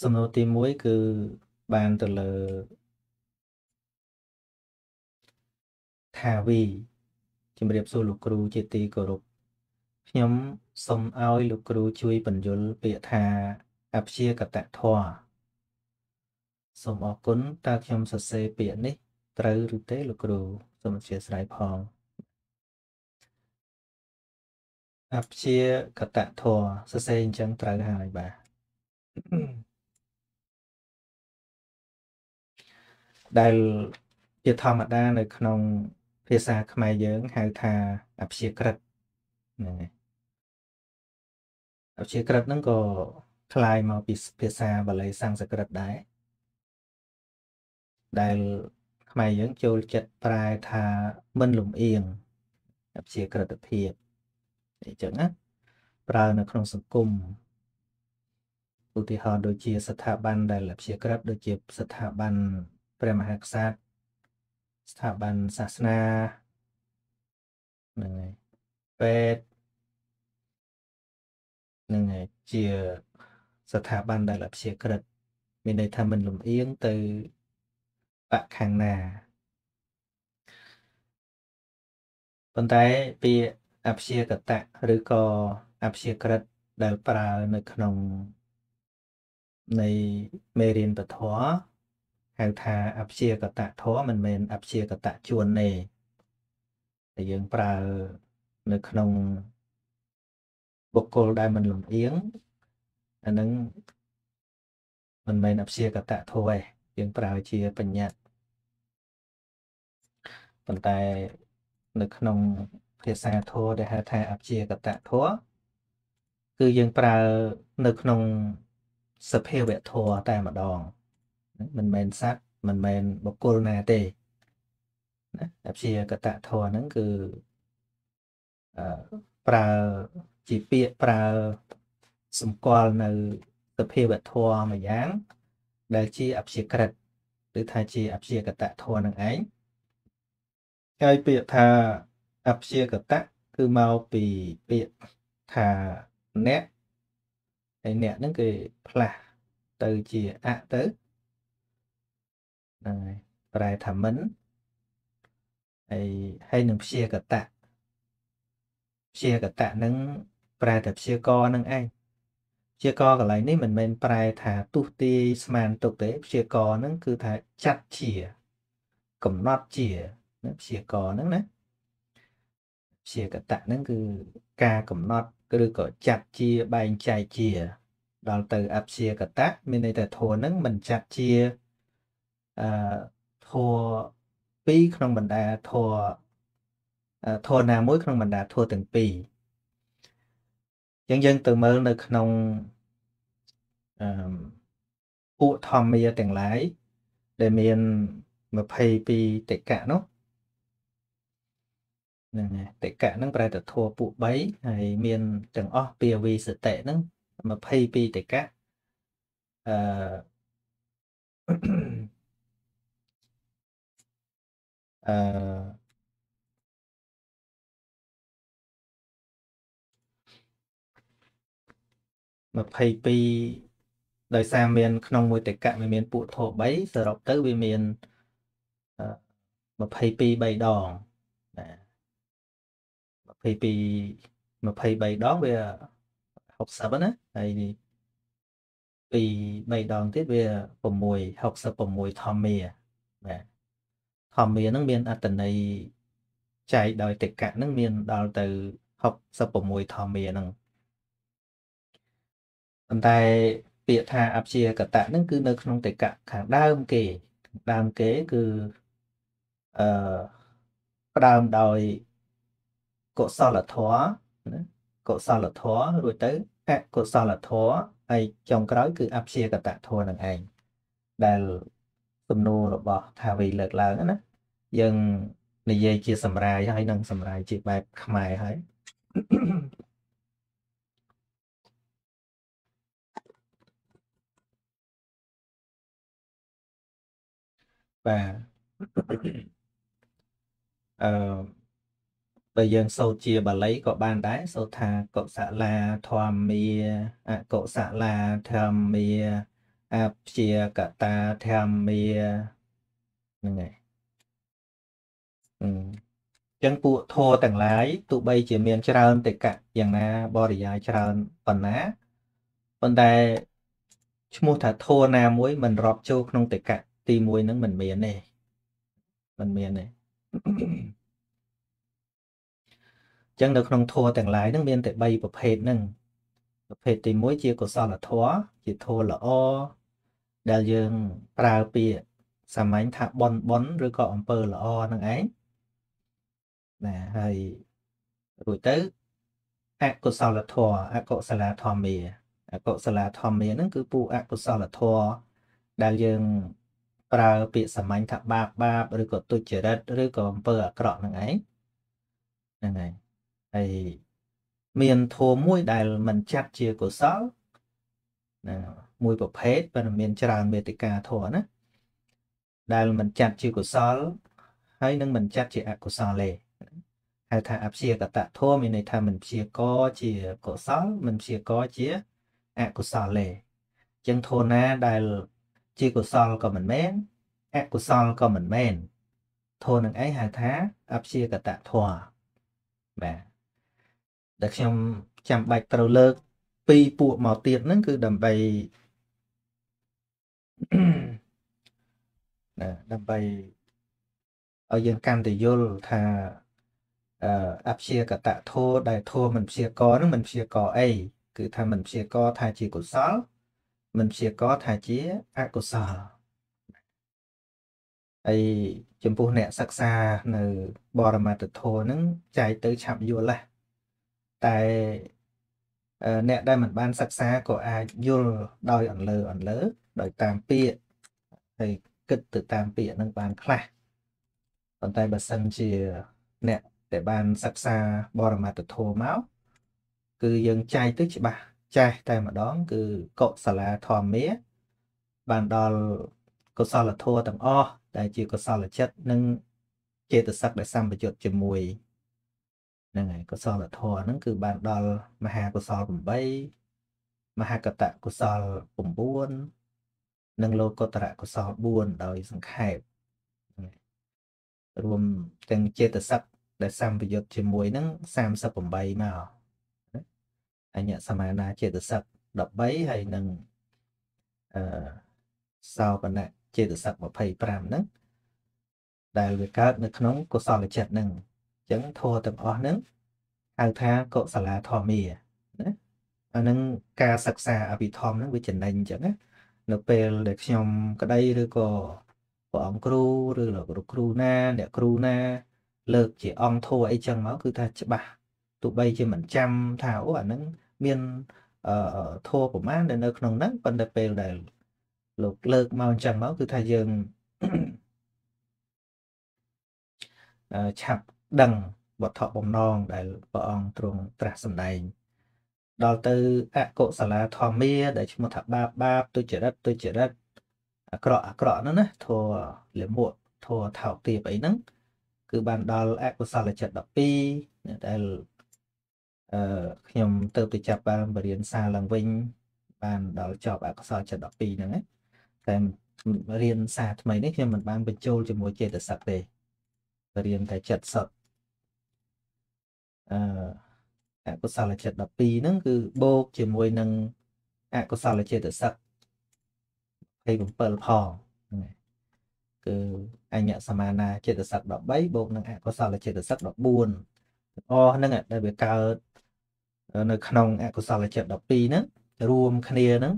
សំណួរទី1គឺបានទៅលើថាវីជំរាបសួរលោកគ្រូជាទីគោរពខ្ញុំសូមឲ្យលោកគ្រូជួយបញ្យល់ពាក្យថាអព្យាកតធម៌សូមអរគុណតើខ្ញុំសរសេរពាក្យនេះ ត្រូវឬទេលោកគ្រូសូមអធិស្ឋានផងអព្យាកតធម៌សរសេរអញ្ចឹងត្រូវហើយបាទ ដែលជាធម្មតានៅក្នុងភាសាខ្មែរយើងហៅថាអព្យាក្រឹតហ្នឹងហើយអព្យាក្រឹតហ្នឹងក៏คล้ายមកពីភាសាបាលីសំស្ក្រឹតដែរដែលខ្មែរយើងចូលចិត្តប្រែថាមិនលំអៀងអព្យាក្រឹតភាពអញ្ចឹងណាប្រើនៅក្នុងសង្គមឧទាហរណ៍ដូចជាស្ថាប័នដែលអព្យាក្រឹតដូចជាស្ថាប័ន ព្រះមហាក្សត្រស្ថាប័នសាសនាហ្នឹងហើយពេទ្យហ្នឹងហើយជាស្ថាប័នដែលអព្យាក្រឹតមានន័យថាមិនលំអៀងទៅបកខាងណាប៉ុន្តែពាក្យអព្យាកតៈឬក៏អព្យាក្រឹតដែលប្រើនៅក្នុងនៃមេរៀនពធ ហៅថាអព្យាកតធម៌មិនមែនអព្យាកតជួនទេតែយើងប្រើនៅក្នុងបុគ្គលដែលមិនលំអៀងអានឹងមិនមែនអព្យាកតធម៌ទេយើងប្រើជាបញ្ញត្តិប៉ុន្តែនៅក្នុងភាសាធម៌ដែលហៅថាអព្យាកតធម៌គឺយើងប្រើនៅក្នុងសភាវៈធម៌តែម្ដង មិនមែនសត្វមិនមែនបុគ្គលណាទេណាអព្យាកតធម៌ហ្នឹងគឺអឺប្រើជាពាក្យប្រើសម្គាល់នៅសភាវធម៌មួយយ៉ាង ដែលជាអព្យាក្រឹតឬថាជាអព្យាកតធម៌នឹងឯងហើយពាក្យថាអព្យាកតៈគឺមកពីពាក្យថាអ្នកហើយអ្នកហ្នឹងគេផ្លាស់ទៅជាអទៅ ហ្នឹងហើយប្រែថាមិនហើយហើយនឹងព្យាកតៈព្យាកតៈនឹងប្រែតែព្យាករនឹងឯងព្យាករកន្លែងនេះមិនមែនប្រែថាទុះទាយស្មានទុកទេព្យាករនឹងគឺថាចាត់ជា កំណត់ជាណាព្យាករនឹងណាព្យាកតៈនឹងគឺការកំណត់ឬក៏ចាត់ជាបែងចែកជា ដល់ទៅអព្យាកតៈមានន័យថាធัวនឹងមិនចាត់ជា អឺធัวពីរក្នុងបណ្ដាធัวធัวណាមួយក្នុងបណ្ដាធัวទាំងពីរអញ្ចឹងយើងទៅមើលនៅក្នុងអឺពួកធម្មាទាំងឡាយដែលមាន22តិកៈនោះហ្នឹងហើយតិកៈហ្នឹងប្រែទៅធัวពួក3ហើយមានទាំងអស់ពាវីសតិហ្នឹង22តិកៈអឺ អឺ22ដោយសារមាន ក្នុងមួយតកៈវាមានពួកធោ3សរុបទៅវាមាន22 3ដងណា22 23ដងវា60ណាហើយពី3ដងទៀតវា6 66ធម្មាបាទ ធម្មានឹងមានអត្តន័យចែកដោយតិកៈនឹងមានដល់ទៅ66ធម្មានឹងប៉ុន្តែពាក្យថាអព្យាកតៈនឹងគឺនៅក្នុងតិកៈខាងដើមគេដើមគេគឺអឺផ្ដើមដោយកុសលធម៌ណាកុសលធម៌រួចទៅអកុសលធម៌ហើយចុងក្រោយគឺអព្យាកតធម៌នឹងឯងដែល សំណួររបស់ថាវីលើកឡើងណាយើងនិយាយជាសម្រាយហើយនឹងសម្រាយជាបែបខ្មែរហើយបាទអឺបើយើងសូត្រជាបាលីក៏បានដែរសូត្រថាកុសលាធម្មាអកុសលាធម្មា អព្យាកតាធម្មាហ្នឹងហើយអញ្ចឹងពួកធម៌ទាំងឡាយទោះបីជាមានច្រើនតិកៈយ៉ាងណាបរិយាយច្រើនប៉ុណ្ណាប៉ុន្តែឈ្មោះថាធម៌ណាមួយមិនរាប់ចូលក្នុងតិកៈទី1ហ្នឹងមិនមានទេមិនមានទេចឹងនៅក្នុងធម៌ទាំងឡាយហ្នឹងមានតែ3ប្រភេទហ្នឹងប្រភេទទី1ជាកុសលធម៌ជាធម៌ល្អ ដែលយើងប្រើពាក្យសាមញ្ញថាបនបនឬក៏អំពើល្អនឹងឯងណាហើយរួចទៅអកុសលធម៌អកុសលាធម្មាអកុសលាធម្មាហ្នឹងគឺពូអកុសលធម៌ដែលយើងប្រើពាក្យសាមញ្ញថាបាបបាបឬក៏ទុច្ចរិតឬក៏អំពើអាក្រក់ហ្នឹងឯងហ្នឹងហើយហើយមានធម៌មួយដែលមិនចាត់ជាកុសលណា មួយប្រភេទប៉ុន្តែមានច្រើនមេតិកាធម៌ណាដែលមិនចាត់ជាកុសល ហើយនឹងមិនចាត់ជាអកុសលទេហៅថាអព្យាកតធម៌មានន័យថាមិនព្យាករជាកុសលមិនព្យាករជាអកុសលទេអញ្ចឹងធម៌ណាដែលជាកុសលក៏មិនមែនអកុសលក៏មិនមែនធម៌នឹងឯងហៅថាអព្យាកតធម៌បាទដែលខ្ញុំចាំបាច់ត្រូវលើកពីរពួកមកទៀតហ្នឹងគឺដើម្បី ណាដើម្បីឲ្យយើងកាន់តែយល់ថាអឺអព្យាកតធោដែលធោមិនព្យាករហ្នឹងមិនព្យាករអីគឺថាមិនព្យាករថាជាកុសលមិនព្យាករថាជាអកុសលហើយចំពោះអ្នកសិក្សានៅបរមត្តធម៌ហ្នឹងចែកទៅឆាប់យល់ដែរតែអ្នកដែលមិនបានសិក្សាក៏អាចយល់ដោយអន្លើអន្លើ ដោយតាមពាក្យហើយគិតទៅតាមពាក្យនឹងបានខ្លះប៉ុន្តែបើសិនជាអ្នកដែលបានសិក្សាបរមត្តធម៌មកគឺយើងចែកទៅច្បាស់ចេះតែម្ដង គឺកុសលាធម្មាបានដល់កុសលធម៌ទាំងអស់ដែលជាកុសលចិត្តនិងចេតសិកដែលសម្បយុទ្ធជាមួយហ្នឹងហើយកុសលធម៌ហ្នឹងគឺបានដល់មហាកុសល8មហាកតកុសល9 និងលោកុត្តរកុសល4ដោយសង្ខេបរួមទាំងចេតសិកដែលសម្ពយុទ្ធជាមួយនឹង38មកអញ្ញសមានាចេតសិក13ហើយនឹងអឺសោបណៈចេតសិក25ហ្នឹងដែលវាកើតនៅក្នុងកុសលចិត្តហ្នឹងចឹងធម៌ទាំងអស់ហ្នឹងហៅថាកុសលាធម្មាណាអានឹងការសិក្សាអភិធម្មហ្នឹងវាចំណេញអញ្ចឹងណា នៅពេលដែលខ្ញុំក្តីឬក៏ព្រះអង្គគ្រូឬលោកគ្រូណាអ្នកគ្រូណា លើកជាអង្គធัวអីចឹងមកគឺថាច្បាស់ទោះបីជាមិនចាំថាអូអាហ្នឹងមានអឺធัวប្រមាណនៅក្នុងហ្នឹងប៉ុន្តែពេលដែលលោកលើកមកអញ្ចឹងមកគឺថាយើងឆាប់ដឹងវត្ថុបំណងដែលព្រះអង្គទ្រង់ត្រាស់សម្ដែង ដល់ទៅអកុសលាធម្មាដែលឈ្មោះថាបាបបាបទុច្ចរិតទុច្ចរិតអាក្រក់អាក្រក់ហ្នឹងណាធัวលមួកធัวថោកទាបអីហ្នឹងគឺបានដល់អកុសលចិត្ត12ដែលអឺខ្ញុំទៅទៅចាប់បានបរៀនសារឡើងវិញ បានដល់ចប់អកុសលចិត្ត12ហ្នឹងតែរៀនសារថ្មីនេះខ្ញុំមិនបានបញ្ចូលជាមួយចេតសិកទេរៀនតែចិត្តសុទ្ធអឺ អកុសលចិត្ត12ហ្នឹងគឺបូកជាមួយនឹងអកុសលចេតសិក27ផងហ្នឹងគឺអញ្ញសមានាចេតសិក13បូកនឹងអកុសលចេតសិក14ទាំងអស់ហ្នឹងដែលវាកើតនៅក្នុងអកុសលចិត្ត12ហ្នឹងរួមគ្នាហ្នឹង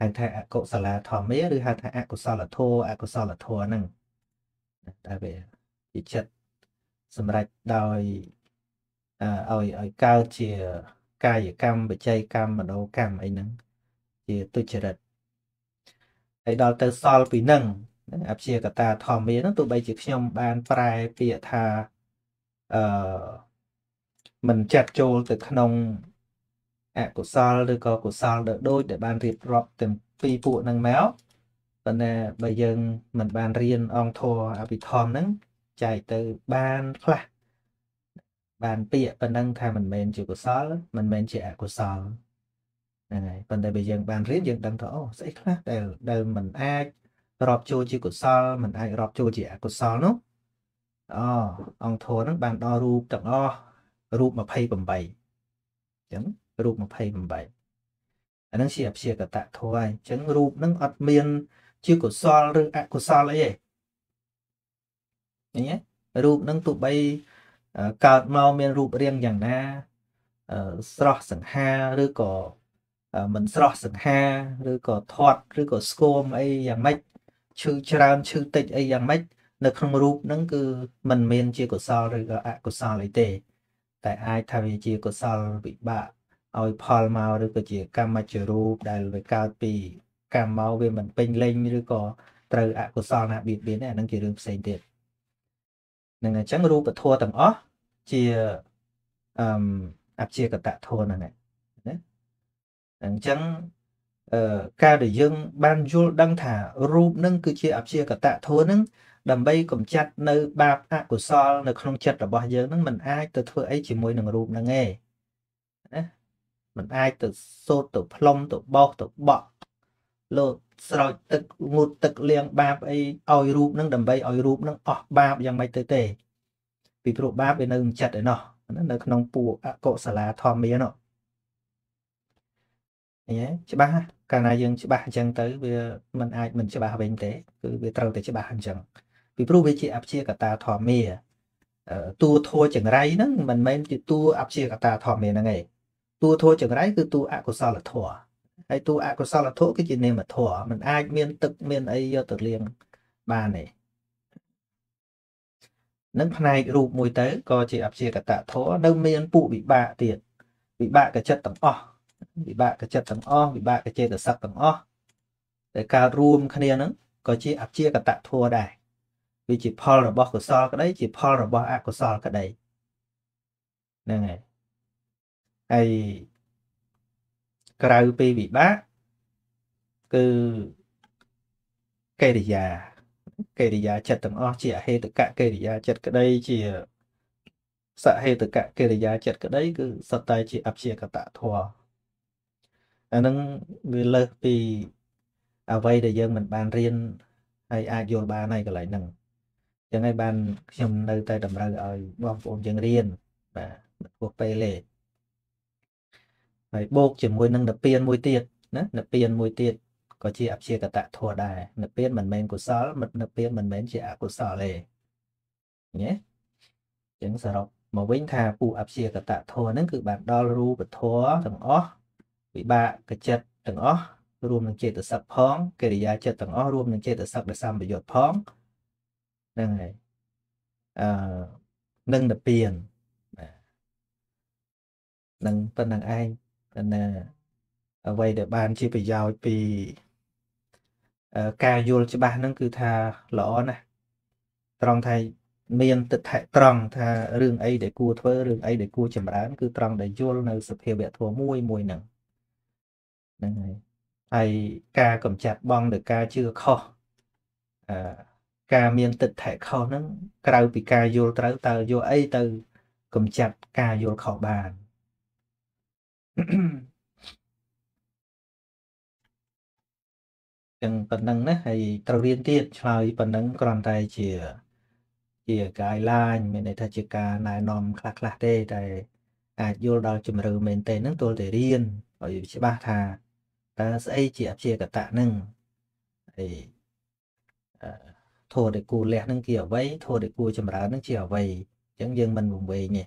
ហៅថាអកុសលាធម្មាឬហៅថាអកុសលធម៌អកុសលធម៌ហ្នឹងតែវាជាចិត្តសម្រេចដោយ ឲ្យឲ្យកើតជា កាយកម្មបច្ច័យកម្មមโนកម្មអីហ្នឹងជាទុច្ចរិតហើយដល់ទៅសល់ពីនឹងអព្យាកតាធម្មាហ្នឹងទោះបីជាខ្ញុំបានប្រែពាក្យថាអឺមិនចាត់ចូលទៅក្នុងអកុសលឬក៏កុសលដូចដែលបានរៀបរាប់ទាំងពីរពួកហ្នឹងមកប៉ុន្តែបើយើងមិនបានរៀនអង្គធរអភិធម្មហ្នឹងចែកទៅបានខ្លះ បានពាក្យប៉ុណ្ណឹងថាមិនមែនជាកុសលមិនមែនជាអកុសលហ្នឹងហើយប៉ុន្តែបើយើងបានរៀនយើងដឹងថាអូស្អីខ្លះដែលដែលមិនអាចរាប់ចូលជាកុសលមិនអាចរាប់ចូលជាអកុសលនោះអូអង្គធរហ្នឹងបានដល់រូបទាំងអស់រូប28អញ្ចឹងរូប28អាហ្នឹងជាអព្យាកតៈធរហើយអញ្ចឹងរូបហ្នឹងអត់មានជាកុសលឬអកុសលអីទេឃើញទេរូបហ្នឹងទោះបី កើតមកមានរូបរាងយ៉ាងណាស្រស់សង្ហាឬក៏មិនស្រស់សង្ហាឬក៏ធាត់ឬក៏ស្គមអីយ៉ាងម៉េចឈឺច្រើនឈឺតិចអីយ៉ាងម៉េចនៅក្នុងរូបហ្នឹងគឺมันមានជាកុសលឬក៏អកុសលអីទេ តែអាចថាវាជាកុសលវិបាកឲ្យផលមកឬក៏ជាកម្មច្ចរូបដែលវាកើតពីកម្មមកវាមិនពេញលេញឬក៏ត្រូវអកុសលណាបៀតបៀនទេអានឹងជារឿងផ្សេងទៀត នឹងអញ្ចឹងរូបធម៌ទាំងអស់ជាអឺអព្យាកតធម៌ហ្នឹងណាអញ្ចឹងអឺការដែលយើងបានយល់ដឹងថារូបនឹងគឺជាអព្យាកតធម៌នឹងដើម្បីកម្ចាត់នៅបាបអកុសលនៅក្នុងចិត្តរបស់យើងនឹងมันអាចទៅធ្វើអីជាមួយនឹងរូបនឹងទេណាมันអាចទៅសូត្រទៅផ្លុំទៅបោសទៅបក់លោត ស្រោចទឹកងូតទឹកលាងបាបអីឲ្យរូបនឹងដើម្បីឲ្យរូបនឹងអស់បាបយ៉ាងម៉េចទៅទេ ពីព្រោះបាបវានៅក្នុងចិត្តឯណោះនៅក្នុងពួកអកុសលាធម្មានោះអីហ៎ច្បាស់កាលណាយើងច្បាស់អញ្ចឹងទៅវាមិនអាចមិនច្បាស់វិញទេគឺវាត្រូវតែច្បាស់អញ្ចឹងពីព្រោះវាជាអព្យាកតាធម្មាតួធัวចង្រៃហ្នឹងមិនមែនជាតួអព្យាកតាធម្មាហ្នឹងឯងតួធัวចង្រៃគឺតួអកុសលធម៌ ហើយតួអកុសលធម៌គឺជានាមធម៌มันអាចមានទឹកមានអីយកទៅលាងបានទេនឹងផ្នែករូបមួយទៅក៏ជាអព្យាកតធម៌នៅមានពួកវិបាកទៀតវិបាកកចិត្តទាំងអស់វិបាកចិត្តទាំងអស់វិបាកចេតសិកទាំងអស់ដែលកើតរួមគ្នានឹងក៏ជាអព្យាកតធម៌ដែរវាជាផលរបស់កុសលក្តីជាផលរបស់អកុសលក្តីហ្នឹងហើយហើយ ក្រៅពីវិបាកគឺកិរិយាកិរិយាចិត្តទាំងអស់ជាអហេតុកកិរិយាចិត្តក្តីជាសហេតុកកិរិយាចិត្តក្តីគឺសតតែជាអព្យាកតធម៌អានឹងវាលើសពីអ្វីដែលយើងមិនបានរៀនហើយអាចយល់បានហើយកន្លែងហ្នឹងអញ្ចឹងហើយបានខ្ញុំនៅតែតម្រូវឲ្យបងប្អូនយើងរៀនបាទមិនពោះពេលទេ ហើយបូកជាមួយនឹងនិព្វានមួយទៀតណានិព្វានមួយទៀតក៏ជាអព្យាកតធម៌ដែរនិព្វានមិនមែនកុសលនិព្វានមិនមែនជាអកុសលទេញ៉េអញ្ចឹងសរុបមកវិញថាពូអព្យាកតធម៌ហ្នឹងគឺបានដល់រូបធម៌ទាំងអស់វិបាកចិត្តទាំងអស់រួមនឹងចេតសិកផងកិរិយាចិត្តទាំងអស់រួមនឹងចេតសិកដែលសម្បយុទ្ធផងហ្នឹងហើយអឺនឹងនិព្វានបាទនឹងប៉ុណ្្នឹងឯង ប៉ុន្តែអ្វីដែលបានជាប្រយោជន៍ពីការយល់ច្បាស់ហ្នឹងគឺថាល្អណាស់ត្រង់ថាមានទិដ្ឋិត្រង់ថារឿងអីដែលគួរធ្វើរឿងអីដែលគួរចម្រើន គឺត្រង់ដែលយល់នៅសភាវៈធម៌មួយមួយហ្នឹងហ្នឹងហើយហើយការកំចាត់បងដោយការជឿខុសអឺការមានទិដ្ឋិខុសហ្នឹងក្រៅពីការយល់ត្រូវតើយកអីទៅ កំចាត់ការយល់ខុសបាន ចឹងប៉ុណ្ណឹងណាហើយត្រូវរៀនទៀតឆ្លើយប៉ុណ្ណឹងគ្រាន់តែជាជា guideline មានន័យថាជាការណែនាំខ្លះខ្លះទេតែអាចយល់ដល់ជំរឿមែនទេហ្នឹងទល់តែរៀនឲ្យច្បាស់ថាតើស្អីជាអព្យាកតៈនឹងហើយធម៌ដែលគួរលះនឹងជាអ្វីធម៌ដែលគួរចម្រើននឹងជាអ្វីអញ្ចឹងយើងមិនវង្វេងទេ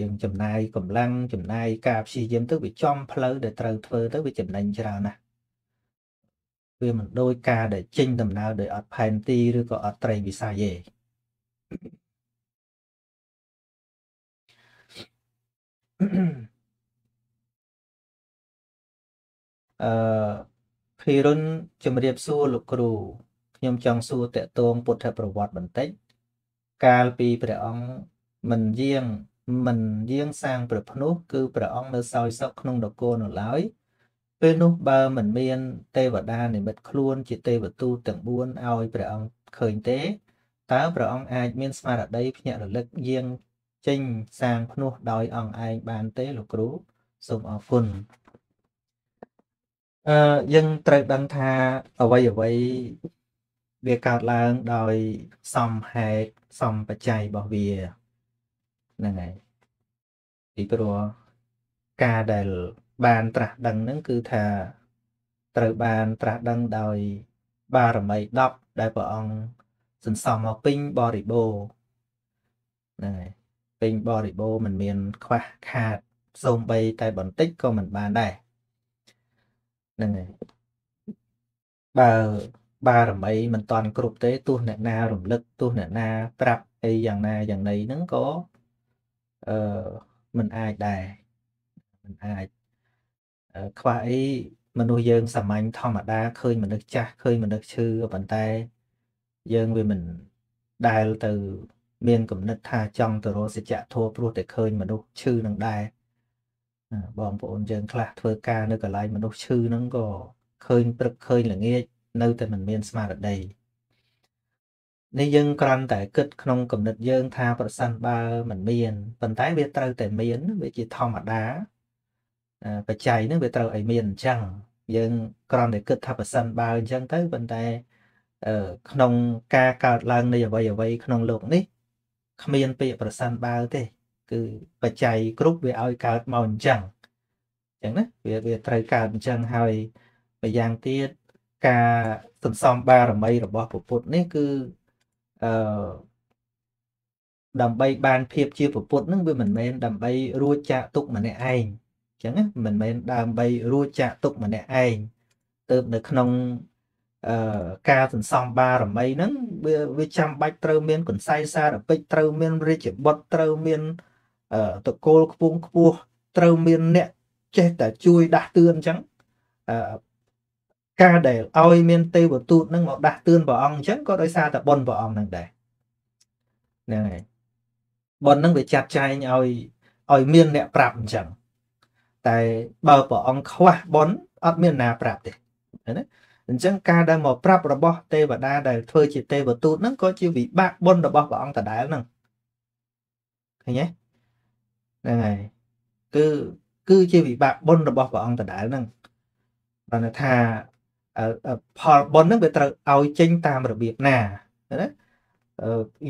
យើងចំណាយកម្លាំងចំណាយការព្យាយាមទៅវាចំផ្លូវដែលត្រូវធ្វើទៅវាចំណេញច្រើនណាស់វាមិនដូចការដែលចេញដំណើរដោយអត់ផែនទីឬក៏អត់ត្រីវិស័យទេអឺភីរុនជំរាបសួរលោកគ្រូខ្ញុំចង់សួរតកតងពុទ្ធប្រវត្តិបន្តិច កាលពីព្រះអង្គមិនយាង មិនយាងសាងព្រះភ្នោះគឺព្រះអង្គនៅសោយសុខក្នុងនគរនៅឡើយពេលនោះបើមិនមាន ទេវតានិមិត្តខ្លួនជាទេវទូតទាំង4ឲ្យព្រះអង្គឃើញទេតើព្រះអង្គអាចមានស្មារតីភ្ញាក់រលឹកយាងចេញសាងភ្នោះដោយអង្គឯងបានទេលោកគ្រូសូមអរគុណអឺយើងត្រូវដឹងថាអ្វីអ្វីវាកើតឡើងដោយសំហេតុសំបច្ច័យរបស់វា ហ្នឹងហើយពីព្រោះការដែលបានត្រាស់ដឹងហ្នឹងគឺថាត្រូវបានត្រាស់ដឹងដោយ បារមី10ដែលព្រះអង្គសន្សំមកពេញបរិបូរហ្នឹងហើយពេញបរិបូរមិនមាន ខ្វះខាតសូម្បីតែបន្តិចក៏មិនបានដែរហ្នឹងហើយបើបារមីមិនតាន់គ្រប់ទេទោះអ្នកណារំលឹកទោះអ្នកណាប្រាប់អីយ៉ាងណាយ៉ាងណីហ្នឹងក៏ អឺមិនអាចដែរមិនអាចខ្វះអីមនុស្សយើងសាមញ្ញធម្មតាឃើញមនុស្សចាស់ឃើញមនុស្សឈឺប៉ុន្តែយើងវាមិនដែលទៅមានគំនិតថាចង់ទៅរកសច្ចធម៌ព្រោះតែឃើញមនុស្សឈឺនឹងដែរបងប្អូនយើងខ្លះធ្វើការនៅកន្លែងមនុស្សឈឺហ្នឹងក៏ឃើញព្រឹកឃើញល្ងាចនៅតែមិនមានស្មារតី នេះយើងគ្រាន់តែគិតក្នុងគំនិតយើងថាប្រសិនបើមិនមានប៉ុន្តែវាត្រូវតែមានវាជាធម្មតាបច្ច័យនឹងវាត្រូវឲ្យមានអញ្ចឹងយើងគ្រាន់តែគិតថាប្រសិនបើអញ្ចឹងទៅប៉ុន្តែក្នុងការកើតឡើងនៃអ្វីអ្វីក្នុងโลกនេះគ្មានពាក្យប្រសិនបើទេ គឺបច្ច័យគ្រប់វាឲ្យកើតមកអញ្ចឹងអញ្ចឹងណាវាវាត្រូវកើតអញ្ចឹងហើយម្យ៉ាងទៀតការសន្សំបារមីរបស់ពុទ្ធនេះគឺ អឺដើម្បីបានភាពជាពុទ្ធនឹងវាមិនមែនដើម្បីរួចចាកទុកម្នាក់ឯងអញ្ចឹងមិនមែនដើម្បីរួចចាកទុកម្នាក់ឯងទៅនៅក្នុងអឺការសន្សំបារមីហ្នឹងវាវាចាំបាច់ត្រូវមានកន្សៃសារពេចត្រូវមានរាជបុត្រត្រូវមានអឺតកូលខ្ពងខ្ពស់ត្រូវមានអ្នកចេះតែជួយដាស់តឿនអញ្ចឹងអឺ ការដែលឲ្យមានទេវទូតនឹងមកដាស់តឿនព្រះអង្គអញ្ចឹងក៏ដោយសារតែបុណ្យព្រះអង្គនឹងដែរហ្នឹងហើយបុណ្យនឹងវាចាត់ចែងឲ្យឲ្យមានអ្នកប្រាប់អញ្ចឹងតែបើព្រះអង្គខ្វះបុណ្យអត់មានណាប្រាប់ទេណាអញ្ចឹងការដែលមកប្រាប់របស់ទេវតាដែលធ្វើជាទេវទូតហ្នឹងក៏ជាវិបាកបុណ្យរបស់ព្រះអង្គដដែលហ្នឹងឃើញទេហ្នឹងហើយគឺគឺជាវិបាកបុណ្យរបស់ព្រះអង្គដដែលហ្នឹងបានថា ផលបុណ្យហ្នឹងវាត្រូវឲ្យចេញតាមរបៀបណាណា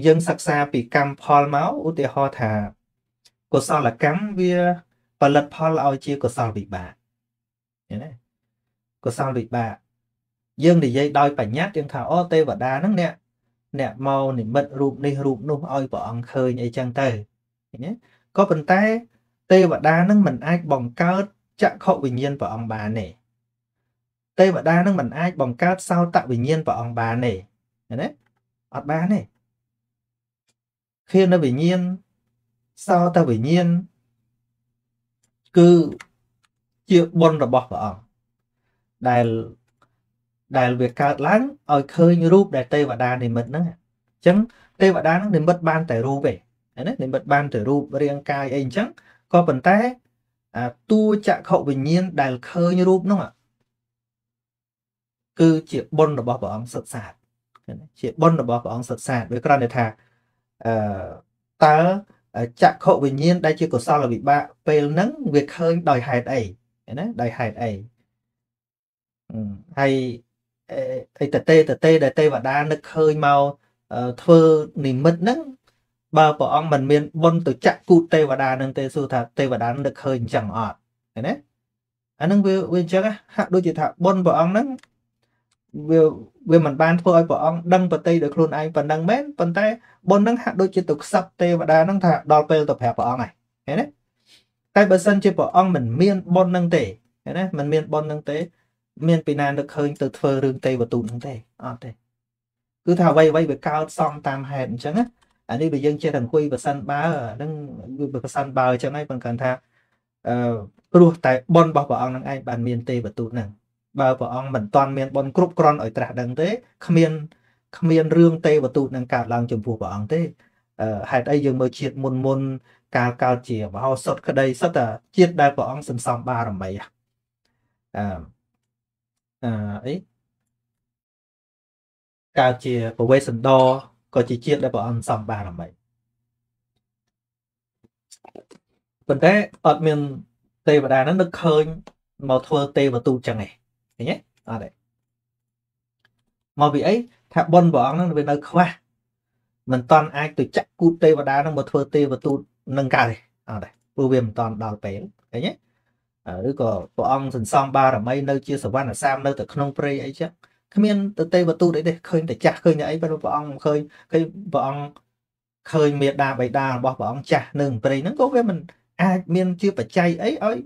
យើងសិក្សាពីកម្មផលមកឧទាហរណ៍ថាកុសលកម្មវាផលិតផលឲ្យជាកុសលវិបាកឃើញទេកុសលវិបាកយើងនិយាយដោយបញ្ញត្តិយើងថាអូទេវតាហ្នឹងអ្នកអ្នកមកនិមិត្តរូបនេះរូបនោះឲ្យព្រះអង្គឃើញអីចឹងទៅឃើញទេក៏ប៉ុន្តែទេវតាហ្នឹងមិនអាចបង្កើតចក្ខុវិញ្ញាណព្រះអង្គបានទេ ទេវតានឹងមិនអាចបង្កើតសោតវិញ្ញាណព្រះអង្គបានទេណាអត់បានទេឃានវិញ្ញាណសោតវិញ្ញាណគឺជាបុណ្យរបស់ព្រះអង្គដែលដែលវាកើតឡើងឲ្យឃើញរូបដែលទេវតានិមិត្តហ្នឹងអញ្ចឹងទេវតាហ្នឹងនិមិត្តបានតែរូបទេណានិមិត្តបានតែរូបរាងកាយអីអញ្ចឹងក៏ប៉ុន្តែតួចក្ខុវិញ្ញាណដែលឃើញរូបហ្នឹង គឺជាបុណ្យរបស់ព្រះអង្គសុទ្ធសាធជាបុណ្យរបស់ព្រះអង្គសុទ្ធសាធវាគ្រាន់តែថាអឺតើចក្ខុវិញ្ញាណដែលជាកុសលវិបាកពេលហ្នឹងវាឃើញដោយហេតុអីណាដោយហេតុអីហើយអីតទេតទេដែលទេវតានឹកឃើញមកធ្វើនិមិត្តហ្នឹងបើព្រះអង្គមិនមានបុណ្យទៅចាក់គូតទេវតានឹងទេសួរថាទេវតានឹកឃើញអញ្ចឹងអត់ឃើញទេអាហ្នឹងវាវាអញ្ចឹងហាក់ដូចជាថាបុណ្យព្រះអង្គហ្នឹង វាវាមិនបានធ្វើឲ្យព្រះអង្គដឹងបតីដោយខ្លួនឯងប៉ុណ្ណឹងមែនប៉ុន្តែបុណ្យហ្នឹងហាក់ដូចជាទៅខ្សឹបទេវតាហ្នឹងថាដល់ពេលទៅប្រាប់ព្រះអង្គហើយឃើញទេតែបើសិនជាព្រះអង្គមិនមានបុណ្យហ្នឹងទេឃើញទេមិនមានបុណ្យហ្នឹងទេ មានពីណានឹកឃើញទៅធ្វើរឿងទេវទូតហ្នឹងទេអត់ទេគឺថាអ្វីអ្វីវាកើតសំតាមហេតុអញ្ចឹងណាអានេះបើយើងចេះតែអង្គុយប្រសិនបើហ្នឹងវាប្រសិនបើអញ្ចឹងហើយប៉ុន្តែថាអឺព្រោះតែបុណ្យរបស់ព្រះអង្គនឹងឯងបានមានទេវទូតហ្នឹង បើព្រះអង្គមិនតាន់មានបុណ្យគ្រប់គ្រាន់ឲ្យត្រាស់ដឹងទេគ្មានគ្មានរឿងទេវទូតនឹងកើតឡើងចំពោះព្រះអង្គទេហេតុអីយើងមើលជាតិមុនមុនកាលកើតជាមហោសថក្តីសិតតែជាតិដែលព្រះអង្គសន្សំបារមីអឺអឺអីកើតជាពវេសន្តរក៏ជាជាតិដែលព្រះអង្គសន្សំបារមីប៉ុន្តែអត់មានទេវតានឹងនឹកឃើញមកធ្វើទេវទូតចឹងឯង ឃើញទេអត់ទេមកពីអីថាបុណ្យព្រះអង្គហ្នឹងវានៅខ្វះមិនតន់អាចទៅចាក់គូតទេវតាហ្នឹងមកធ្វើទេវទូតនឹងកើតទេអត់ទេព្រោះវាមិនតន់ដល់ពេលឃើញទេឬក៏ព្រះអង្គសន្សំបារមីនៅជាសវណ្ណសាមនៅតែក្នុងព្រៃអីចឹងគ្មានទៅទេវទូតអីទេឃើញតែចាស់ឃើញតែអីព្រោះព្រះអង្គឃើញឃើញព្រះអង្គឃើញមេដាបៃតារបស់ព្រះអង្គចាស់នៅព្រៃហ្នឹងក៏វាមិនអាចមានជាបច្ច័យអីឲ្យ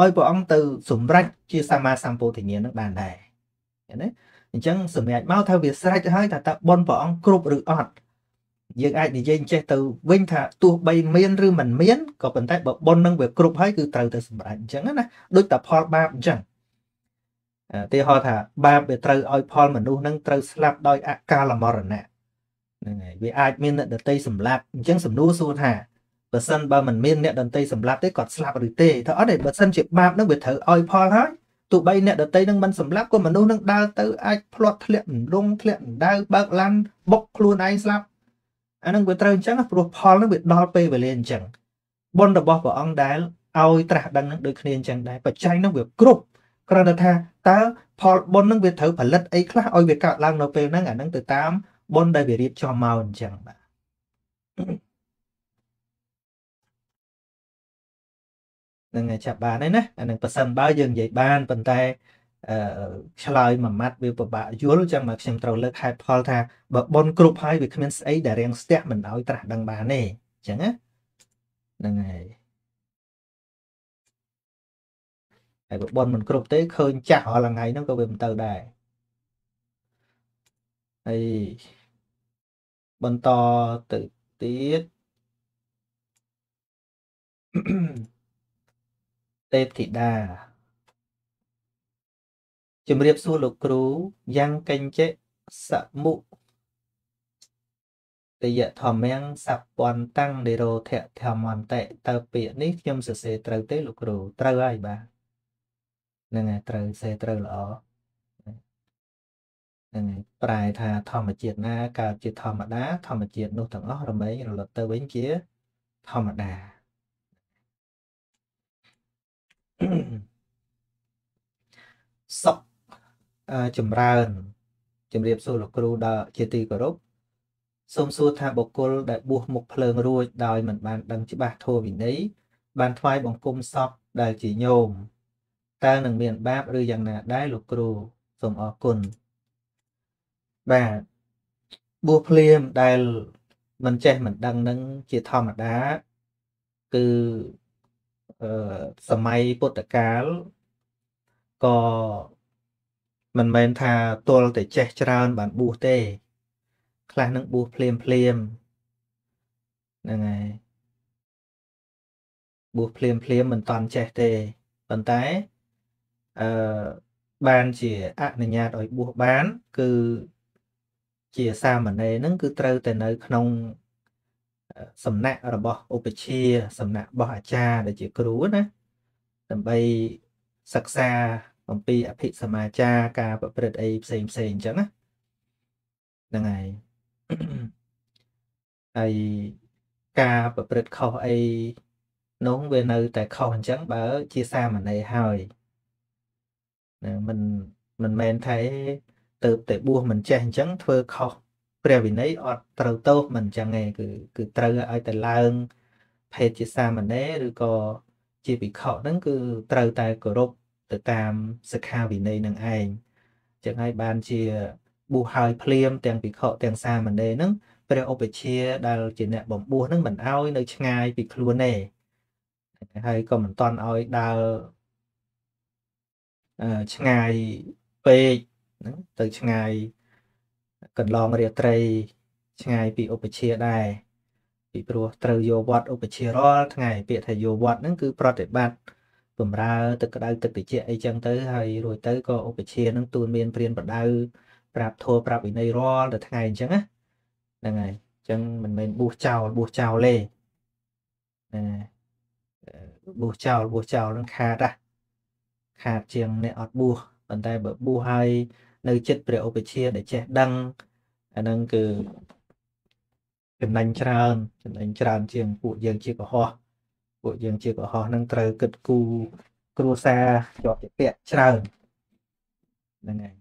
ឲ្យព្រះអង្គទៅសម្រេចជាសម្មាសម្ពោធិញ្ញាណនឹងបានដែរឃើញទេអញ្ចឹងសម្រាប់មកថាវាស្រេចហើយថាតើបុណ្យព្រះអង្គគ្រប់ឬអត់យើងអាចនិយាយចេះទៅវិញថាទោះបីមានឬមិនមានក៏ប៉ុន្តែបើបុណ្យនឹងវាគ្រប់ហើយគឺត្រូវទៅសម្រេចអញ្ចឹងណាដូចតែផលបាបអញ្ចឹងទីហោថាបាបវាត្រូវឲ្យផលមនុស្សនឹងត្រូវស្លាប់ដោយអកាលមរណៈហ្នឹងហើយវាអាចមានអ្នកដតីសម្លាប់អញ្ចឹងសំណួរសួរថា បើសិនបើមិនមានអ្នកដតីសម្លាប់ទេគាត់ស្លាប់ឬទេថាអត់ទេបើសិនជាបាបនឹងវាត្រូវឲ្យផលហើយទោះបីអ្នកដតីនឹងមិនសម្លាប់ក៏មនុស្សនឹងដើរទៅអាចផ្លាត់ធ្លាក់រងធ្លាក់ដៅបើកឡានបុកខ្លួនឯងស្លាប់អានឹងវាត្រូវអញ្ចឹងព្រោះផលនឹងវាដល់ពេលវេលាអញ្ចឹងបុណ្យរបស់ព្រះអង្គដែលឲ្យត្រាស់ដឹងនឹងដូចគ្នាអញ្ចឹងដែរបច្ច័យនឹងវាគ្រប់គ្រាន់តែថាតើផលបុណ្យនឹងវាត្រូវផលិតអីខ្លះឲ្យវាកើតឡើងនៅពេលហ្នឹងអានឹងទៅតាមបុណ្យដែលវារៀបចំមកអញ្ចឹងបាទ នឹងចាប់បានហើយណាអានឹងប៉ះសិនបើយើងនិយាយបានប៉ុន្តែអឺឆ្លើយមួយម៉ាត់វាពិបាកយល់ចឹងមកខ្ញុំត្រូវលើកហេតុផលថាបើប៉ុនគ្រប់ហើយវាគ្មានស្អីដែលរៀងស្ទះមិនឲ្យត្រាស់ដឹងបានទេចឹងណាហ្នឹងហើយហើយបើប៉ុនមិនគ្រប់ទេឃើញចាស់រាល់ថ្ងៃហ្នឹងក៏វាមិនទៅដែរហើយបន្តទៅទៀត ទេពធីតាជំរាបសួរលោកគ្រូយ៉ាងកញ្ចេសមុតយធម្មំសពន្តាំងនិរោធធម្មន្តិតើពាក្យនេះខ្ញុំសរសេរត្រូវទេលោកគ្រូត្រូវហើយបាទហ្នឹងហើយត្រូវសេត្រូវល្អហ្នឹងហើយប្រែថាធម្មជាតិណាកើតជាធម្មតាធម្មជាតិនោះទាំងអស់រមែងរលត់ទៅវិញជាធម្មតា សុខចម្រើនជំរាបសួរលោកគ្រូដល់ជាទីគោរពសូមសួរថាបុគ្គលដែលបួសមុខភ្លើងរួចដោយមិនបានដឹងច្បាស់ធម៌វិន័យបានថ្វាយបង្គំសពដែលជាញោមតើនឹងមានបាបឬយ៉ាងណាដែរលោកគ្រូសូមអរគុណបាទបួសភ្លាមដែលមិនចេះមិនដឹងនឹងជាធម្មតាគឺអឺ សម័យពុទ្ធកាលក៏មិនមែនថាទល់តែចេះច្រើនបានបួសទេ ខ្លះនឹងបួសភ្លាមភ្លាមហ្នឹងហើយបួសភ្លាមភ្លាមមិនតាន់ចេះទេប៉ុន្តែអឺបានជាអនុញ្ញាតឲ្យបួសបាន គឺជាសាមណេរហ្នឹងគឺត្រូវតែនៅក្នុង សំណាក់របស់ឧបជាសំណាក់របស់អាចារ្យដែលជាគ្រូណាដើម្បីសិក្សាអំពីអភិសមាចារការប្រព្រឹត្តអីផ្សេងផ្សេងអញ្ចឹងណាហ្នឹងហើយហើយការប្រព្រឹត្តខុសអីនោះវានៅតែខុសអញ្ចឹងបើ ជាសាមណេរហើយណាមិនមិនមែនថាទៅតែបួសមិនចេះអញ្ចឹងធ្វើខុស ព្រះវិន័យអត់ត្រូវទោសមិនអញ្ចឹងទេគឺគឺត្រូវឲ្យតែឡើងភេទជាសាមណេរឬក៏ជាភិក្ខុហ្នឹងគឺត្រូវតែគោរពទៅតាមសិក្ខាវិន័យនឹងឯងចឹងហើយបានជាបួសហើយភ្លាមទាំងភិក្ខុទាំងសាមណេរហ្នឹងព្រះឧបជាដែលជាអ្នកបំបួសហ្នឹងមិនឲ្យនៅឆ្ងាយពីខ្លួនទេហើយក៏មិនតន់ឲ្យដើរឆ្ងាយពេកហ្នឹងទៅឆ្ងាយ កន្លងរាត្រី ឆ្ងាយពីឧបជាដែរពីព្រោះត្រូវយកវត្តឧបជារាល់ថ្ងៃពាក្យថាយកវត្តហ្នឹងគឺប្រតិបត្តិបំរើទឹកក្តៅទឹកត្រជាក់អីចឹងទៅហើយរួចទៅក៏ឧបជានឹងទូនមានព្រានបដៅប្រាប់ធัวប្រាប់វិន័យរាល់ទៅថ្ងៃអញ្ចឹងណាហ្នឹងហើយអញ្ចឹងមិនមែនបួសចោលបួសចោលទេណាបួសចោលបួសចោលនឹងខាតណាខាតជាងអ្នកអត់បួសប៉ុន្តែបើបួសហើយ នៅចិត្តព្រះឧបជាដែលចេះដឹងអាហ្នឹងគឺចំណេញច្រើនចំណេញច្រើន ជាងពួកយើងជាកុហកពួកយើងជាកុហកនឹងត្រូវគិតគូរគ្រួសារជាប់ជាពាក់ច្រើនហ្នឹងហើយ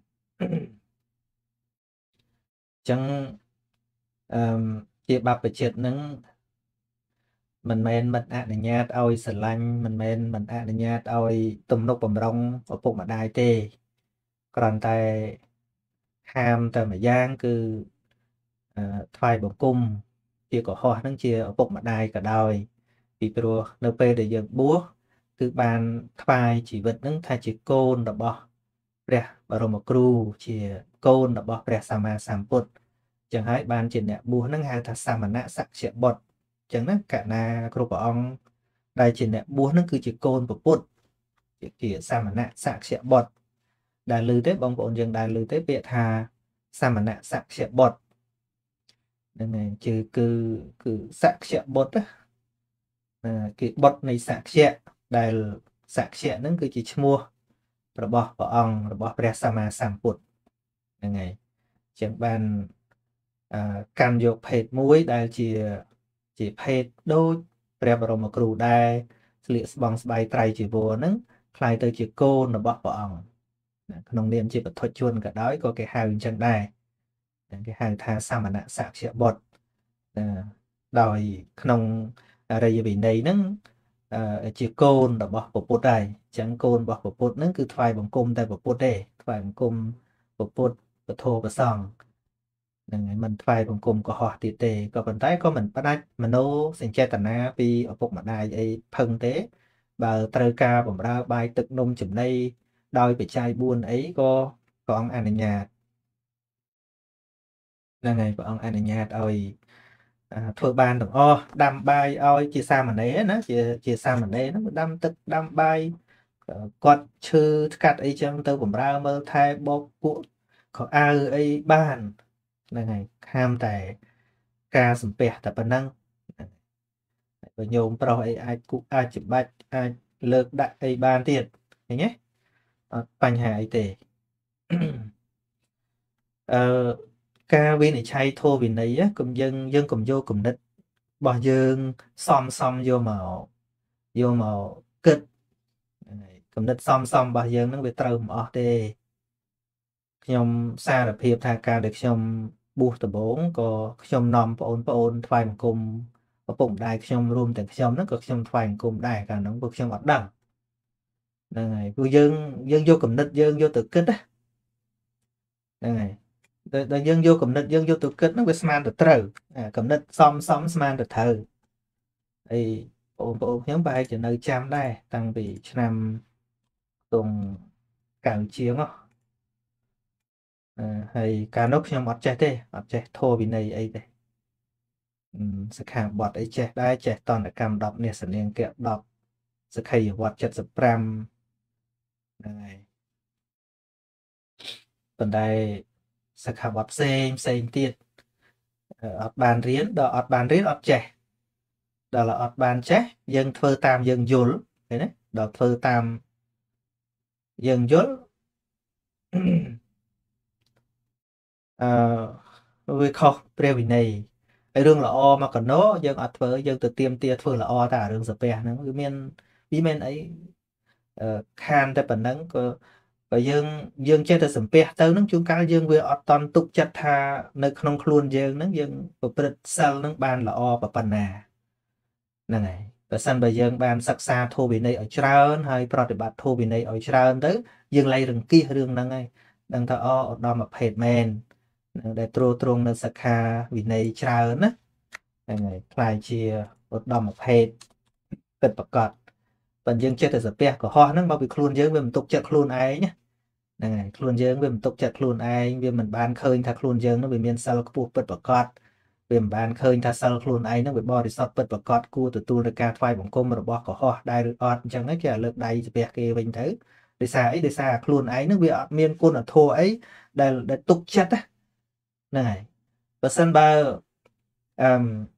ចឹងអឺជាបព្វជិតហ្នឹងមិនមែនមិនអនុញ្ញាតឲ្យស្រឡាញ់មិនមែនមិនអនុញ្ញាតឲ្យទំនុកបំរុងឪពុកម្ដាយទេ គ្រាន់តែហាមតែម្យ៉ាងគឺថ្វាយបង្គំជាកុហកហ្នឹងជាឪពុកម្ដាយក៏ដោយ ពីព្រោះនៅពេលដែលយើងបួសគឺបានថ្វាយជីវិតហ្នឹងថាជាកូនរបស់ព្រះបរមគ្រូជាកូនរបស់ព្រះសម្មាសម្ពុទ្ធចឹងហើយបានជាអ្នកបួសហ្នឹងហៅថាសមណៈសក្យបុត្រចឹងណាកណាគ្រប់ព្រះអង្គដែលជាអ្នកបួសហ្នឹងគឺជាកូនពុទ្ធជាសមណៈសក្យបុត្រ ដែលឮទេបងប្អូនយើងដែលឮទេពាក្យថាសមណៈសក្យបុត្រហ្នឹងហើយគឺគឺគឺសក្យបុត្រណាគឺបុត្រនៃសក្យដែលសក្យហ្នឹងគឺជាឈ្មោះរបស់ព្រះអង្គរបស់ព្រះសម្មាសម្ពុទ្ធហ្នឹងហើយចឹងបានកាន់យកភេទមួយដែលជាជាភេទដូចព្រះបរមគ្រូដែរស្លៀកស្បង់ស្បៃត្រៃជីវរហ្នឹងคล้ายទៅជាកូនរបស់ព្រះអង្គ ក្នុងនាមជាបឋិជនក៏ដោយក៏គេហៅអញ្ចឹងដែរគេហៅថាសមណៈសក្យបុត្រដោយក្នុងរិយវិន័យហ្នឹងជាកូនរបស់ពពុទ្ធដែរអញ្ចឹងកូនរបស់ពពុទ្ធហ្នឹងគឺថ្វាយបង្គំតែពពុទ្ធទេថ្វាយបង្គំពពុទ្ធពធប្រសង្ឃហ្នឹងហើយមិនថ្វាយបង្គំកុហកទៀតទេក៏ប៉ុន្តែក៏មិនផ្ដាច់មโนសញ្ចេតនាពីឪពុកម្ដាយអីផឹងទេ បើត្រូវការបំរើបាយទឹកនំចំណី ដោយបច្ច័យ4អីក៏ព្រះអង្គអនុញ្ញាតហ្នឹងហើយព្រះអង្គអនុញ្ញាតឲ្យធ្វើបានទាំងអស់ដាំបាយឲ្យជាសាមណេរណាជាជាសាមណេរហ្នឹងដាំទឹកដាំបាយគាត់ឈើស្កាត់អីចឹងទៅបំរើមើលថែបោកពួកខោអាវអីបានហ្នឹងហើយខាមតែការសំពះតែប៉ុណ្ណឹងបើញោមប្រុសអីអាចគូអាចច្បាច់អាចលើកដាក់អីបានទៀតឃើញទេ អត់បញ្ហាអីទេអឺការវិនិច្ឆ័យធម៌វិន័យកុំយើងយើងកុំយកគំនិតរបស់យើងសំសំយកមកយកមកគិតគំនិតសំសំរបស់យើងនឹងវាត្រូវមិនអស់ទេខ្ញុំសារភាពថាការដែលខ្ញុំបួសដំបងក៏ខ្ញុំនាំបងប្អូនថ្វាយបង្គំឪពុកម្ដាយខ្ញុំរួមទាំងខ្ញុំហ្នឹងក៏ខ្ញុំថ្វាយបង្គំដែរកាលហ្នឹងពួកខ្ញុំអត់ដឹង ហ្នឹងហើយពួកយើងយើងយកគំនិតយើងយកទៅគិតហ្នឹងហើយដល់យើងយកគំនិតយើងយកទៅគិតហ្នឹងវាស្មានទៅត្រូវគំនិតសំសំស្មានទៅត្រូវអីបងប្អូនខ្ញុំបែរជានៅចាំដែរតាំងពីឆ្នាំទុំកៅជាងហ៎ហើយកាលនោះខ្ញុំអត់ចេះទេអត់ចេះធម៌វិន័យអីទេសខាបត់អីចេះដែរចេះតនកម្ម10នេះសនាងគៈ10សក្ខីវត្ត75 ហ្នឹងហើយប៉ុន្តែសក្ខាបត់ផ្សេងផ្សេងទៀតអត់បានរៀនដល់អត់បានរៀនអត់ចេះដល់អត់បានចេះយើងធ្វើតាមយើងយល់ឃើញទេដល់ធ្វើតាមយើងយល់អឺវាខុសព្រះវិន័យហើយរឿងល្អមកកណោយើងអត់ធ្វើយើងទៅទៀមទាធ្វើល្អតែរឿងសាពះហ្នឹងវាមានវាមានអី ខានតែប៉ុណ្ណឹងក៏បើយើងយើងចេះតែសំពះទៅនឹងជួនកាលយើងវាអត់តន់ទុកចិត្តថានៅក្នុងខ្លួនយើងហ្នឹងយើងប្រព្រឹត្តសិលហ្នឹងបានល្អប៉ុណ្ណាហ្នឹងហើយបើសិនបើយើងបានសិក្សាធម៌វិន័យឲ្យច្រើនហើយប្រតិបត្តិធម៌វិន័យឲ្យច្រើនទៅយើងលែងរង្គៀសរឿងហ្នឹងហើយដឹងថាអូឧត្តមភេទមែនដែលត្រួតត្រងនៅសិក្ខាវិន័យច្រើនណាហ្នឹងហើយខ្លាយជាឧត្តមភេទពិតប្រកប បើយើងចេះតែសាពះកុហកហ្នឹងមកពីខ្លួនយើងវាមិនទុកចិត្តខ្លួនឯងណាហ្នឹងហើយខ្លួនយើងវាមិនទុកចិត្តខ្លួនឯងវាមិនបានឃើញថាខ្លួនយើងហ្នឹងវាមានសិលខ្ពស់ពិតប្រកបវាមិនបានឃើញថាសិលខ្លួនឯងហ្នឹងវាបរិសុទ្ធពិតប្រកបគួរទទួលនឹងការថ្វាយបង្គំរបស់កុហកដែរឬអត់អញ្ចឹងគេឲ្យលើកដៃសាពះគេវិញទៅដោយសារអីដោយសារខ្លួនឯងហ្នឹងវាអត់មានគុណធម៌អីដែលដែលទុកចិត្តណាហ្នឹងហើយបើសិនបើអឺ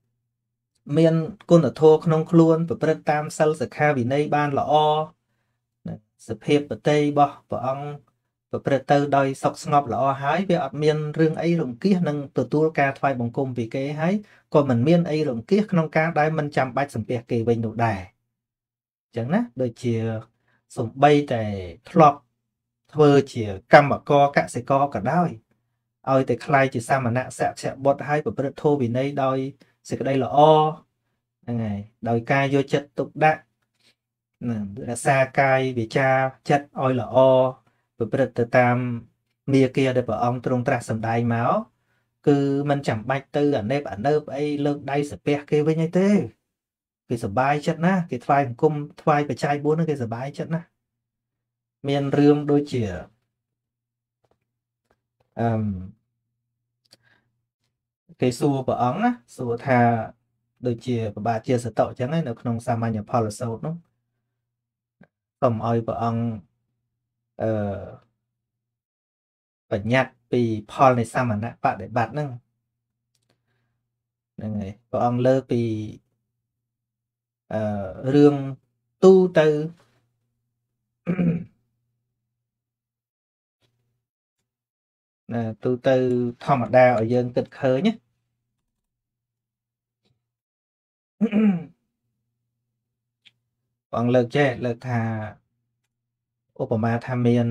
មានគុណធម៌ក្នុងខ្លួន ប្រព្រឹត្តតាមសិលសិក្ខាវិន័យបានល្អសភាពបតីរបស់ព្រះអង្គប្រព្រឹត្តទៅដោយសុខស្ងប់ល្អហើយវាអត់មានរឿងអីរង្គៀសនឹងទទួលការថ្វាយបង្គំពីគេហើយក៏មិនមានអីរង្គៀសក្នុងការដែលមិនចាំបាច់សំពះគេវិញនោះដែរអញ្ចឹងណាដូចជាសំបីតែធ្លាប់ធ្វើជាកម្មករកសិករក៏ដោយឲ្យតែខ្លាយជាសាមណៈសក្យបុត្រឲ្យប្រព្រឹត្តធម៌វិន័យដោយ សេចក្តីល្អហ្នឹងហើយដោយការយកចិត្តទុកដាក់ណារក្សាកាយវាចាចិត្តឲ្យល្អប្រព្រឹត្តទៅតាមមាគាដែលព្រះអង្គទ្រង់ត្រាស់សម្ដែងមកគឺมันចាំបាច់ទៅអាណេបអាណើបអីលើកដៃសាពះគេវិញអីទេគេសុបាយចិត្តណាគេថ្វាយបង្គំថ្វាយបច្ច័យ4ហ្នឹងគេសុបាយចិត្តណាមានរឿងដូចជាអឺម គេសួរព្រះអង្គណាសួរថាដូចជាប្របាទជាសតអញ្ចឹងនៅក្នុងសាមញ្ញផលសោតនោះសូមឲ្យព្រះអង្គអឺបញ្ញត្តិពីផលនៃសមណៈបដិបត្តិហ្នឹងហ្នឹងហើយព្រះអង្គលើកពីអឺរឿងទូទៅណាទូទៅធម្មតាឲ្យយើងគិតឃើញណា បងលើកចេះលើកថាឧបមាថាមាន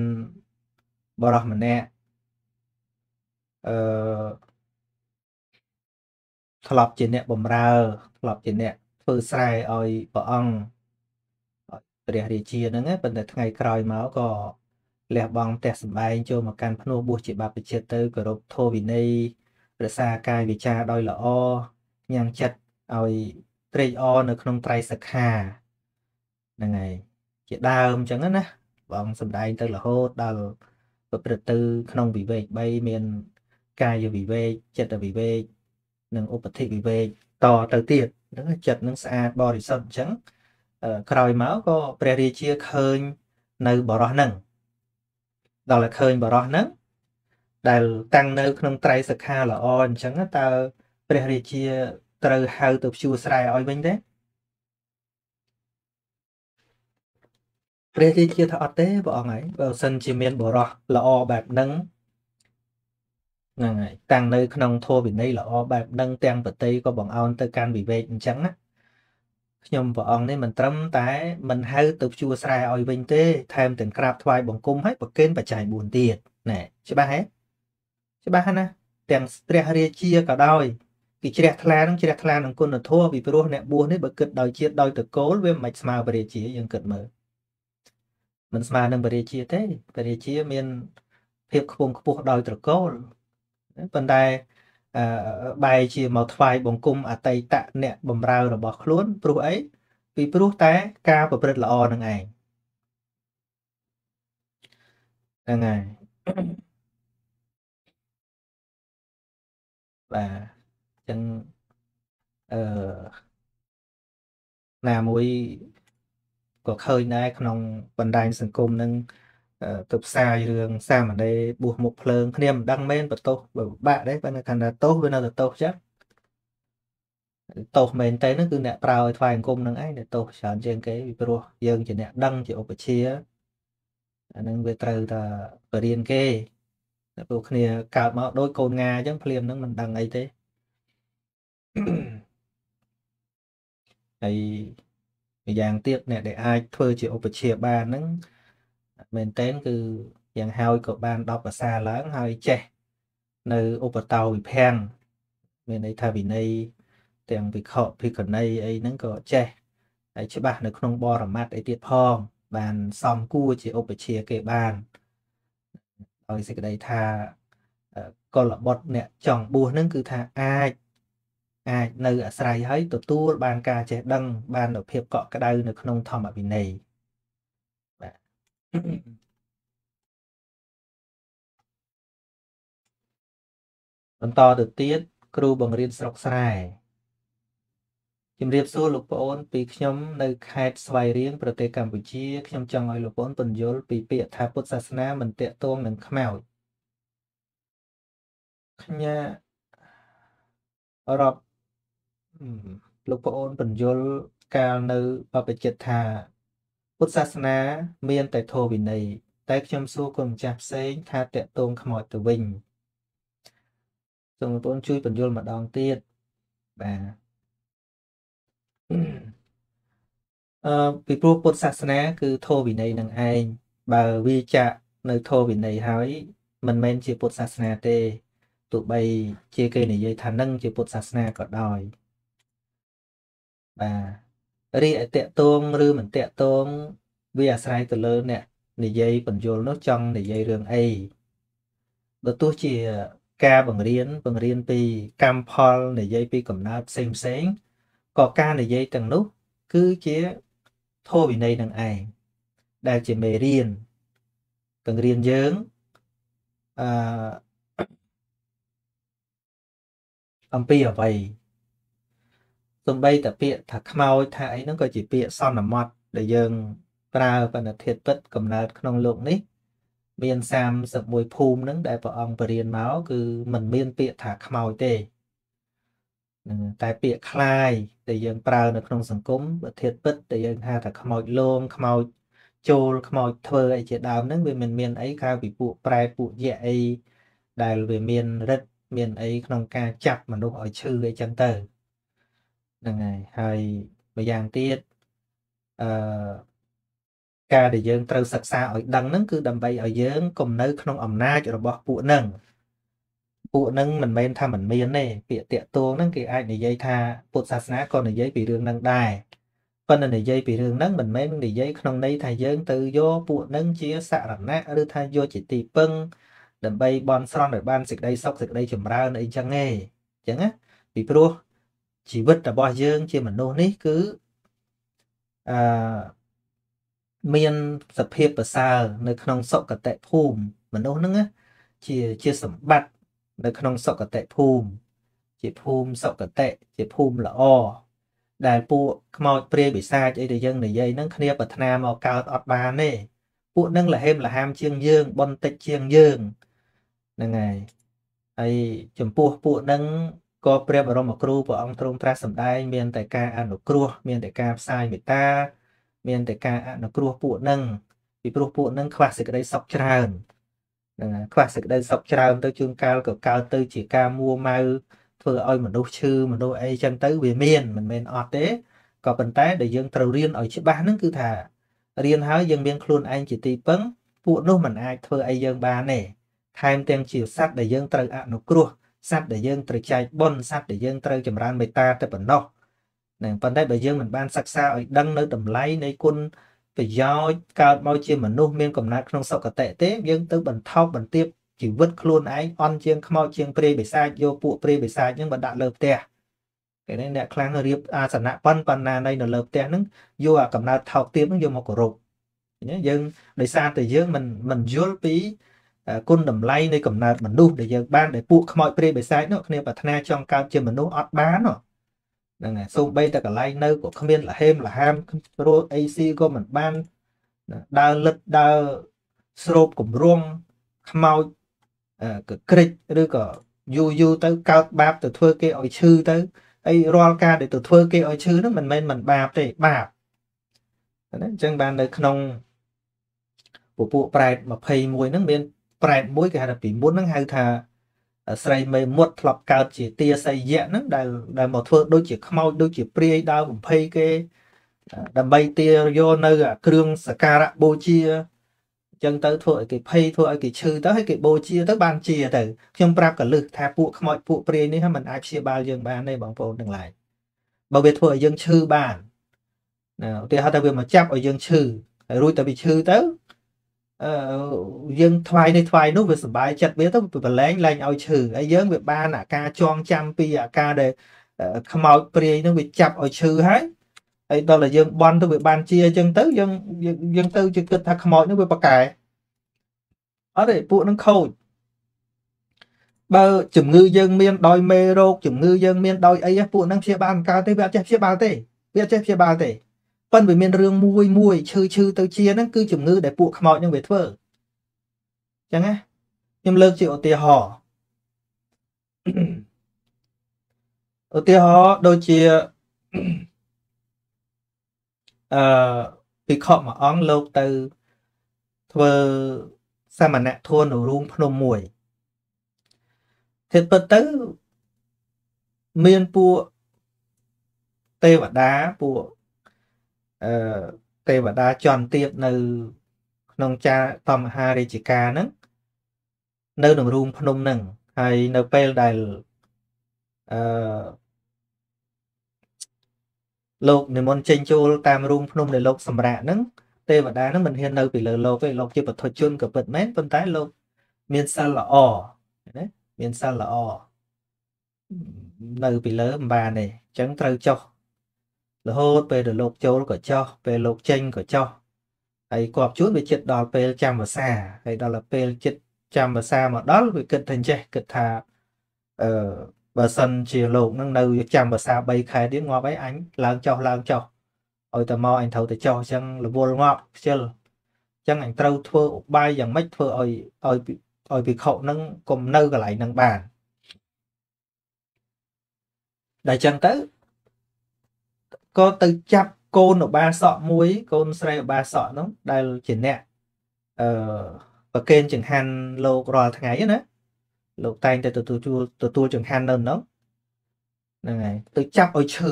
បរោះម្នាក់អឺធ្លាប់ជាអ្នកបំរើធ្លាប់ជាអ្នកធ្វើស្រែឲ្យព្រះអង្គព្រះរាជាហ្នឹងប៉ុន្តែថ្ងៃក្រោយមកក៏លះបង់ផ្ទះសម្បែងចូលមកកាន់ភ្នោះបួសជាបព្វជិតទៅគោរពធម៌វិន័យរក្សាកាយវិចារដោយល្អញ៉ាំងចិត្តឲ្យ ត្រេកអរនៅក្នុងត្រៃសិក្ខាហ្នឹងហើយជាដើមអញ្ចឹងណាបងសំដែងទៅរហូតដល់ប្រព្រឹត្តទៅក្នុងវិវេក3មានកាយវិវេកចិត្តវិវេកនិងឧបតិវិវេកតទៅទៀតហ្នឹងចិត្តនឹងស្អាតបរិសុទ្ធអញ្ចឹងក្រោយមកក៏ព្រះរាជាឃើញនៅបរោះហ្នឹងដល់តែឃើញបរោះហ្នឹងដែលតាំងនៅក្នុងត្រៃសខាល្អអញ្ចឹងតើព្រះរាជា ត្រូវហៅទៅព្យួរស្រែឲ្យវិញទេព្រះរាជាថាអត់ទេព្រះអង្គហើយបើសិនជាមានបរោះល្អបែបហ្នឹងហ្នឹងហើយតាំងនៅក្នុងធម៌វិន័យល្អបែបហ្នឹងទាំងបតីក៏បងអោនទៅកាន់វិវេកអញ្ចឹងណាខ្ញុំព្រះអង្គនេះមិនត្រឹមតែមិនហៅទៅព្យួរស្រែឲ្យវិញទេថែមទាំងក្រាបថ្វាយបង្គំឲ្យប្រគេនបច្ច័យ4ទៀតណែច្បាស់ហ៎ច្បាស់ណាទាំងព្រះរាជាក៏ដោយ គេជ្រះថ្លានឹងជ្រះថ្លានឹងគុណធម៌ពីព្រោះអ្នកបួសនេះបើគិតដោយជាតិដោយតកូលវាមិនស្មើព្រះរាជាយើងគិតមើលមិនស្មើនឹងព្រះរាជាទេព្រះរាជាមានភាពខ្ពង់ខ្ពស់ដោយត្រកូលប៉ុន្តែអឺបែរជាមកថ្វាយបង្គំអតីតអ្នកបំរើរបស់ខ្លួនព្រោះអីពីព្រោះតែការប្រព្រឹត្តល្អនឹងឯងហ្នឹងហើយបាទអញ្ចឹងអឺណាមួយក៏ឃើញដែរក្នុងបណ្ដាញសង្គមនឹងទៅផ្សាយរឿងសាមណេរបួសមុខភ្លើងគ្នាមិនដឹងមែនបន្ទោសពិបាកដែរបើគាត់ថាទោសវានៅតែទោសចឹងទោសមែនតើហ្នឹងគឺអ្នកប្រើឲ្យថ្វាយអង្គមនឹងឯងដែលទោសច្រើនជាងគេពីព្រោះយើងជាអ្នកដឹងជាឧបជាអាហ្នឹងវាត្រូវតែបរៀនគេតែពួកគ្នាកើតមកដូចកូនងាអញ្ចឹងភ្លាមហ្នឹងមិនដឹងអីទេ ហើយម្យ៉ាងទៀតអ្នកដែលអាចធ្វើជាឧបជាបានហ្នឹងមែនតែនគឺយ៉ាងហើយក៏បាន10ភាសាឡើងហើយចេះនៅឧបតោវិភាំងមានន័យថាវិន័យទាំងវិខភិក្ខណីអីហ្នឹងក៏ចេះហើយច្បាស់នៅក្នុងបរមត្តអីទៀតផងបានសំគួរជាឧបជាគេបានដោយសេចក្តីថាកលបុត្រអ្នកចង់បួសហ្នឹងគឺថាអាច អាចនៅអាស្រ័យឲ្យទទួលបានការចេះដឹង បាននូវភាពកក់ក្ដៅនៅក្នុងធម្មវិន័យបន្តទៅទៀតគ្រូបង្រៀនស្រុកស្រែជំរាបសួរលោកប្អូន ពីខ្ញុំនៅខេត្តស្វាយរៀងប្រទេសកម្ពុជាខ្ញុំចង់ឲ្យលោកប្អូនពន្យល់ពីពាក្យថាពុទ្ធសាសនាមិនតាក់ទងនឹងខ្មោចខ្ញុំរាប់ លោកប្អូនពន្យល់កាលនៅបបជិតថា ពុទ្ធសាសនា មាន តែធម៌វិន័យតែខ្ញុំសួរគុណម្ចាស់ផ្សេង ថាតកតងខ្មោចទៅវិញសូមបងប្អូនជួយបញ្យល់ម្ដងទៀតបាទអឺពីព្រោះពុទ្ធសាសនា គឺធម៌វិន័យនឹងឯងបើវាចានៅធម៌វិន័យហើយមិនមែនជាពុទ្ធសាសនាទេទោះបីជាគេនិយាយថានឹងជាពុទ្ធសាសនាក៏ដោយ បាទរីឯតកតងឬមិនតកតងវាអាស្រ័យទៅលើអ្នកនិយាយបញ្យលនោះចង់និយាយរឿងអីបើទោះជាការបង្រៀនបង្រៀនពីកម្មផលនិយាយពីកំណើតផ្សេងផ្សេងក៏ការនិយាយទាំងនោះ គឺជាធម៌វិន័យនឹងឯងដែលជាមេរៀនបង្រៀនយើងអឺអំពីអ្វី សំបីតែពាក្យថាខ្មោចថាអីហ្នឹងក៏ជាពាក្យសន្មត់ដែលយើងប្រើបណ្ឌធាតពិតកំណើតក្នុងโลกនេះមាន31ភូមិហ្នឹងដែលព្រះអង្គបរៀនមកគឺมันមានពាក្យថាខ្មោចទេនឹងតែពាក្យคลายដែលយើងប្រើនៅក្នុងសង្គមបើធាតពិតដែលយើងហៅថាខ្មោចលងខ្មោចចូលខ្មោចធ្វើអីជាដើមហ្នឹងវាមិនមានអីក្រៅពីពួកប្រែពួកយៈអីដែលវាមានរិទ្ធមានអីក្នុងការចាប់មនុស្សឲ្យឈឺអីចឹងទៅ ហ្នឹងហើយហើយម្យ៉ាងទៀតអឺការដែលយើងត្រូវសិក្សាឲ្យដឹងហ្នឹងគឺដើម្បីឲ្យយើងកុំនៅក្នុងអំណាចរបស់ពួកហ្នឹងពួកហ្នឹងមិនមែនថាមិនមានទេពាក្យតាកតួងហ្នឹងគេអាចនិយាយថាពុទ្ធសាសនាក៏និយាយពីរឿងហ្នឹងដែរប៉ុន្តែនិយាយពីរឿងហ្នឹងមិនមែននិយាយក្នុងន័យថាយើងទៅយកពួកហ្នឹងជាសរណៈឬថាយកជាទីពឹងដើម្បីបន់ស្រន់ឲ្យបានសេចក្តីសុខសេចក្តីចម្រើនអីចឹងទេអញ្ចឹងណាពីព្រោះ ជីវិតរបស់យើងជាមនុស្សនេះគឺអឺមានសភាពប្រសើរនៅក្នុងសុគតិភូមិមនុស្សហ្នឹងជាជាសម្បត្តិនៅក្នុងសុគតិភូមិជាភូមិសុគតិជាភូមិល្អដែលពួកខ្មោចព្រាយបិសាចអីដែលយើងនិយាយហ្នឹងគ្នាប្រាថ្នាមកកើតអត់បានទេពួកហ្នឹងលហេមលហាមជាងយើងបនតិចជាងយើងហ្នឹងហើយហើយចំពោះពួកហ្នឹង ក៏ព្រះបរមគ្រូព្រះអង្គទ្រង់ត្រាស់សម្ដែងមានតែការអនុគ្រោះ មានតែការផ្សាយមេត្តា មានតែការអនុគ្រោះពួកហ្នឹងពីព្រោះពួកហ្នឹងខ្វះសេចក្តីសុខច្រើនហ្នឹងហើយខ្វះសេចក្តីសុខច្រើនទៅជួនកាលក៏កើតទៅជាការមួម៉ៅធ្វើឲ្យមនុស្សឈឺមនុស្សអីចឹងទៅវាមានមិនមែនអត់ទេក៏ប៉ុន្តែដែលយើងត្រូវរៀនឲ្យច្បាស់ហ្នឹងគឺថារៀនហើយយើងមានខ្លួនឯងជាទីពឹងពួកនោះមិនអាចធ្វើអីយើងបានទេថែមទាំងជាសត្វដែលយើងត្រូវអនុគ្រោះ សត្វដែលយើងត្រូវចែកបុណ្យសត្វដែលយើងត្រូវចម្រើនមេត្តាទៅប៉ុណ្ណោះនឹងប៉ុន្តែបើយើងមិនបានសិក្សាឲ្យដឹងនៅតម្លៃនៃគុណប្រយោជន៍កើតមកជាមនុស្សមានកំណត់ក្នុងសុគតិទេយើងទៅបន្ថោកបន្ទាបជីវិតខ្លួនឯងអន់ជាងខ្មោចជាងព្រាយបិសាចយកពួកព្រាយបិសាចហ្នឹងមកដាក់លើផ្ទះគេនេះអ្នកខ្លាំងរៀបអាសនៈប៉ុនបណ្ណានៃនៅលើផ្ទះហ្នឹងយកអាកំណើតថោកទាបហ្នឹងយកមកគោរពយើងដោយសារតែយើងមិនមិនយល់ពី គុណតម្លៃនៃកំណើតមនុស្សដែលយើងបានដែលពួកខ្មោចព្រាយបិសាចនោះគ្នាប្រាថ្នាចង់កើតជាមនុស្សអត់បានហ្នឹងហើយសូម្បីតែកន្លែងនៅក៏គ្មានលហេមលហាមព្រោះ AC ក៏មិនបានដើរលិតដើរស្រូបគម្រងខ្មោចកក្រិចឬក៏យូរយូរទៅកើតបាបទៅធ្វើគេឲ្យឈឺទៅហើយរាល់ការដែលទៅធ្វើគេឲ្យឈឺហ្នឹងមិនមែនមិនបាបទេបាបណាអញ្ចឹងបាននៅក្នុងពពួកប្រែត21ហ្នឹងមាន ប្រែតមួយគេហៅថាពីមុនហ្នឹងហៅថាស្រីមេមុតធ្លាប់កើតជាទាស័យយៈហ្នឹងដែលដែលមកធ្វើដូចជាខ្មោចដូចជាព្រាយដើរបំភ័យគេដើម្បីទាយកនៅគ្រឿងសក្ការៈបូជាអញ្ចឹងទៅធ្វើឲ្យគេភ័យធ្វើឲ្យគេឈឺទៅហើយគេបូជាទៅបានជាទៅខ្ញុំប្រាប់កលឹះថាពួកខ្មោចពួកព្រាយនេះมันអាចព្យាបាលយើងបានទេបងប្អូនទាំងឡាយបើវាធ្វើឲ្យយើងឈឺបានណាឧទាហរណ៍ថាវាមកចាប់ឲ្យយើងឈឺហើយរួចតែវាឈឺទៅ អឺយើងថ្វាយនេះថ្វាយនោះវាសុបាយចិត្តវាទៅប្រឡែងលែងឲ្យឈឺហើយយើងវាបានអាការចងចាំពីអាការដែលខ្មោចព្រាយនឹងវាចាប់ឲ្យឈឺហើយហើយដល់តែយើងបន់ទៅវាបានជាអញ្ចឹងទៅយើងយើងទៅជាគិតថាខ្មោចនោះវាប្រកែអត់ទេពួកនឹងខូចបើជំងឺយើងមានដោយមេរោគជំងឺយើងមានដោយអីពួកនឹងព្យាបាលមិនកើតទេវាអត់ចេះព្យាបាលទេវាអត់ចេះព្យាបាលទេ ប៉ុន្តែវាមានរឿងមួយមួយឈឺឈឺទៅជាហ្នឹងគឺជំងឺដែលពួកខ្មោចហ្នឹងវាធ្វើអញ្ចឹងណាខ្ញុំលើកជាឧទាហរណ៍ឧទាហរណ៍ដូចជាអឺភិក្ខុមួយអង្គលោកទៅធ្វើសមណធម៌នៅរូងភ្នំមួយធិតពិតទៅមានពួកទេវតាពួក អឺទេវតាចន់ទៀបនៅ ក្នុងចាតមហារាជការហ្នឹងនៅក្នុងរូងភ្នំហ្នឹងហើយនៅពេលដែលអឺលោកនិមន្តចេញចូលតាមរូងភ្នំនៃលោកសម្រាប់ហ្នឹងទេវតាហ្នឹងមិនហ៊ាននៅពីលើលោកទេលោកជាបុថុជនក៏ពិតមែនប៉ុន្តែលោកមានសិលល្អណាមានសិលល្អនៅពីលើមិនបានទេអញ្ចឹងត្រូវចុះ រហូតពេលដែលលោកចូលក៏ចុះពេលលោកចេញក៏ចុះហើយគាត់ជួនវាចិត្តដល់ពេលចាំភាសាហើយដល់ពេលចិត្តចាំភាសាមកដល់វាគិតថាចេះគិតថាអឺបើសិនជាលោកនឹងនៅចាំភាសា3ខែទៀតងាប់អីអញឡើងចុះឡើងចុះឲ្យតែមកអញត្រូវតែចុះអញ្ចឹងរវល់ងាប់ខ្ជិលអញ្ចឹងអញត្រូវធ្វើឧបាយយ៉ាងម៉េចធ្វើឲ្យឲ្យឲ្យពិខុនឹងកុំនៅកន្លែងនឹងបានដែលចឹងទៅ ក៏ទៅចាប់កូនឧបាសកមួយកូនស្រីឧបាសកនោះដែលជាអ្នកអឺប្រកេនចង្ហាន់លោករាល់ថ្ងៃណាលោកតែងតែទទួលទទួលចង្ហាន់នៅនោះហ្នឹងហើយទៅចាប់ឲ្យឈឺ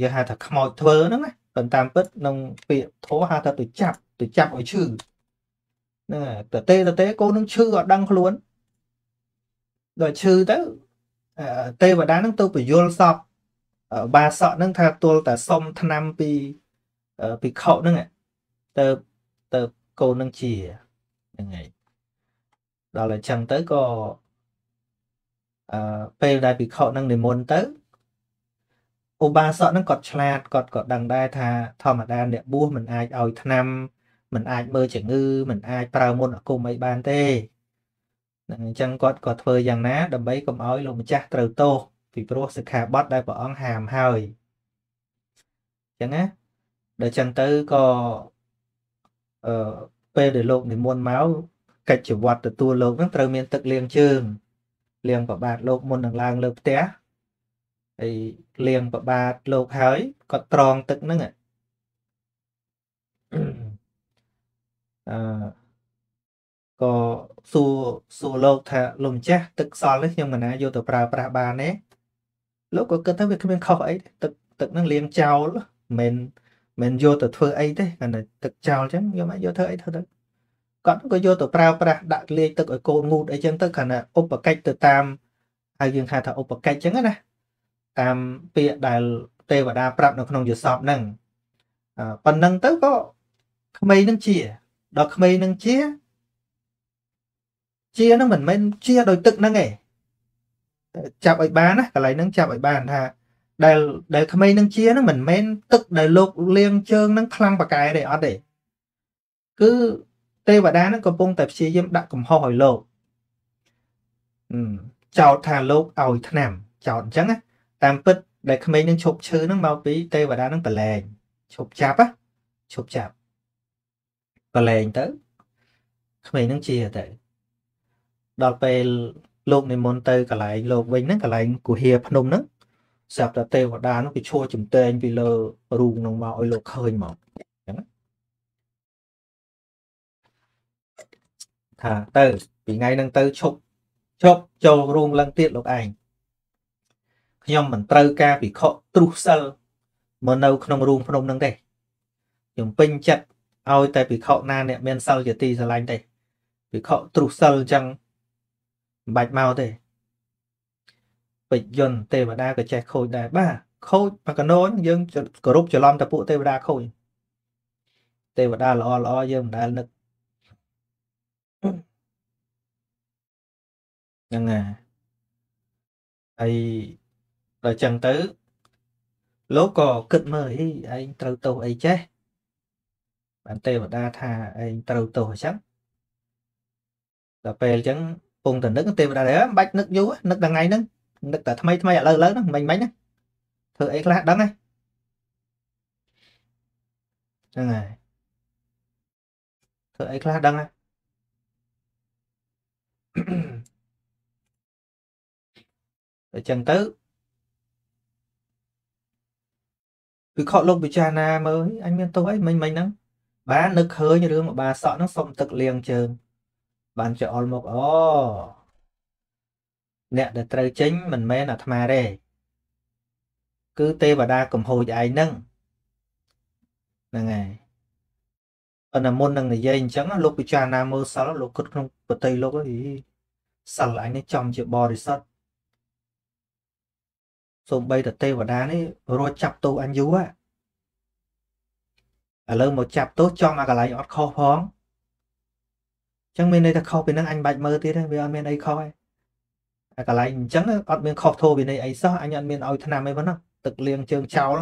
យើងហៅថាខ្មោចធ្វើហ្នឹងណាប៉ុន្តែពិតក្នុងពាក្យធោះហៅថាទៅចាប់ទៅចាប់ឲ្យឈឺហ្នឹងហើយតទេតទេកូននឹងឈឺអត់ដឹងខ្លួនដល់ឈឺទៅទេវតានឹងទៅពយល់សព បាសក់នឹងថាទល់តែសុំឆ្នាំពីពីខុហ្នឹងទៅទៅកូននឹងជាហ្នឹងហើយដល់តែចឹងទៅក៏អឺពេលដែលភិក្ខុនឹងនិមន្តទៅឧបាសកនឹងគាត់ឆ្លាតគាត់ក៏ដឹងដែរថាធម្មតាអ្នកបួសមិនអាចឲ្យឆ្នាំមិនអាចមើលជំងឺមិនអាចប្រើមុនអាគមអីបានទេហ្នឹងអញ្ចឹងគាត់ក៏ធ្វើយ៉ាងណាដើម្បីកុំឲ្យលោកម្ចាស់ត្រូវទោស ពីព្រោះសិក្ខាបទដែលព្រះអង្គហាមហើយអញ្ចឹងណាដល់ចឹងទៅក៏អឺពេលដែលលោកនិមន្តមកកិច្ចវត្តទទួលលោកនឹងត្រូវមានទឹកលាងជើងលាងប្របាទលោកមុននឹងឡើងលើផ្ទះហើយលាងប្របាទលោកហើយគាត់ត្រងទឹកហ្នឹងអឺក៏សួរសួរលោកថាលោកម្ចាស់ទឹកសល់នេះខ្ញុំមិនណាយកទៅប្រើប្រាស់បានទេ លោកក៏គិតថាវាគ្មានខុសអីទឹកទឹកហ្នឹងលាងចោលមិនមិនយកទៅធ្វើអីទេគាត់តែទឹកចោលអញ្ចឹងយកមកយកធ្វើអីធ្វើទៅគាត់ក៏យកទៅប្រើប្រាស់ដាក់លាយទឹកឲ្យកូនងូតអីចឹងទៅគ្រាន់តែឧបកិច្ចទៅតាមហើយយើងហៅថាឧបកិច្ចចឹងណាតាមពាក្យដែលទេវតាប្រាប់នៅក្នុងយសពហ្នឹងប៉ុណ្ណឹងទៅក៏ក្មេងនឹងជាដល់ក្មេងនឹងជាជាហ្នឹងមិនមែនជាដោយទឹកហ្នឹងទេ ចាប់ឲ្យបានណាកន្លែងហ្នឹងចាប់ឲ្យបានថាដែលដែលក្មេងនឹងជាហ្នឹងមិនមែនទឹកដែលលោកលៀងជើងហ្នឹងខ្លាំងប្រកែទេអត់ទេគឺទេវតាហ្នឹងកំពុងតែព្យាយាមដាក់កំហុសឲ្យលោកចោតថាលោកឲ្យឆ្នាំចោតអញ្ចឹងណាតាមពិតដែលក្មេងនឹងឈប់ឈឺហ្នឹងមកពីទេវតាហ្នឹងប្រឡែងឈប់ចាប់ណាឈប់ចាប់ប្រឡែងទៅក្មេងនឹងជាទៅដល់ពេល លោកនិមន្តទៅកន្លែងលោកវិញហ្នឹងកន្លែងគុហាភ្នំហ្នឹងស្រាប់តែទេវតានោះគេឈួរជំទែងពីលើរូងហ្នឹងមកឲ្យលោកឃើញមកអញ្ចឹងថាទៅពីថ្ងៃហ្នឹងទៅឈប់ឈប់ចូលរូងឡើងទៀតលោកឯងខ្ញុំមិនត្រូវការពិខុទ្រុសសិលមកនៅក្នុងរូងភ្នំហ្នឹងទេខ្ញុំពេញចិត្តឲ្យតែពិខុណាអ្នកមានសិលជាទីស្រឡាញ់ទេពិខុទ្រុសសិលអញ្ចឹង មិនបាច់មកទេពេជ្រយន្តទេវតាក៏ចេះខូចដែរបាទខូចបកណូយើងគោរពច្រឡំតែពួកទេវតាខូចទេវតាល្អល្អយើងមិនដែលនឹកហ្នឹងហើយហើយដល់ចឹងទៅលោកក៏គិតមើលអីឯងត្រូវទោសអីចេះបានទេវតាថាឯងត្រូវទោសអញ្ចឹងដល់ពេលអញ្ចឹង ពងតនឹកទេវតាដែរមិនបាច់នឹកយូរនឹកដល់ថ្ងៃហ្នឹងនឹកតែថ្មីថ្មីឥឡូវឥឡូវហ្នឹងមិញមិញណាធ្វើអីខ្លះដឹងហើយហ្នឹងហើយធ្វើអីខ្លះដឹងហើយអញ្ចឹងទៅគឺខកលោកពិចារណាមើលអញមានទោសអីមិញមិញហ្នឹងបាននឹកឃើញរឿងបាសក់ហ្នឹងសុំទឹកលាងជើង បានចោលមកអូអ្នកដែលត្រូវចេញមិនមែនអាត្មាទេគឺទេវតាកំហូចឯងហ្នឹងហ្នឹងហើយប៉ុន្តែមុននឹងនិយាយអញ្ចឹងលោកពិចារណាមើលសិលលោកគិតក្នុងប្រតិលោកអីសិលអញនេះចំជាបរិសុទ្ធសូម្បីតែទេវតានេះរត់ចាប់ទោសអញយូរឥឡូវមកចាប់ទោសចំអាកន្លែងអត់ខុសផង ចឹងមានន័យថាខុសពីនឹងអញបាច់មើលទៀតវាអត់មានអីខុសទេអាកន្លែងអញ្ចឹងអត់មានខុសធោវិន័យអីសោះអញអត់មានឲ្យឆ្នាំអីប៉ុណ្ណោះទឹកលៀងជើងចោល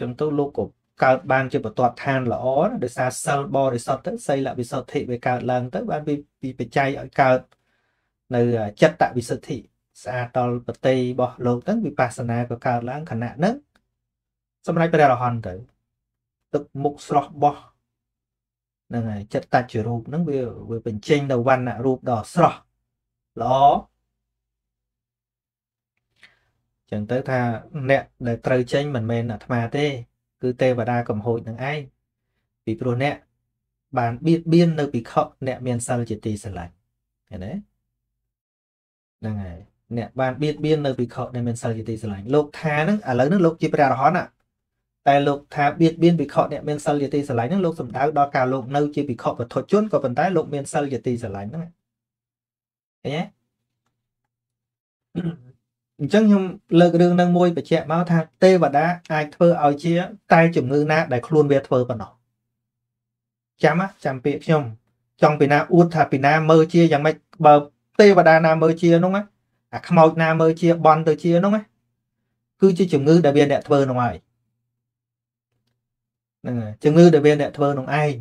ចឹងទៅលោកក៏កើតបានជាបន្ទាត់ឋានល្អដោយសារសិលបរិសុទ្ធទៅសីលវិសុទ្ធិវាកើតឡើងទៅបានពីពីបច្ច័យឲ្យកើតនៅចិត្តវិសុទ្ធិស្អាតដល់ប្រតិរបស់លោកទៅវិបស្សនាក៏កើតឡើងខណៈហ្នឹងសម្រាប់ព្រះរហន្តទៅទឹកមុខស្រស់បោះ ហ្នឹងហើយចិត្តតច្ចរូបហ្នឹងវាវាបញ្ចេញនៅវណ្ណៈរូបដ៏ស្រស់ល្អចឹងទៅថាអ្នកដែលត្រូវចេញមិនមែនអាត្មាទេ គឺទេវតាកំហូចនឹងឯងពីព្រោះអ្នកបានបៀតបៀននៅភិក្ខុអ្នកមានសិលជាទីស្រឡាញ់ឃើញទេហ្នឹងហើយអ្នកបានបៀតបៀននៅភិក្ខុដែលមានសិលជាទីស្រឡាញ់លោកថាហ្នឹងឥឡូវហ្នឹងលោកជាព្រះអរហន្ត តែលោកថាបៀតបៀនភិក្ខុអ្នកមានសិលជាទីស្រឡាញ់ហ្នឹងលោកសំដៅដល់ការលោកនៅជាភិក្ខុពធជនក៏ប៉ុន្តែលោកមានសិលជាទីស្រឡាញ់ហ្នឹងឃើញទេអញ្ចឹងខ្ញុំលើករឿងនឹងមួយបញ្ជាក់មកថាទេវតាអាចធ្វើឲ្យជា តែជំងឺណា ដែលខ្លួនវាធ្វើប៉ុណ្ណោះចាំចាំពាក្យខ្ញុំចង់ពីណាអួតថាពីណាមើលជាយ៉ាងម៉េចបើទេវតាណាមើលជានោះអាខ្មោចណាមើលជាបន់ទៅជានោះគឺជាជំងឺដែលវាអ្នកធ្វើនោះហើយ ហ្នឹងហើយជំងឺដែលវាអ្នកធ្វើនឹងឯង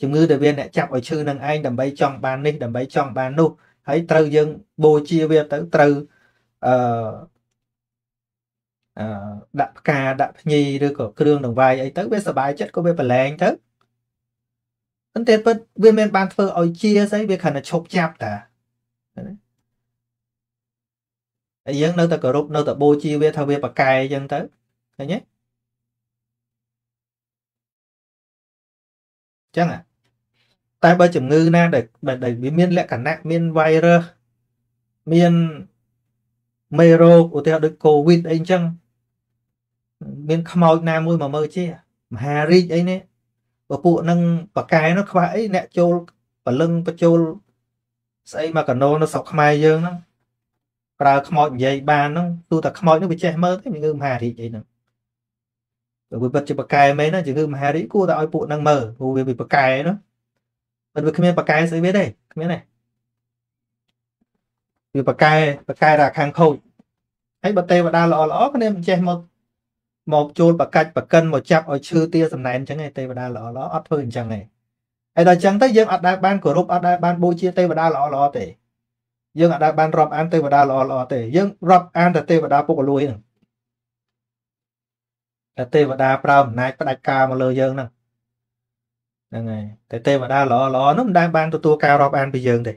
ជំងឺដែលវាអ្នកចាប់ឲ្យឈឺនឹងឯងដើម្បីចង់បាននេះដើម្បីចង់បាននោះហើយត្រូវយើងបូជាវាទៅត្រូវអឺអឺដាក់ផ្កាដាក់ភ្ញីឬក៏គ្រឿងដង្វាយអីទៅវាសុបាយចិត្តក៏វាប្រឡែងទៅប៉ុន្តែពិតវាមិនបានធ្វើឲ្យជាស្អីវាគ្រាន់តែឈប់ចាប់តាយើងនៅតែគោរពនៅតែបូជាវាថាវាប្រកែអញ្ចឹងទៅឃើញទេ ចឹងតែបើជំងឺណាដែលដែលវាមានលក្ខណៈមាន virus មានមេរោគឧទាហរណ៍ដូច COVID អីចឹងមានខ្មោចណាមួយមកមើលជាមហារីកអីនេះពពួកនឹងបកែនោះខ្វះអីអ្នកចូលបលឹងបញ្ចូលស្អីមកកណូនៅស្រុកខ្មែរយើងហ្នឹងប្រើខ្មោចនិយាយបានហ្នឹងទូតែខ្មោចនោះវាចេះមើលទេជំងឺមហារីកអីហ្នឹង វាពិតជាបកែមែនណាជំងឺមហារីកគួរតែឲ្យពួកហ្នឹងមើលព្រោះវាវាបកែណាមិនវាគ្មានបកែស្អីវាទេគ្មានទេវាបកែបកែដល់ខាងខូចហើយបើទេវតាល្អល្អគ្នាមិនចេះមកមកចូលបកាច់បកិនមកចាប់ឲ្យឈឺទាសំណែនអញ្ចឹងឯទេវតាល្អល្អអត់ធ្វើអញ្ចឹងឯងហើយដល់អញ្ចឹងទៅយើងអត់ដែលបានគោរពអត់ដែលបានបូជាទេវតាល្អល្អទេយើងអត់ដែលបានរាប់អានទេវតាល្អល្អទេយើងរាប់អានតែទេវតាពុកអលួយហ្នឹង តែទេវតាប្រើអំណាចផ្ដាច់ការមកលើយើងហ្នឹងហ្នឹងហើយតែទេវតាល្អល្អនោះមិនដែលបានទទួលការរាប់អានពីយើងទេ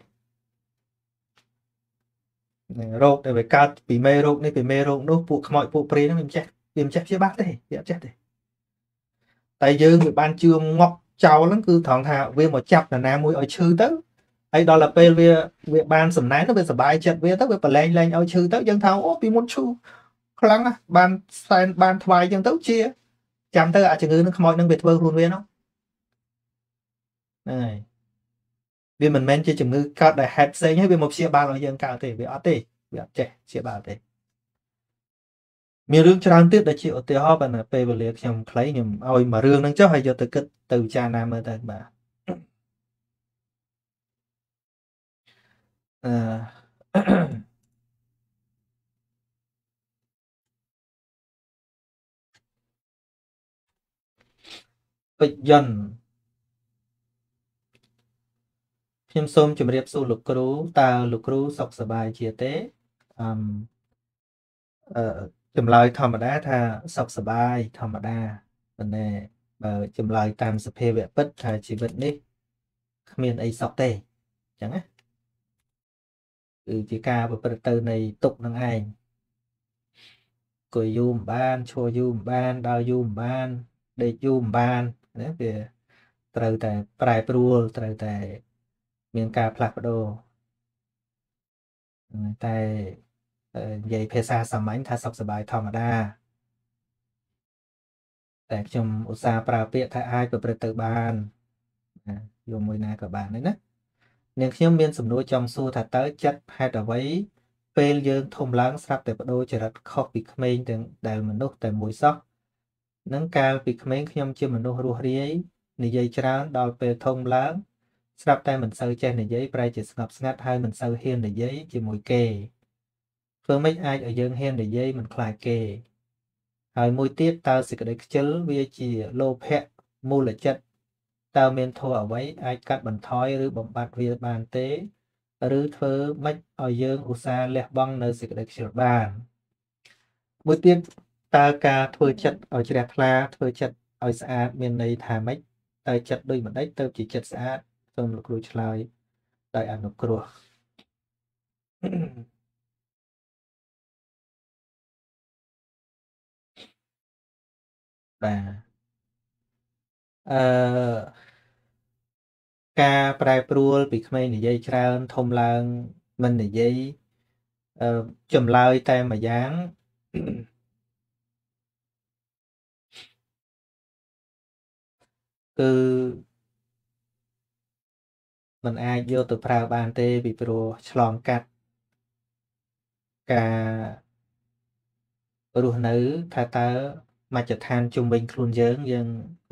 នឹងរោគដែលវាកើតពីមេរោគនេះពីមេរោគនោះពួកខ្មោចពួកព្រាយហ្នឹងវាមិនចេះវាមិនចេះព្យាបាលទេវាអត់ចេះទេតែយើងវាបានជឿងក់ចោលហ្នឹងគឺត្រង់ថាវាមកចាប់នរណាមួយឲ្យឈឺទៅហើយដល់ទៅពេលវាវាបានសំណែនទៅវាសុបាយចិត្តវាទៅវាប្រឡែងលែងឲ្យឈឺទៅយើងថាអូពីមុនឈឺ ខ្លាំងណាស់បានសែនបានថ្វាយចឹងទៅជាចាំទៅអាជំងឺនឹងខ្មោចនឹងវាធ្វើខ្លួនវានោះហ្នឹងហើយវាមិនមែនជាជំងឺកើតដោយហេតុផ្សេងហើយវាមកព្យាបាលឲ្យយើងកើតទេវាអត់ទេវាអត់ចេះព្យាបាលទេមានរឿងច្រើនទៀតដែលជាឧទាហរណ៍បើពេលវេលាខ្ញុំខ្លីខ្ញុំឲ្យមួយរឿងហ្នឹងចុះហើយយកទៅគិតទៅពិចារណាមើលទៅបាទអឺ ពេជ្រយន្តខ្ញុំសូមជម្រាបសួរលោកគ្រូតើលោកគ្រូសុខសប្បាយជាទេអឺអឺចម្លើយធម្មតាថាសុខសប្បាយធម្មតាប៉ុន្តែបើចម្លើយតាមសភាវៈពិតថាជីវិតនេះគ្មានអីសុខទេអញ្ចឹងណាគឺជាការប្រព្រឹត្តទៅនៃទុកនឹងឯងគួយយូរមិនបានឈរយូរមិនបានដើរយូរមិនបានដេកយូរមិនបាន ណាវាត្រូវតែប្រែប្រួលត្រូវតែ មានការផ្លាស់ប្ដូរតែនិយាយភាសាសាមញ្ញថាសុខសប្បាយធម្មតា តែខ្ញុំឧស្សាហ៍ប្រើពាក្យថាអាចប្រព្រឹត្តទៅបានណាយកមួយណាក៏បានដែរណានាងខ្ញុំមានសំណួរចង់សួរថាតើចិត្តហេតុអ្វី ពេលយើងធំឡើងស្រាប់តែបដូរចរិតខុសពីក្មេងទាំងដែលមនុស្សតែមួយសោះ នឹងកាលពីក្មេងខ្ញុំជាមនុស្សរស់រាយនិយាយច្រើនដល់ពេលធំឡើងស្រាប់តែមិនសូវចេះនិយាយប្រែជាស្ងប់ស្ងាត់ហើយមិនសូវហ៊ាននិយាយជាមួយគេធ្វើម៉េចអាចឲ្យយើងហ៊ាននិយាយមិនខ្លាចគេហើយមួយទៀតតើសេចក្តីខ្ជិលវាជាលោភៈមូលចិត្តតើមានធម៌អ្វីអាចកាត់បន្ថយឬបំបត្តិវាបានទេ ឬធ្វើម៉េចឲ្យយើងឧស្សាហ៍លះបង់នៅសេចក្តីខ្ជិលបានមួយទៀត តើការធ្វើចិត្តឲ្យជ្រះថ្លាធ្វើចិត្តឲ្យស្អាតមានន័យថាម៉េចតើចិត្តដូចម្ដេចទៅជាចិត្តស្អាតសូមលោកគ្រូឆ្លើយដោយអនុគ្រោះបាទអឺការប្រែប្រួលពីក្មេងនិយាយច្រើនធំឡើងមិននិយាយអឺចម្លើយតែមួយយ៉ាង គឺมันអាចយកទៅប្រើបានទេពីព្រោះឆ្លងកាត់ការរស់នៅថាតើមជ្ឈដ្ឋានជុំវិញខ្លួនយើងយើង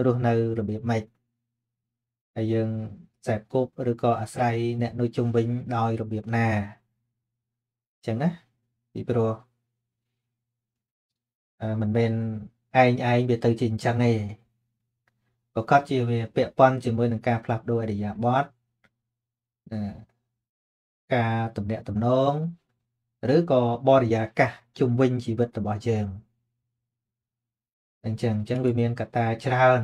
រស់នៅរបៀបម៉េចហើយយើងខ្សែគប់ឬក៏អាស្រ័យអ្នកនៅជុំវិញដោយរបៀបណាអញ្ចឹងណាពីព្រោះអឺមិនមែនឯងឯងវាទៅជាអញ្ចឹងទេ ប្រកាសជាវាពាក់ព័ន្ធជាមួយនឹងការផ្លាស់ប្ដូរអរិយាប័ត្រការតំណាក់តំណងឬក៏បរិយាកាសជុំវិញជីវិតរបស់យើងអញ្ចឹងអញ្ចឹងវាមានកត្តាច្រើន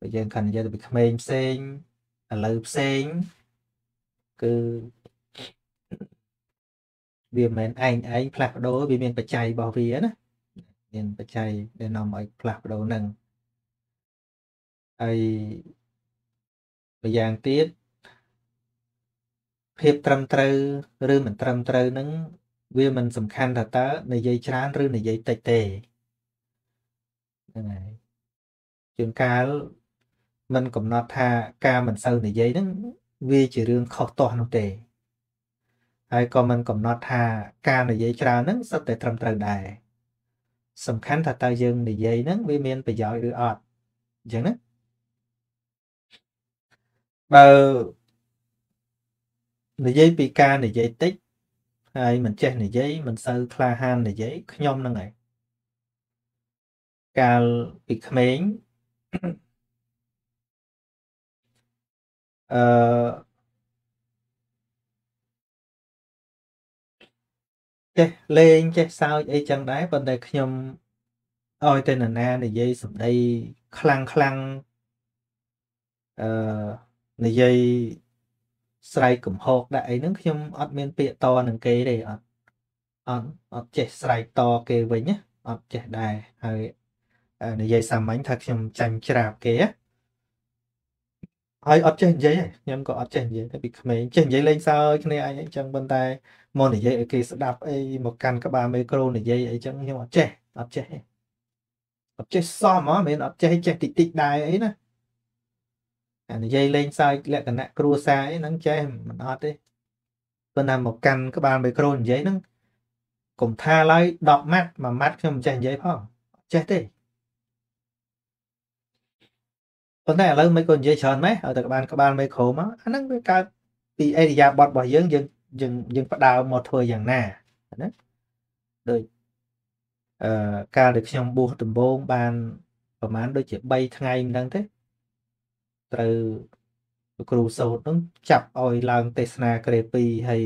បើយើងកាន់និយាយទៅពីក្មេងផ្សេងឥឡូវផ្សេងគឺវាមិនមែនឯងឯងផ្លាស់ប្ដូរវាមានបច្ច័យរបស់វាណាមានបច្ច័យដែលនាំឲ្យផ្លាស់ប្ដូរនឹង ហើយម្យ៉ាងទៀតភាពត្រឹមត្រូវឬមិនត្រឹមត្រូវនឹងវាមិនសំខាន់ថាតើនិយាយច្រើនឬនិយាយតិចទេហ្នឹងហើយជួនកាលมันកំណត់ថាការមិនសូវនិយាយហ្នឹងវាជារឿងខុសទាស់នោះទេហើយក៏มันកំណត់ថាការនិយាយច្រើនហ្នឹងសុទ្ធតែត្រឹមត្រូវដែរសំខាន់ថាតើយើងនិយាយហ្នឹងវាមានប្រយោជន៍ឬអត់អញ្ចឹងណា បើនិយាយពីការនិយាយតិចហើយមិនចេះនិយាយមិនសូវក្លាហាននិយាយខ្ញុំហ្នឹងឯងកាលពីក្មេងអឺចេះលេងចេះសើចអីចឹងដែរប៉ុន្តែខ្ញុំឲ្យតែនរណានិយាយសម្ដីខ្លាំងខ្លាំងអឺ និយាយស្រែកកំហកដាក់អីហ្នឹងខ្ញុំអត់មានពាក្យតនឹងគេទេអត់អត់អត់ចេះស្រែកតគេវិញណាអត់ចេះដែរហើយនិយាយសាមញ្ញថាខ្ញុំចាញ់ច្រាបគេហើយអត់ចេះនិយាយខ្ញុំក៏អត់ចេះនិយាយតែពីក្មេងចេះនិយាយលេងសើចគ្នាអីអញ្ចឹងប៉ុន្តែមកនិយាយឲ្យគេស្ដាប់អីមកកាន់ក្បាលមេក្រូនិយាយអីចឹងខ្ញុំអត់ចេះអត់ចេះអត់ចេះសមហ៎មិនអត់ចេះចេះតិចតិចដែរអីណាអា និយាយលេងសើចលក្ខណៈគ្រួសារអីហ្នឹងចេះមិនអត់ទេប៉ុន្តែមកកាន់ក្បាលមេក្រូនិយាយហ្នឹងកុំថាឡើយ10ម៉ាត់មួយម៉ាត់ខ្ញុំមិនចេះនិយាយផងអត់ចេះទេប៉ុន្តែឥឡូវមិនក៏និយាយច្រើនម៉េះឲ្យតែក្បាលក្បាលមេក្រូមកអាហ្នឹងវាកើតពីអេរិយាប័តរបស់យើងយើងយើងយើងផ្ដើមមកធ្វើយ៉ាងណាណាដូចអឺកាលដែលខ្ញុំបួសដំបូងបានប្រហែលដូចជា3ថ្ងៃមិនដឹងទេ ត្រូវលោកគ្រូសោតនឹងចាប់ឲ្យឡើងទេសនាក្រេ2ហើយ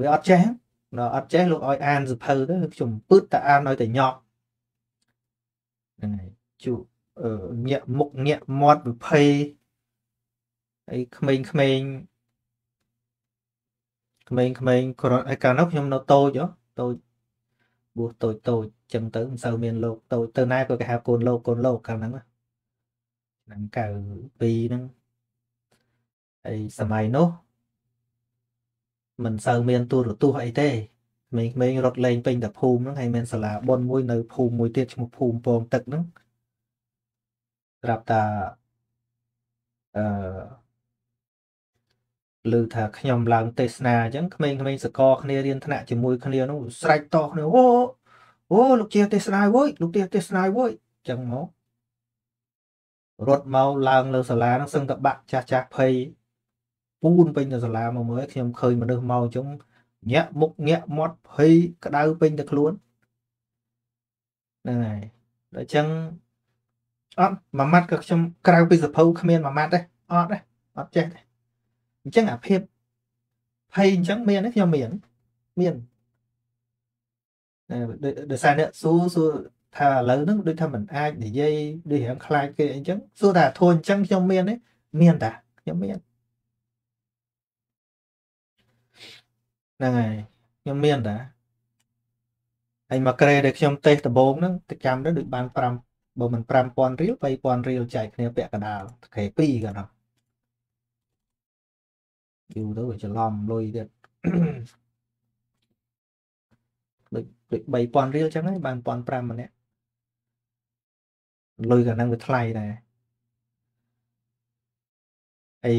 វាអត់ចេះដល់អត់ចេះលោកឲ្យអានសភៅទៅខ្ញុំពឹតតែអានឲ្យតែញក់ហ្នឹងហើយជូញាក់មុខញាក់មាត់វិភ័យហើយក្មេងក្មេងក្មេងក្មេងគ្រាន់កាលនោះខ្ញុំនៅតូចតូចបួសតូចតូចចឹងទៅមិនសូវមានលោកតូចទៅណាក៏គេហៅកូនលោកកូនលោកកាលហ្នឹង ឆ្នាំ92ហ្នឹងហើយសម័យនោះមិនសូវមានទូរទស្សន៍អីទេក្មេងៗរត់លេងពេញតែភូមិហ្នឹងហើយមានសាលាបុណ្យមួយនៅភូមិមួយទៀតឈ្មោះភូមិពងទឹកហ្នឹងប្រាប់ថាអឺឮថាខ្ញុំឡើងទេសនាអញ្ចឹងក្មេងៗសកលគ្នារៀនថ្នាក់ជាមួយគ្នានោះស្រែកតគ្នាអូអូលោកជាទេសនាវ៉យលោកជាទេសនាវ៉យអញ្ចឹងមក រត់មកឡើងលើសាលាហ្នឹងសឹងតែបាក់ចាស់ចាស់ភ័យពូនពេញទៅសាលាមកមើលខ្ញុំឃើញមនុស្សមកអញ្ចឹងញាក់មុខញាក់មាត់ភ័យក្តៅពេញទៅខ្លួនហ្នឹងហើយដល់អញ្ចឹងអត់មួយម៉ាត់ក៏ខ្ញុំក្រៅពីសភៅគ្មានមួយម៉ាត់ទេអត់ទេអត់ចេះទេអញ្ចឹងអាភាពភ័យអញ្ចឹងមានទេខ្ញុំមានមានដោយសារអ្នកសួរសួរ ថាឥឡូវហ្នឹងដូចថាมันអាចនិយាយដូចរៀងខ្លាចគេអីចឹងសួរថាធួអញ្ចឹងខ្ញុំមានទេមានតាខ្ញុំមានហ្នឹងហើយខ្ញុំមានតាហើយមកក្រេដែលខ្ញុំតេស្តដំបូងហ្នឹងទៅចាំទៅដូចបាន5បើមិន5000រៀល3000រៀលចែកគ្នាពាក់កដាលក្រេ2ក៏ដល់យូរទៅច្រឡំលុយទៀតដូចដូច3000រៀលចឹងហើយបាន1500ម្នាក់ លុយកាលហ្នឹងវាថ្លៃដែរហើយ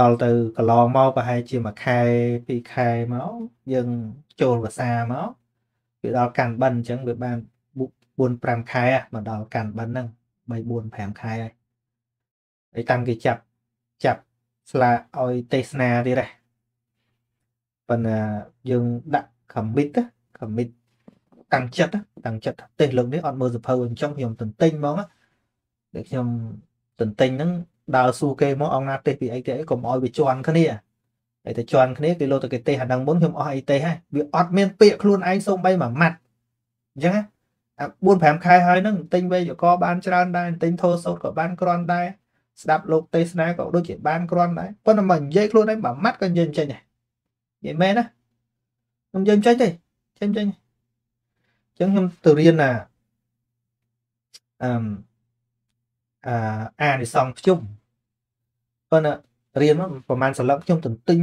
ដល់ទៅកន្លងមកប្រហែលជាមួយខែពីរខែមកយើងចូលភាសាមកវាដល់កាន់បិណ្ឌអញ្ចឹងវាបាន4 5ខែមកដល់កាន់បិណ្ឌហ្នឹង3 4 5ខែហើយហើយតាមគេចាប់ចាប់ស្លាឲ្យទេសនាទៀតដែរប៉ុន្តែយើងដាក់ commit commit តាំងចិត្តតាំងចិត្តទេសលើកនេះអត់មើលសភៅអញ្ចឹងខ្ញុំទន្ទិញហ្មងដែលខ្ញុំទន្ទិញហ្នឹងដើរសួរគេមកអង្គណាទេសពីអីទេកុំឲ្យវាជន់គ្នាហើយតែជន់គ្នាគេលោកទៅគេទេសអាហ្នឹងមុនខ្ញុំអស់អីទេសហើយវាអត់មានពាក្យខ្លួនឯងសូម្បីមួយម៉ាត់អញ្ចឹងអា4 5ខែហើយហ្នឹងទិញវេយកបានច្រើនដែរទិញធោសោតក៏បានគ្រាន់ដែរស្ដាប់លោកទេសនាក៏ដូចជាបានគ្រាន់ដែរប៉ុន្តែមកនិយាយខ្លួនឯងមួយម៉ាត់ក៏និយាយចេញដែរនិយាយមែនណាខ្ញុំនិយាយចេញទេចេញចេញ ចឹងខ្ញុំទៅរៀនណាអឺអាអានិសង្ឃភ្ជុំប៉ុន្តែរៀនមកប្រហែលសន្លឹកខ្ញុំទន្ទិញ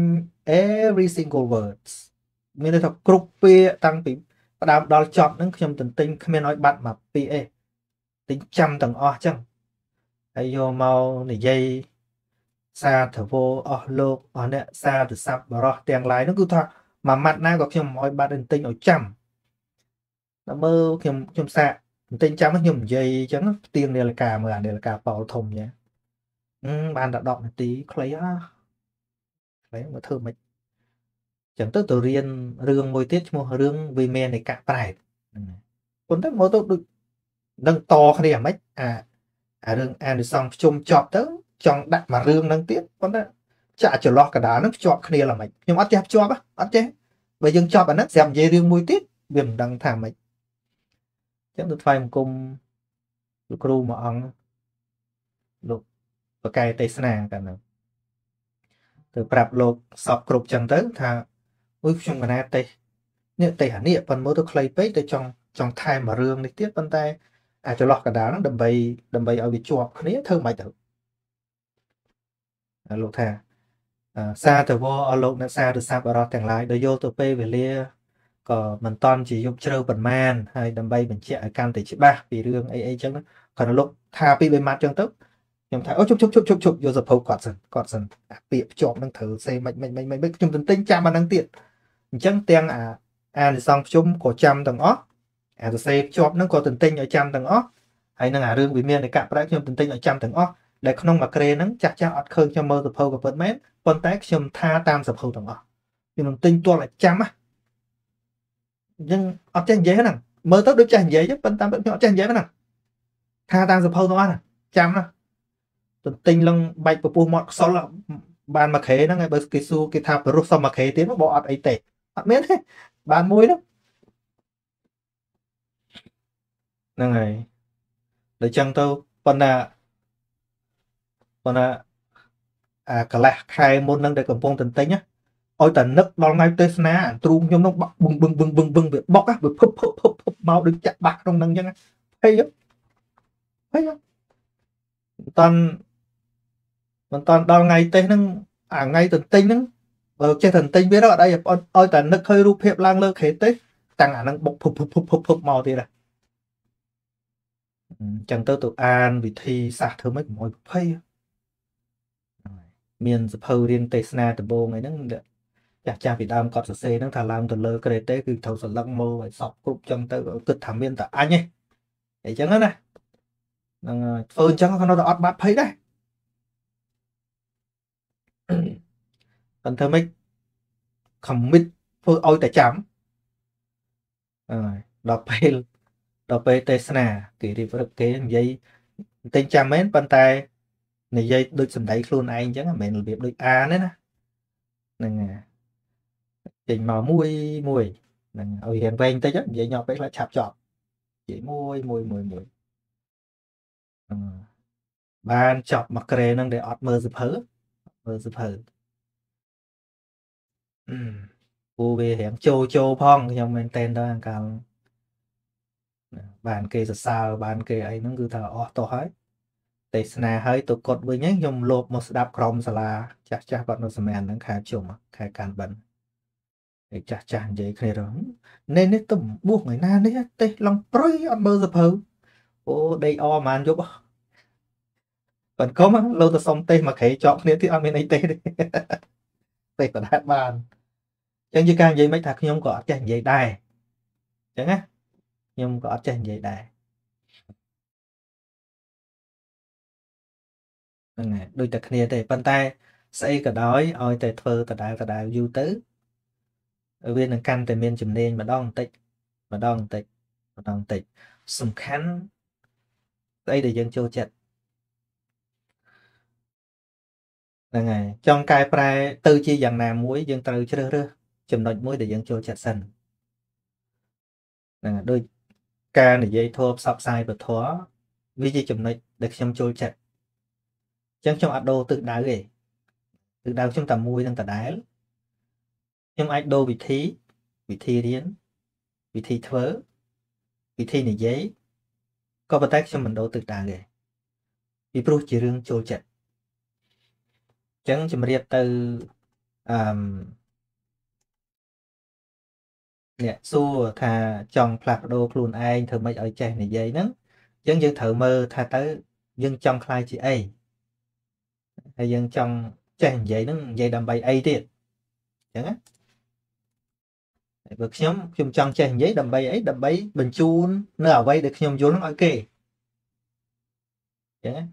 every single words មានន័យថាគ្រប់ពាក្យតាំងពីផ្ដើមដល់ចប់ហ្នឹងខ្ញុំទន្ទិញគ្មានឲ្យបាត់មកពាក្យអេទិញចាំទាំងអស់ចឹងហើយយកមកនិយាយសាធវោអស់លោកអស់អ្នកសាទស័ព្ទបរោះទាំងឡាយហ្នឹងគឺថាមួយម៉ាត់ណាក៏ខ្ញុំឲ្យបាត់ទន្ទិញឲ្យចាំ ដល់មើលខ្ញុំខ្ញុំសាកបន្តិចចាំខ្ញុំនិយាយអញ្ចឹងផ្ទៀងនាឡិកាមើលអានាឡិកាប៉ោលធំអញ្ចឹងបានតែ10នាទីខ្លីហ่าខ្លីមកធ្វើមិនអញ្ចឹងទៅទៅរៀនរឿងមួយទៀតឈ្មោះរឿងវិមាននៃកប្រែតប៉ុន្តែមកទៅដូចនឹងតគ្នាហ្មងអាអារឿងអានិសង្ឃភ្ជុំចប់ទៅចង់ដាក់មករឿងហ្នឹងទៀតប៉ុន្តែចាក់ចន្លោះកដាលហ្នឹងភ្ជាប់គ្នាឡើយខ្ញុំអត់ចេះភ្ជាប់អត់ចេះបើយើងចប់អាហ្នឹងស្រាប់និយាយរឿងមួយទៀតវាមិនដឹងថាម៉េច ចឹងទៅថ្វាយបង្គំលោកគ្រូមួយអង្គលោកបកែទេសនាកាលនោះទៅប្រាប់លោកសពគ្រប់ចឹងទៅថាអុយខ្ញុំកណាទេសនេះទេសអានេះប៉ុន្តែមើលទៅខ្លីពេកទៅចង់ចង់ថែមរឿងនេះទៀតប៉ុន្តែអាចន្លោះកដាលហ្នឹងដើម្បីដើម្បីឲ្យវាជាប់គ្នាធ្វើមិនទៅលោកថាសាទវអលោកអ្នកសាទស័ព្ទអរោះទាំងឡាយដោយយកទៅពេលវេលា ក៏មិនតន់ជាយប់ជ្រៅប៉ុន្មានហើយដើម្បីបញ្ជាក់ឲ្យកាន់តែច្បាស់ពីរឿងអីអីចឹងគាត់លោកថាពីបីម៉ាត់ចឹងទៅខ្ញុំថាអូជប់ជប់ជប់ជប់ជប់យកសភៅគាត់សិនគាត់សិនអាពាក្យភ្ជាប់នឹងត្រូវសេមិនមិនមិនមិនខ្ញុំទន្ទិញចាំអានឹងទៀតអញ្ចឹងទាំងអាអានិសងភ្ជុំក៏ចាំទាំងអស់អាសរសេរភ្ជាប់នឹងក៏ទន្ទិញឲ្យចាំទាំងអស់ហើយនឹងអារឿងវិមាននៃកប្រែខ្ញុំទន្ទិញឲ្យចាំទាំងអស់ដែលក្នុងមួយក្រេហ្នឹងចាស់ចាស់អត់ឃើញខ្ញុំមើលសភៅក៏ពិតមែនប៉ុន្តែខ្ញុំថាតាមសភៅទាំងអស់ខ្ញុំទន្ទិញទាល់តែចាំណា អញ្ចឹងអត់ចេះនិយាយហ្នឹងមើលទៅដូចចេះនិយាយប៉ុន្តែខ្ញុំអត់ចេះនិយាយហ្នឹងថាតាមសភៅទាំងអស់ចាំណាទន្ទិញឡើងបែកពពុះមាត់ខ្សលបានមួយខេហ្នឹងហើយបើគេសួរគេថាបរុសសុំមួយខេទៀតមកអត់អីទេអត់មានទេបានមួយហ្នឹងហ្នឹងហើយដូចចឹងទៅប៉ុន្តែប៉ុន្តែអាកលេសខែមុនហ្នឹងដែលកំពុងទន្ទិញណា ឲ្យតែនឹកដល់ថ្ងៃទេសនាទ្រូងខ្ញុំនោះបឹងបឹងបឹងបឹងបឹងបឹងវាបុកវាភឹបភឹបភឹបភឹបមកដូចចាក់បាក់ក្នុងហ្នឹងអញ្ចឹងហីហីមិនតាន់មិនតាន់ដល់ថ្ងៃទេសហ្នឹងអាថ្ងៃទន្ទិញហ្នឹងបើចេះតែទិញវាទៅអត់អីឲ្យតែនឹកឃើញរូបភាពឡើងលើខេតទេតាំងអានឹងបុកភពភពភពភពមកទៀតហ៎អញ្ចឹងទៅទៅអានវិធីសាស្ត្រធ្វើម៉េចកុំឲ្យប្រភ័យមានសភៅរៀនទេសនាដំបូងអីហ្នឹង ចាស់ចាស់ពីដើមគាត់សរសេរហ្នឹងថាឡើងទៅលើក្រេតទេគឺត្រូវសន្លឹកមើលឲ្យសពគ្រប់ចឹងទៅគិតថាមានតែអញឯងអញ្ចឹងណាហ្នឹងធ្វើអញ្ចឹងគាត់នៅតែអត់បាត់ភ័យដែរប៉ុន្តែមិន commit ធ្វើឲ្យតែចាំអើយដល់ពេលដល់ពេលទេសនាគេរៀបរឹកគេនិយាយតែចាំមែនប៉ុន្តែនិយាយដូចសម្ដីខ្លួនឯងអញ្ចឹងមិនមែនរបៀបដូចអានទេណាហ្នឹង ចេញមកមួយមួយហ្នឹងឲ្យរៀងវែងតិចនិយាយញ៉ោពេកខ្លាចឆាប់ចប់និយាយមួយមួយមួយមួយបានចប់មកក្រេហ្នឹងដែលអត់មើលសភើមើលសភើពូវារៀងចូលចូលផងខ្ញុំមែនតែនដល់អង្កលបានគេសរសើរបានគេអីហ្នឹងគឺថាអស់តោះហើយទេសនាហើយទៅកត់វិញខ្ញុំលោបមកស្ដាប់ក្រុមសាលាចាស់ចាស់គាត់នៅសម័យហ្នឹងខែជុំខែកាន់បិណ្ឌឯ ចាស់ចាស់និយាយគ្នារងនេះនេះទៅបួសថ្ងៃណានេះទេសឡងប្រុយអត់មើលសភៅអូដេកអប្រហែលយប់ប៉ុន្តែកុំលោទៅសុំទេសមកក្រេជាប់គ្នាទៀតអត់មានអីទេសទេទេសបដាតបានអញ្ចឹងជាការនិយាយមិនថាខ្ញុំក៏អត់ចេះនិយាយដែរអញ្ចឹងណាខ្ញុំក៏អត់ចេះនិយាយដែរហ្នឹងហើយដូចតែគ្នាទេប៉ុន្តែស្អីក៏ដោយឲ្យតែធ្វើដដែលដដែលយូរទៅ វានឹងកាន់តែមានជំនាញម្ដងបន្តិចម្ដងបន្តិចម្ដងបន្តិចសំខាន់ស្អីដែលយើងចូលចិត្តហ្នឹងហើយចង់កែប្រែទៅជាយ៉ាងណាមួយយើងត្រូវជ្រើសរើសចំណុចមួយដែលយើងចូលចិត្តសិនហ្នឹងហើយដូចការនិយាយធម៌ផ្សព្វផ្សាយពធវាជាចំណុចដែលខ្ញុំចូលចិត្តអញ្ចឹងខ្ញុំអត់ដូរទិសដៅទេទិសដៅខ្ញុំតែមួយនឹងដដែល ខ្ញុំអាចដូរវិធីវិធីរៀនវិធីធ្វើវិធីនិយាយក៏ប៉ុន្តែខ្ញុំមិនដូរទិសដៅទេពីព្រោះជារឿងចូលចិត្តអញ្ចឹងជំរាបទៅអឺអ្នកសួរថាចង់ផ្លាស់ប្ដូរខ្លួនឯងធ្វើម៉េចឲ្យចេះនិយាយហ្នឹងអញ្ចឹងយើងត្រូវមើលថាទៅយើងចង់ខ្លាយជាអីហើយយើងចង់ចេះនិយាយហ្នឹងនិយាយដើម្បីអីទៀតអញ្ចឹងណា បើខ្ញុំខ្ញុំចង់ចេះនិយាយដើម្បីអីដើម្បីបញ្ជូននៅអ្វីដែលខ្ញុំយល់នឹងឲ្យគេអញ្ចឹងណា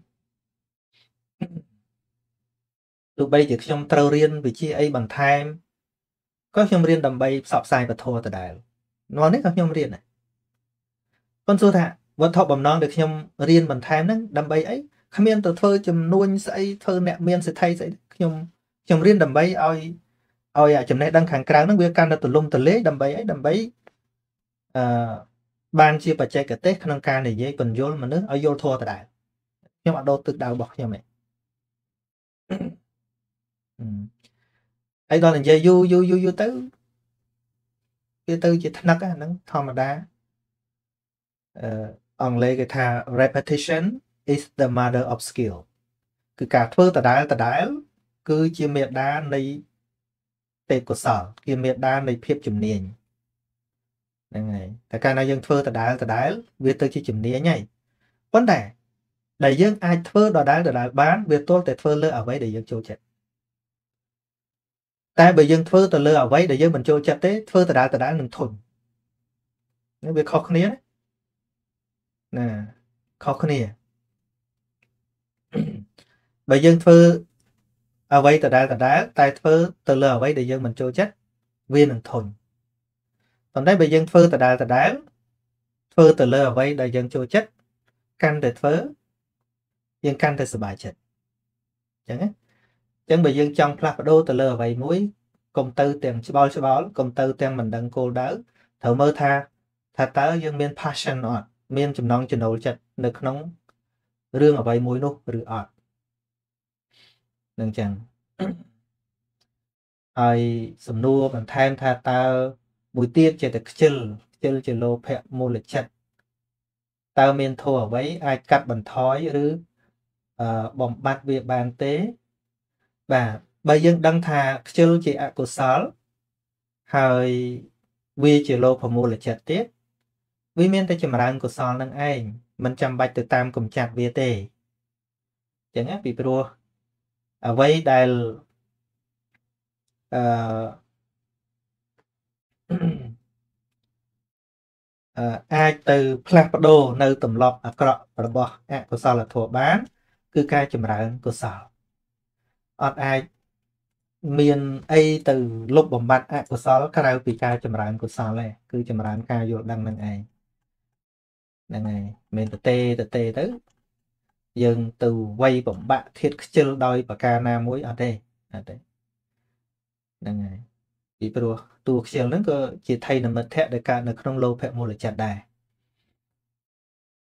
ទោះបីជាខ្ញុំត្រូវរៀនវិជ្ជាអីបន្ថែមក៏ខ្ញុំរៀនដើម្បីផ្សព្វផ្សាយពធដដែលនោះនេះក៏ខ្ញុំរៀនដែរប៉ុន្តែថាវត្ថុបំណងដែលខ្ញុំរៀនបន្ថែមហ្នឹងដើម្បីអីគ្មានទៅធ្វើចំនួនស្អីធ្វើអ្នកមានសិទ្ធិស្អីខ្ញុំខ្ញុំរៀនដើម្បីឲ្យ ឲ្យចំណេះដឹងខាងក្រៅហ្នឹងវាកាន់តែទលំទលាយដើម្បីអីដើម្បីអឺបានជាបច្ចេកទេសក្នុងការនិយាយបញ្យលមនុស្សឲ្យយល់ធម៌ដដែលខ្ញុំអត់ដោតទឹកដៅរបស់ខ្ញុំទេហើយដល់និយាយយូរយូរយូរយូរទៅវាទៅជាថ្នឹកហ្នឹងធម្មតាអឺអង់គ្លេសគេថា repetition is the mother of skill គឺការធ្វើដដែលដដែល គឺជាមេដានៃ ទេពកោសលជាមេដានៃភាពជំនាញហ្នឹងហើយតែកាលណាយើងធ្វើដដែលដដែលវាទៅជាជំនាញហើយប៉ុន្តែដែលយើងអាចធ្វើដដែលដដែលបានវាទល់តែធ្វើលើអ្វីដែលយើងចូលចិត្តតែបើយើងធ្វើទៅលើអ្វីដែលយើងមិនចូលចិត្តទេធ្វើដដែលដដែលនឹងធុញនេះវាខុសគ្នាណាខុសគ្នាបើយើងធ្វើ អ្វីដដែលដដែលតែធ្វើទៅលើអ្វីដែលយើងមិនចូលចិត្តវានឹងធុញប៉ុន្តែបើយើងធ្វើដដែលដដែលធ្វើទៅលើអ្វីដែលយើងចូលចិត្តកាន់តែធ្វើយើងកាន់តែសប្បាយចិត្តអញ្ចឹងណាអញ្ចឹងបើយើងចង់ផ្លាស់ប្ដូរទៅលើអ្វីមួយកុំទៅទាំងច្បល់ច្បល់កុំទៅទាំងមិនដឹងគោលដៅត្រូវមើលថាថាតើយើងមាន passion អត់មានចំណង់ចំណូលចិត្តនៅក្នុងរឿងអ្វីមួយនោះឬអត់ នឹងចឹងហើយសំណួរបន្ថែមថាតើមួយទៀតចេះតែខ្ជិលខ្ជិលជាលោភៈមូលចិត្តតើមានធម៌អ្វីអាចកាត់បន្ថយឬបំបត្តិវាបានទេបាទបើយើងដឹងថាខ្ជិលជាអកុសលហើយវាជាលោភមូលចិត្តទៀតវាមានតែចម្រើនកុសលនឹងឯងមិនចាំបាច់ទៅតាមកំចាត់វាទេអញ្ចឹងណាពីព្រោះ អ្វីដែលអឺអាចទៅផ្លាស់ប្ដូរនៅទម្លាប់អាក្រក់របស់អកុសលធម៌បាន គឺការចម្រើនកុសលអត់អាចមានអីទៅលុបបំបត្តិអកុសលក្រៅពីការចម្រើនកុសលទេគឺចម្រើនការយល់ដឹងនឹងឯងហ្នឹងហើយមិនទៅទេទៅទេទៅ យើងទៅវាយបំបាក់ធៀបខ្ជិលដោយប្រការណាមួយអត់ទេអត់ទេហ្នឹងហើយពីព្រោះតួខ្ជិលហ្នឹងក៏ជាថៃនមិទ្ធៈដែលកើតនៅក្នុងលោភៈមូលចិត្តដែរ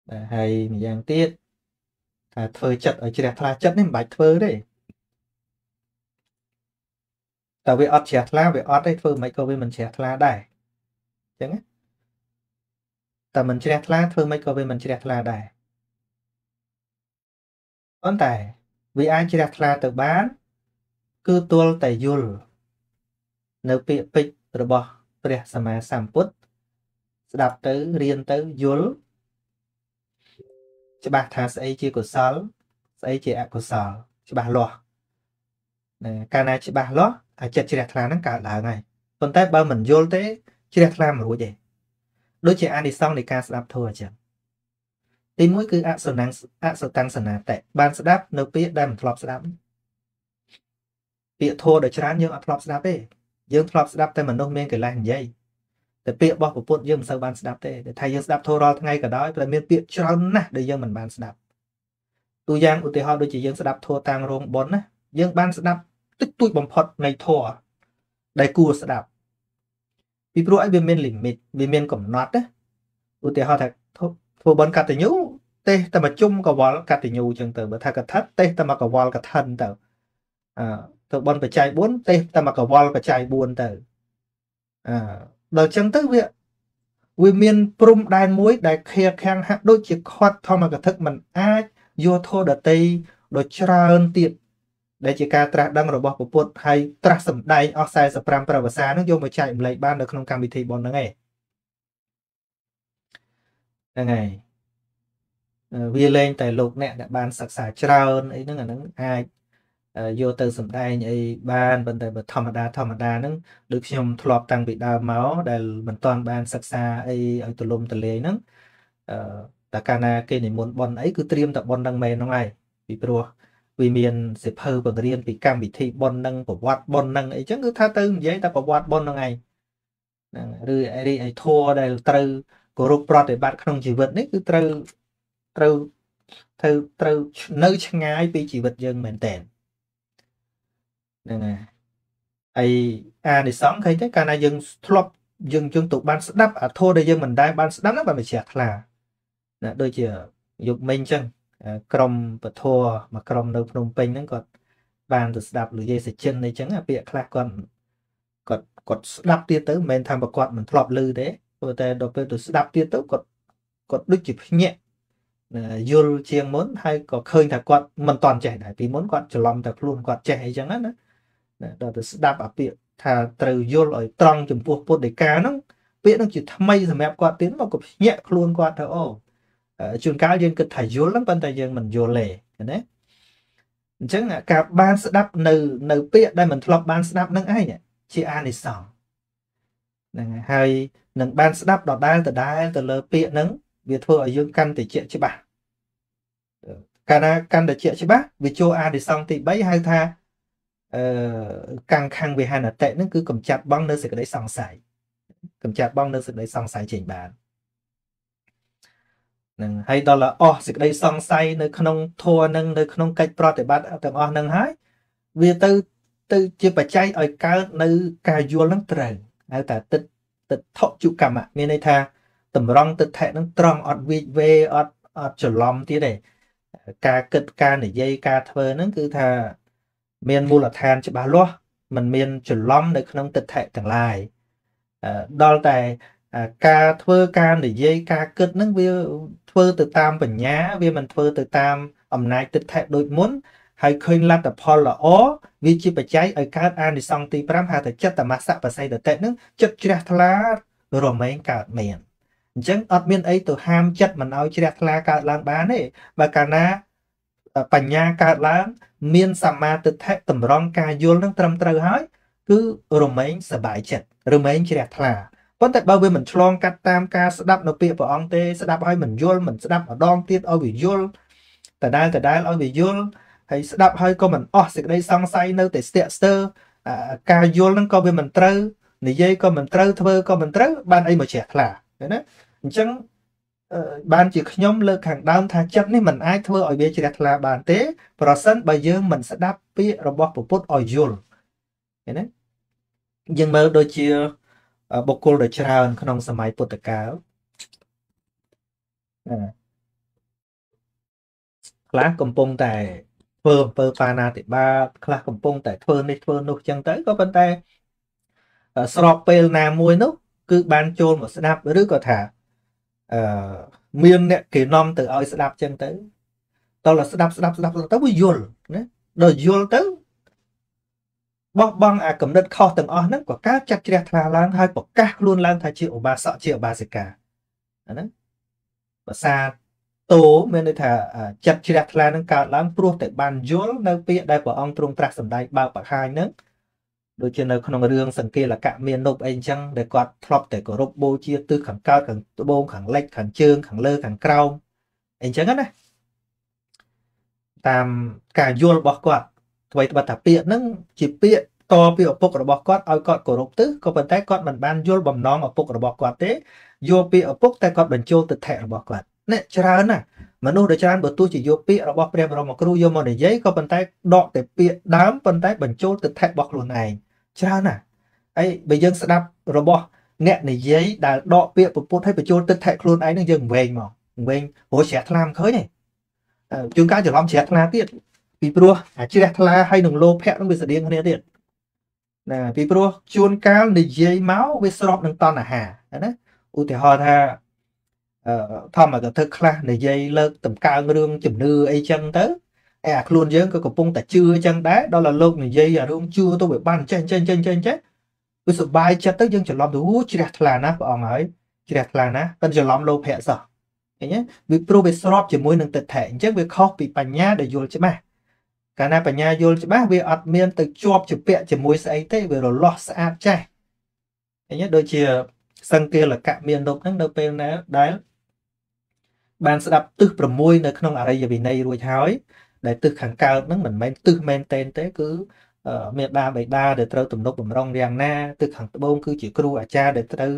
បាទហើយម្យ៉ាងទៀតថាធ្វើចិត្តឲ្យជ្រះថ្លាចិត្តនេះមិនបាច់ធ្វើទេតែវាអត់ជ្រះថ្លាវាអត់ទេធ្វើមិនក៏វាមិនជ្រះថ្លាដែរអញ្ចឹងតែមិនជ្រះថ្លាធ្វើមិនក៏វាមិនជ្រះថ្លាដែរ ប៉ុន្តែវាអាចជ្រះថ្លាទៅបាន គឺទល់តែយល់នៅពាក្យពេចន៍របស់ព្រះសម្មាសម្ពុទ្ធស្ដាប់ទៅរៀនទៅយល់ច្បាស់ថាស្អីជាកុសល ស្អីជាអកុសល ច្បាស់លាស់ណាកាលណាច្បាស់លាស់អាចិត្តជ្រះថ្លាហ្នឹងកើតឡើងហើយប៉ុន្តែបើមិនយល់ទេជ្រះថ្លាមិនរួចទេដូចជាអានិសង្សនៃការស្ដាប់ធម៌អញ្ចឹង ទីមួយគឺអសនងអសតាំងសនាតិបានស្ដាប់នៅពាក្យដែលមិនធ្លាប់ស្ដាប់ពាក្យធម៌ដ៏ច្រើនយើងអត់ធ្លាប់ស្ដាប់ទេយើងធ្លាប់ស្ដាប់តែមនុស្សមានកិលេសនិយាយតែពាក្យរបស់ពុទ្ធយើងមិនសូវបានស្ដាប់ទេតែថាយើងស្ដាប់ធម៌រាល់ថ្ងៃក៏ដោយតែមានពាក្យច្រើនណាស់ដែលយើងមិនបានស្ដាប់ទូយ៉ាងឧទាហរណ៍ដូចជាយើងស្ដាប់ធម៌តាំងរោងប៉ុនណាយើងបានស្ដាប់តិចតួចបំផុតនៃធម៌ដែលគួរស្ដាប់ពីព្រោះឲ្យវាមាន limit វាមានកំណត់ណាឧទាហរណ៍ថាធ្វើបនកតញ្ញូ ទេតែមកជុំកវលកតញ្ញូចឹងទៅបើថាកថាទេតែមកកវលកថាទៅអឺទៅបនបច្ច័យ4ទេតែមកកវលបច្ច័យ4ទៅអឺដល់ចឹងទៅវាវាមានព្រំដែនមួយ ដែលខៀខាំងហាក់ដូចជាខាត់ធម្មកថាมันអាចយកធោដតីដ៏ច្រើនទៀតដែលជាការត្រាស់ដឹងរបស់ពពុទ្ធហើយត្រាស់សម្ដែងអស់45ប្រវសានឹងយកមកចែកម្លែកបាននៅក្នុងកម្មវិធីប៉ុនហ្នឹងឯងហ្នឹងហើយ វាលែងតែលោកអ្នកដែលបានសិក្សាច្រើនអីហ្នឹងអាហ្នឹងអាចយកទៅសម្ដែងអីបានប៉ុន្តែបើធម្មតាធម្មតាហ្នឹងដូចខ្ញុំធ្លាប់តាំងពីដើមមកដែលមិនទាន់បានសិក្សាអីឲ្យទូលំទូលាយហ្នឹងអឺតែកាលណាគេនិមន្តប៉ុនអីគឺត្រៀមតែប៉ុនហ្នឹងមែនហ្នឹងហើយពីព្រោះវាមានសិភៅបង្រៀនពីកម្មវិធីប៉ុនហ្នឹងប្រវត្តិប៉ុនហ្នឹងអីចឹងគឺថាទៅនិយាយតែប្រវត្តិប៉ុនហ្នឹងឯងហ្នឹងឬអីអីធัวដែលត្រូវគោរពប្រតិបត្តិក្នុងជីវិតនេះគឺត្រូវ ត្រូវត្រូវត្រូវនៅឆ្ងាយពីជីវិតយើងមែនតើហ្នឹងហើយហើយអានិសង្ឃឃើញទេកាលណាយើងធ្លាប់យើងយើងទៅបានស្ដាប់អាធម៌ដែលយើងមិនដែលបានស្ដាប់ហ្នឹងបានបញ្ជាក់ខ្លះណាដូចជាយុគមិញអញ្ចឹងក្រុមពធមួយក្រុមនៅភ្នំពេញហ្នឹងគាត់បានទៅស្ដាប់លយេសចិនអីចឹងពាក្យខ្លះគាត់គាត់គាត់ស្ដាប់ទៀតទៅមិនមែនថាប្រគាត់មិនធ្លាប់ឮទេព្រោះតែដល់ពេលទៅស្ដាប់ទៀតទៅគាត់គាត់ដូចជាភ្ញាក់ យល់ជាងមុនហើយក៏ឃើញថាគាត់មិនតន់ចេះដែរពីមុនគាត់ច្រឡំតែខ្លួនគាត់ចេះអីចឹងណាដល់ទៅស្ដាប់អាពាក្យថាត្រូវយល់ឲ្យត្រង់ចំពោះពុទ្ធដីកាហ្នឹងពាក្យហ្នឹងជាថ្មីសម្រាប់គាត់ទៀតមកក៏ភ្ញាក់ខ្លួនគាត់ទៅអូជួនកាលយើងគិតថាយល់ហ្នឹងប៉ុន្តែយើងមិនយល់ទេណាអញ្ចឹងការបានស្ដាប់នៅនៅពាក្យដែលមិនធ្លាប់បានស្ដាប់នឹងឯងជាអានិសង្សហ្នឹងហើយនឹងបានស្ដាប់ដដែលដដែលទៅលើពាក្យហ្នឹង វាធ្វើឲ្យយើងកាន់តែជាច្បាស់កាលណាកាន់តែជាច្បាស់វាចូលអានិសង្សទី3ហៅថាអឺកាំងខាំងវិហានតិហ្នឹងគឺកំចាត់បងនៅសេចក្តីសង្ស័យកំចាត់បងនៅសេចក្តីសង្ស័យចេញបាននឹងហើយដល់អស់សេចក្តីសង្ស័យនៅក្នុងធัวនឹងនៅក្នុងកិច្ចប្រតិបត្តិទាំងអស់នឹងហើយវាទៅទៅជាបច្ច័យឲ្យកើតនៅការយល់នឹងត្រូវហៅថាទឹកទឹកថុជកម្មមានន័យថា តម្រង់ទឹកថៈនឹងត្រង់អត់វិវេអត់អត់ច្រឡំទៀតទេការគិតការនិយាយការធ្វើហ្នឹងគឺថាមានមូលដ្ឋានច្បាស់លាស់มันមានច្រឡំនៅក្នុងទឹកថៈទាំងឡាយដល់តែការធ្វើការនិយាយការគិតហ្នឹងវាធ្វើទៅតាមបញ្ញា វាមិនធ្វើទៅតាមអំណាចទឹកថៈដូចមុនហើយឃើញលទ្ធផលល្អវាជាបច្ច័យឲ្យកើតអានិសង្សទី5ហៅថាចិត្តតមសៈបសិតតិនឹងចិត្តជ្រះថ្លារមែងកើតមាន អញ្ចឹងអត់មានអីទៅហាមចិត្តមិនឲ្យជ្រះថ្លាកើតឡើងបានទេបើកាលណាបញ្ញាកើតឡើងមានសម្មាទិដ្ឋិតម្រង់ការយល់នឹងត្រឹមត្រូវហើយគឺរមែងសบายចិត្តរមែងជ្រះថ្លាប៉ុន្តែបើវាមិនឆ្លងកាត់តាមការស្ដាប់នៅពាក្យព្រះអង្គទេស្ដាប់ឲ្យមិនយល់មិនស្ដាប់ម្ដងទៀតឲ្យវាយល់តដែលតដែលឲ្យវាយល់ហើយស្ដាប់ហើយក៏មិនអស់សេចក្តីសង្ស័យនៅតែស្ទាក់ស្ទើរការយល់ហ្នឹងក៏វាមិនត្រូវនិយាយក៏មិនត្រូវធ្វើក៏មិនត្រូវបានអីមកជ្រះថ្លា ឃើញណាអញ្ចឹងបានជាខ្ញុំលើកខាងដើមថាចិត្តនេះមិនអាចធ្វើឲ្យវាជ្រះថ្លាបានទេ ប្រសិនបើយើងមិនស្ដាប់ពាក្យរបស់ពុទ្ធឲ្យយល់ឃើញទេយើងមើលដូចជាបុគ្គលដ៏ច្រើន ក្នុងសម័យពុទ្ធកាលខ្លះកំពុងតែធ្វើអំពើបាណាតិបាតខ្លះកំពុងតែធ្វើនេះធ្វើនោះចឹងទៅក៏ប៉ុន្តែស្របពេលណាមួយនោះ គឺបានចូលមកស្ដាប់ឬក៏ថាអឺមានអ្នកគេនាំទៅឲ្យស្ដាប់ចឹងទៅតើស្ដាប់ស្ដាប់ស្ដាប់ទៅវាយល់ណាដល់យល់ទៅបោះបង់អាកំណត់ខុសទាំងអស់ហ្នឹងក៏កើតចាត់ជ្រះថ្លាឡើងហើយប្រកាសខ្លួនឡើងថាជាឧបាសកជាឧបាសិកាអាហ្នឹងភាសាតោមានន័យថាចិត្តជ្រះថ្លានឹងកើតឡើងព្រោះតែបានយល់នៅពាក្យដែលព្រះអង្គទ្រង់ត្រាស់សម្ដែងបើកបង្ហាញហ្នឹង ដូចជានៅក្នុងរឿងសង្កេលកៈមាននប់អីចឹងដែលគាត់ធ្លាប់តែគោរពបូជាទិសខាងកើតខាងត្បូងខាងលិចខាងជើងខាងលើខាងក្រោមអីចឹងណាតាមការយល់របស់គាត់អ្វីត្បិតថាពាក្យហ្នឹងជាពាក្យតពីឪពុករបស់គាត់ឲ្យគាត់គោរពទិសក៏ប៉ុន្តែគាត់មិនបានយល់បំណងឪពុករបស់គាត់ទេយកពាក្យឪពុកតែគាត់បញ្ចូលទិដ្ឋិរបស់គាត់នេះច្រើនណាស់មនុស្សដែលច្រើនបើទោះជាយកពាក្យរបស់ព្រះបរមគ្រូយកមកនិយាយក៏ប៉ុន្តែដកតែពាក្យដើមប៉ុន្តែបញ្ចូលទិដ្ឋិរបស់ខ្លួនឯង ច្រើនណាស់ហើយបើយើងស្ដាប់របស់អ្នកនិយាយដែលដកពាក្យពុទ្ធឲ្យបញ្ចូលទិដ្ឋិខ្លួនឯងនឹងយើងវែងមកវែងព្រោះជ្រះថ្លាមិនឃើញទេជួនកាលច្រឡំជ្រះថ្លាទៀតពីព្រោះអាជ្រះថ្លាហើយនឹងលោភៈនឹងវាស្តៀងគ្នាទៀតណាពីព្រោះជួនកាលនិយាយមកវាស្របនឹងតណ្ហាណាឧទាហរណ៍ថាធម្មកថាខ្លះនិយាយលើកតម្កើងរឿងជំនឿអីចឹងទៅ ឯអាខ្លួនយើងក៏កំពុងតែជឿចឹងដែរដល់តែលោកនិយាយអារឿងជឿទៅវាបានចេះចេះចេះចេះចេះវាសុបាយចិត្តទៅយើងច្រឡំទៅជ្រះថ្លាណាស់ព្រះអង្គហើយជ្រះថ្លាណាស់តែច្រឡំលោភៈសោះឃើញទេវាព្រោះវាស្របជាមួយនឹងទិដ្ឋិអញ្ចឹងវាខុសពីបញ្ញាដែលយល់ច្បាស់កាលណាបញ្ញាយល់ច្បាស់វាអត់មានទៅជាប់ជាពាក់ជាមួយស្អីទេវារលាស់ស្អាតចេះឃើញទេដូចជាសង្កេលកៈមានរូបហ្នឹងនៅពេលណាដែលបានស្ដាប់ទិស6នៅក្នុងអរិយវិន័យរួចហើយ ដែលទិសខាងកើតហ្នឹងមិនមែនទិសមែនតែនទេគឺមេដាបេដាដែលត្រូវទំនុកបំរុងយ៉ាងណាទិសខាងត្បូងគឺជាគ្រូអាចារ្យដែលត្រូវ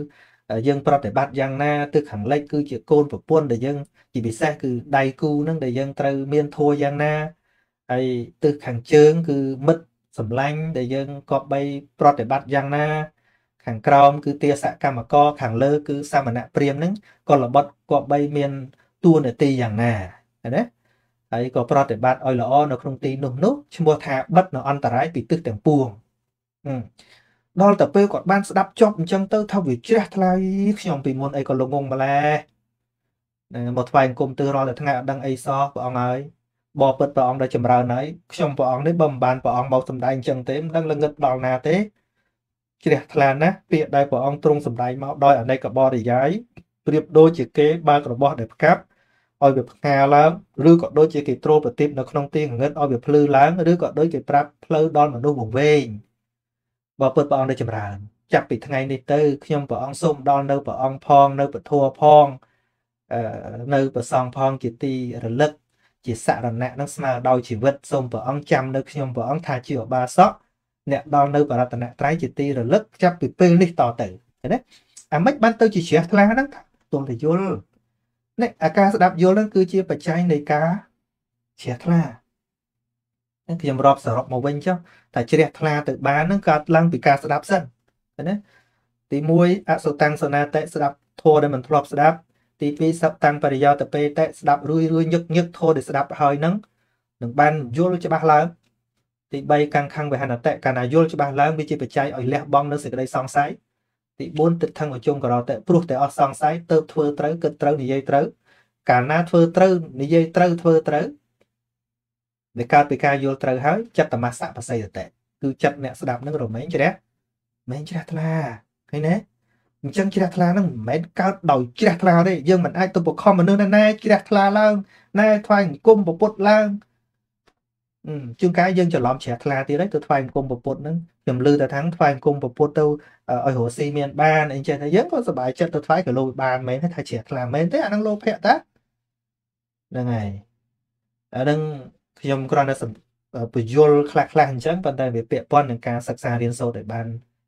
យើងប្រតិបត្តិយ៉ាងណាទិសខាងលិចគឺជាកូនប្រពន្ធដែលយើងជាពិសេសគឺដៃគូហ្នឹងដែលយើងត្រូវមានធัวយ៉ាងណាហើយទិសខាងជើងគឺមិត្តសម្លាញ់ដែលយើងគប្បីប្រតិបត្តិយ៉ាងណា ខាងក្រោមគឺទាសកម្មករខាងលើគឺសមណៈព្រាមហ្នឹងក៏ល្បត់គប្បីមានតួនាទីយ៉ាងណាណា ហើយក៏ប្រតិបត្តិឲ្យល្អនៅក្នុងទីនោះនោះឈ្មោះថាបិទនៅអន្តរាយពីទិសទាំងពួងដល់តែពេលគាត់បានស្ដាប់ចប់អញ្ចឹងទៅថាវាជ្រះថ្លៃខ្ញុំពីមុនអីក៏លងងម្លេះមកថ្វាយអង្គមទិសរាល់តែថ្ងៃអត់ដឹងអីសោះព្រះអង្គហើយបបពិតព្រះអង្គដែលចម្រើនហើយខ្ញុំព្រះអង្គនេះបើមិនបានព្រះអង្គមកសម្ដែងអញ្ចឹងទេមិនដឹងល្ងឹតដល់ណាទេជ្រះថ្លាណាស់ពាក្យដែលព្រះអង្គទ្រង់សម្ដែងមកដោយអនេកបរិយាយប្រៀបដូចជាគេបើករបស់ដែលផ្កាប់ ឲ្យវាផ្ងាឡើងឬក៏ដូចជាគេត្រូលប្រទីបនៅក្នុងទីងងឹតឲ្យវាភ្លឺឡើងឬក៏ដូចគេប្រាប់ផ្លូវដល់មនុស្សវង្វេងបើពុតព្រះអង្គដែលចម្រើនចាប់ពីថ្ងៃនេះទៅខ្ញុំព្រះអង្គសូមដល់នៅព្រះអង្គផងនៅពធផងអឺនៅប្រសងផងជាទីរលឹកជាសរណៈនឹងស្មើដោយជីវិតសូមព្រះអង្គចាំនៅខ្ញុំព្រះអង្គថាជាឧបាសកអ្នកដល់នៅបរតនត្រ័យជាទីរលឹកចាប់ពីពេលនេះតទៅឃើញទេអាម៉េចបានទៅជាជ្រះថ្លាហ្នឹងទល់តែយល់ នេះអាការស្ដាប់យល់ហ្នឹងគឺជាបច្ច័យនៃការជ្រះថ្លាហ្នឹងខ្ញុំរាប់សរុបមកវិញចុះតែជ្រះថ្លាទៅបានហ្នឹងកើតឡើងពីការស្ដាប់សិនឃើញទេទី1អសុតាំងសនាតិស្ដាប់ធម៌ដែលមិនធ្លាប់ស្ដាប់ទី2សព្តាំងបរិយោតពេតស្ដាប់រួយរួយញឹកញឹកធម៌ដែលស្ដាប់ហើយហ្នឹងនឹងបានយល់ច្បាស់ឡើងទី3កាំងខាំងវិហនតៈកាលណាយល់ច្បាស់ឡើងវាជាបច្ច័យឲ្យលះបង់នៅសេចក្តីសង្ស័យ ទី4ទឹកថឹងអជុំករតៈព្រោះតែអស់សង្ស័យទៅធ្វើត្រូវគិតត្រូវនិយាយត្រូវកាលណាធ្វើត្រូវនិយាយត្រូវធ្វើត្រូវដែលកើតពីការយល់ត្រូវហើយចិត្តតមសៈបសិយតិគឺចិត្តអ្នកស្ដាប់នឹងរមែងជ្រះមែនជ្រះថ្លាឃើញទេអញ្ចឹងជ្រះថ្លាហ្នឹងមិនមែនកើតដោយជ្រះថ្លាទេយើងមិនអាចទៅបខំមនុស្សណាជ្រះថ្លាឡើងណែថ្វាយអង្គមពពុទ្ធឡើង ជួនកាលយើងច្រឡំជ្រះថ្លាទៀតហើយទៅថ្វាយអង្គមពពុទ្ធហ្នឹងខ្ញុំលឺតែថាងថ្វាយអង្គមពពុទ្ធទៅឲ្យរស់ស៊ីមានបានអីចេះតែយើងក៏សប្បាយចិត្តទៅថ្វាយក៏លោបានមែនថាជ្រះថ្លាមែនទេអាហ្នឹងលោភៈតាហ្នឹងហើយអាហ្នឹងខ្ញុំគ្រាន់តែពយល់ខ្លះខ្លះអញ្ចឹងប៉ុន្តែវាពាក់ព័ន្ធនឹងការសិក្សារៀនសូត្រឲ្យបាន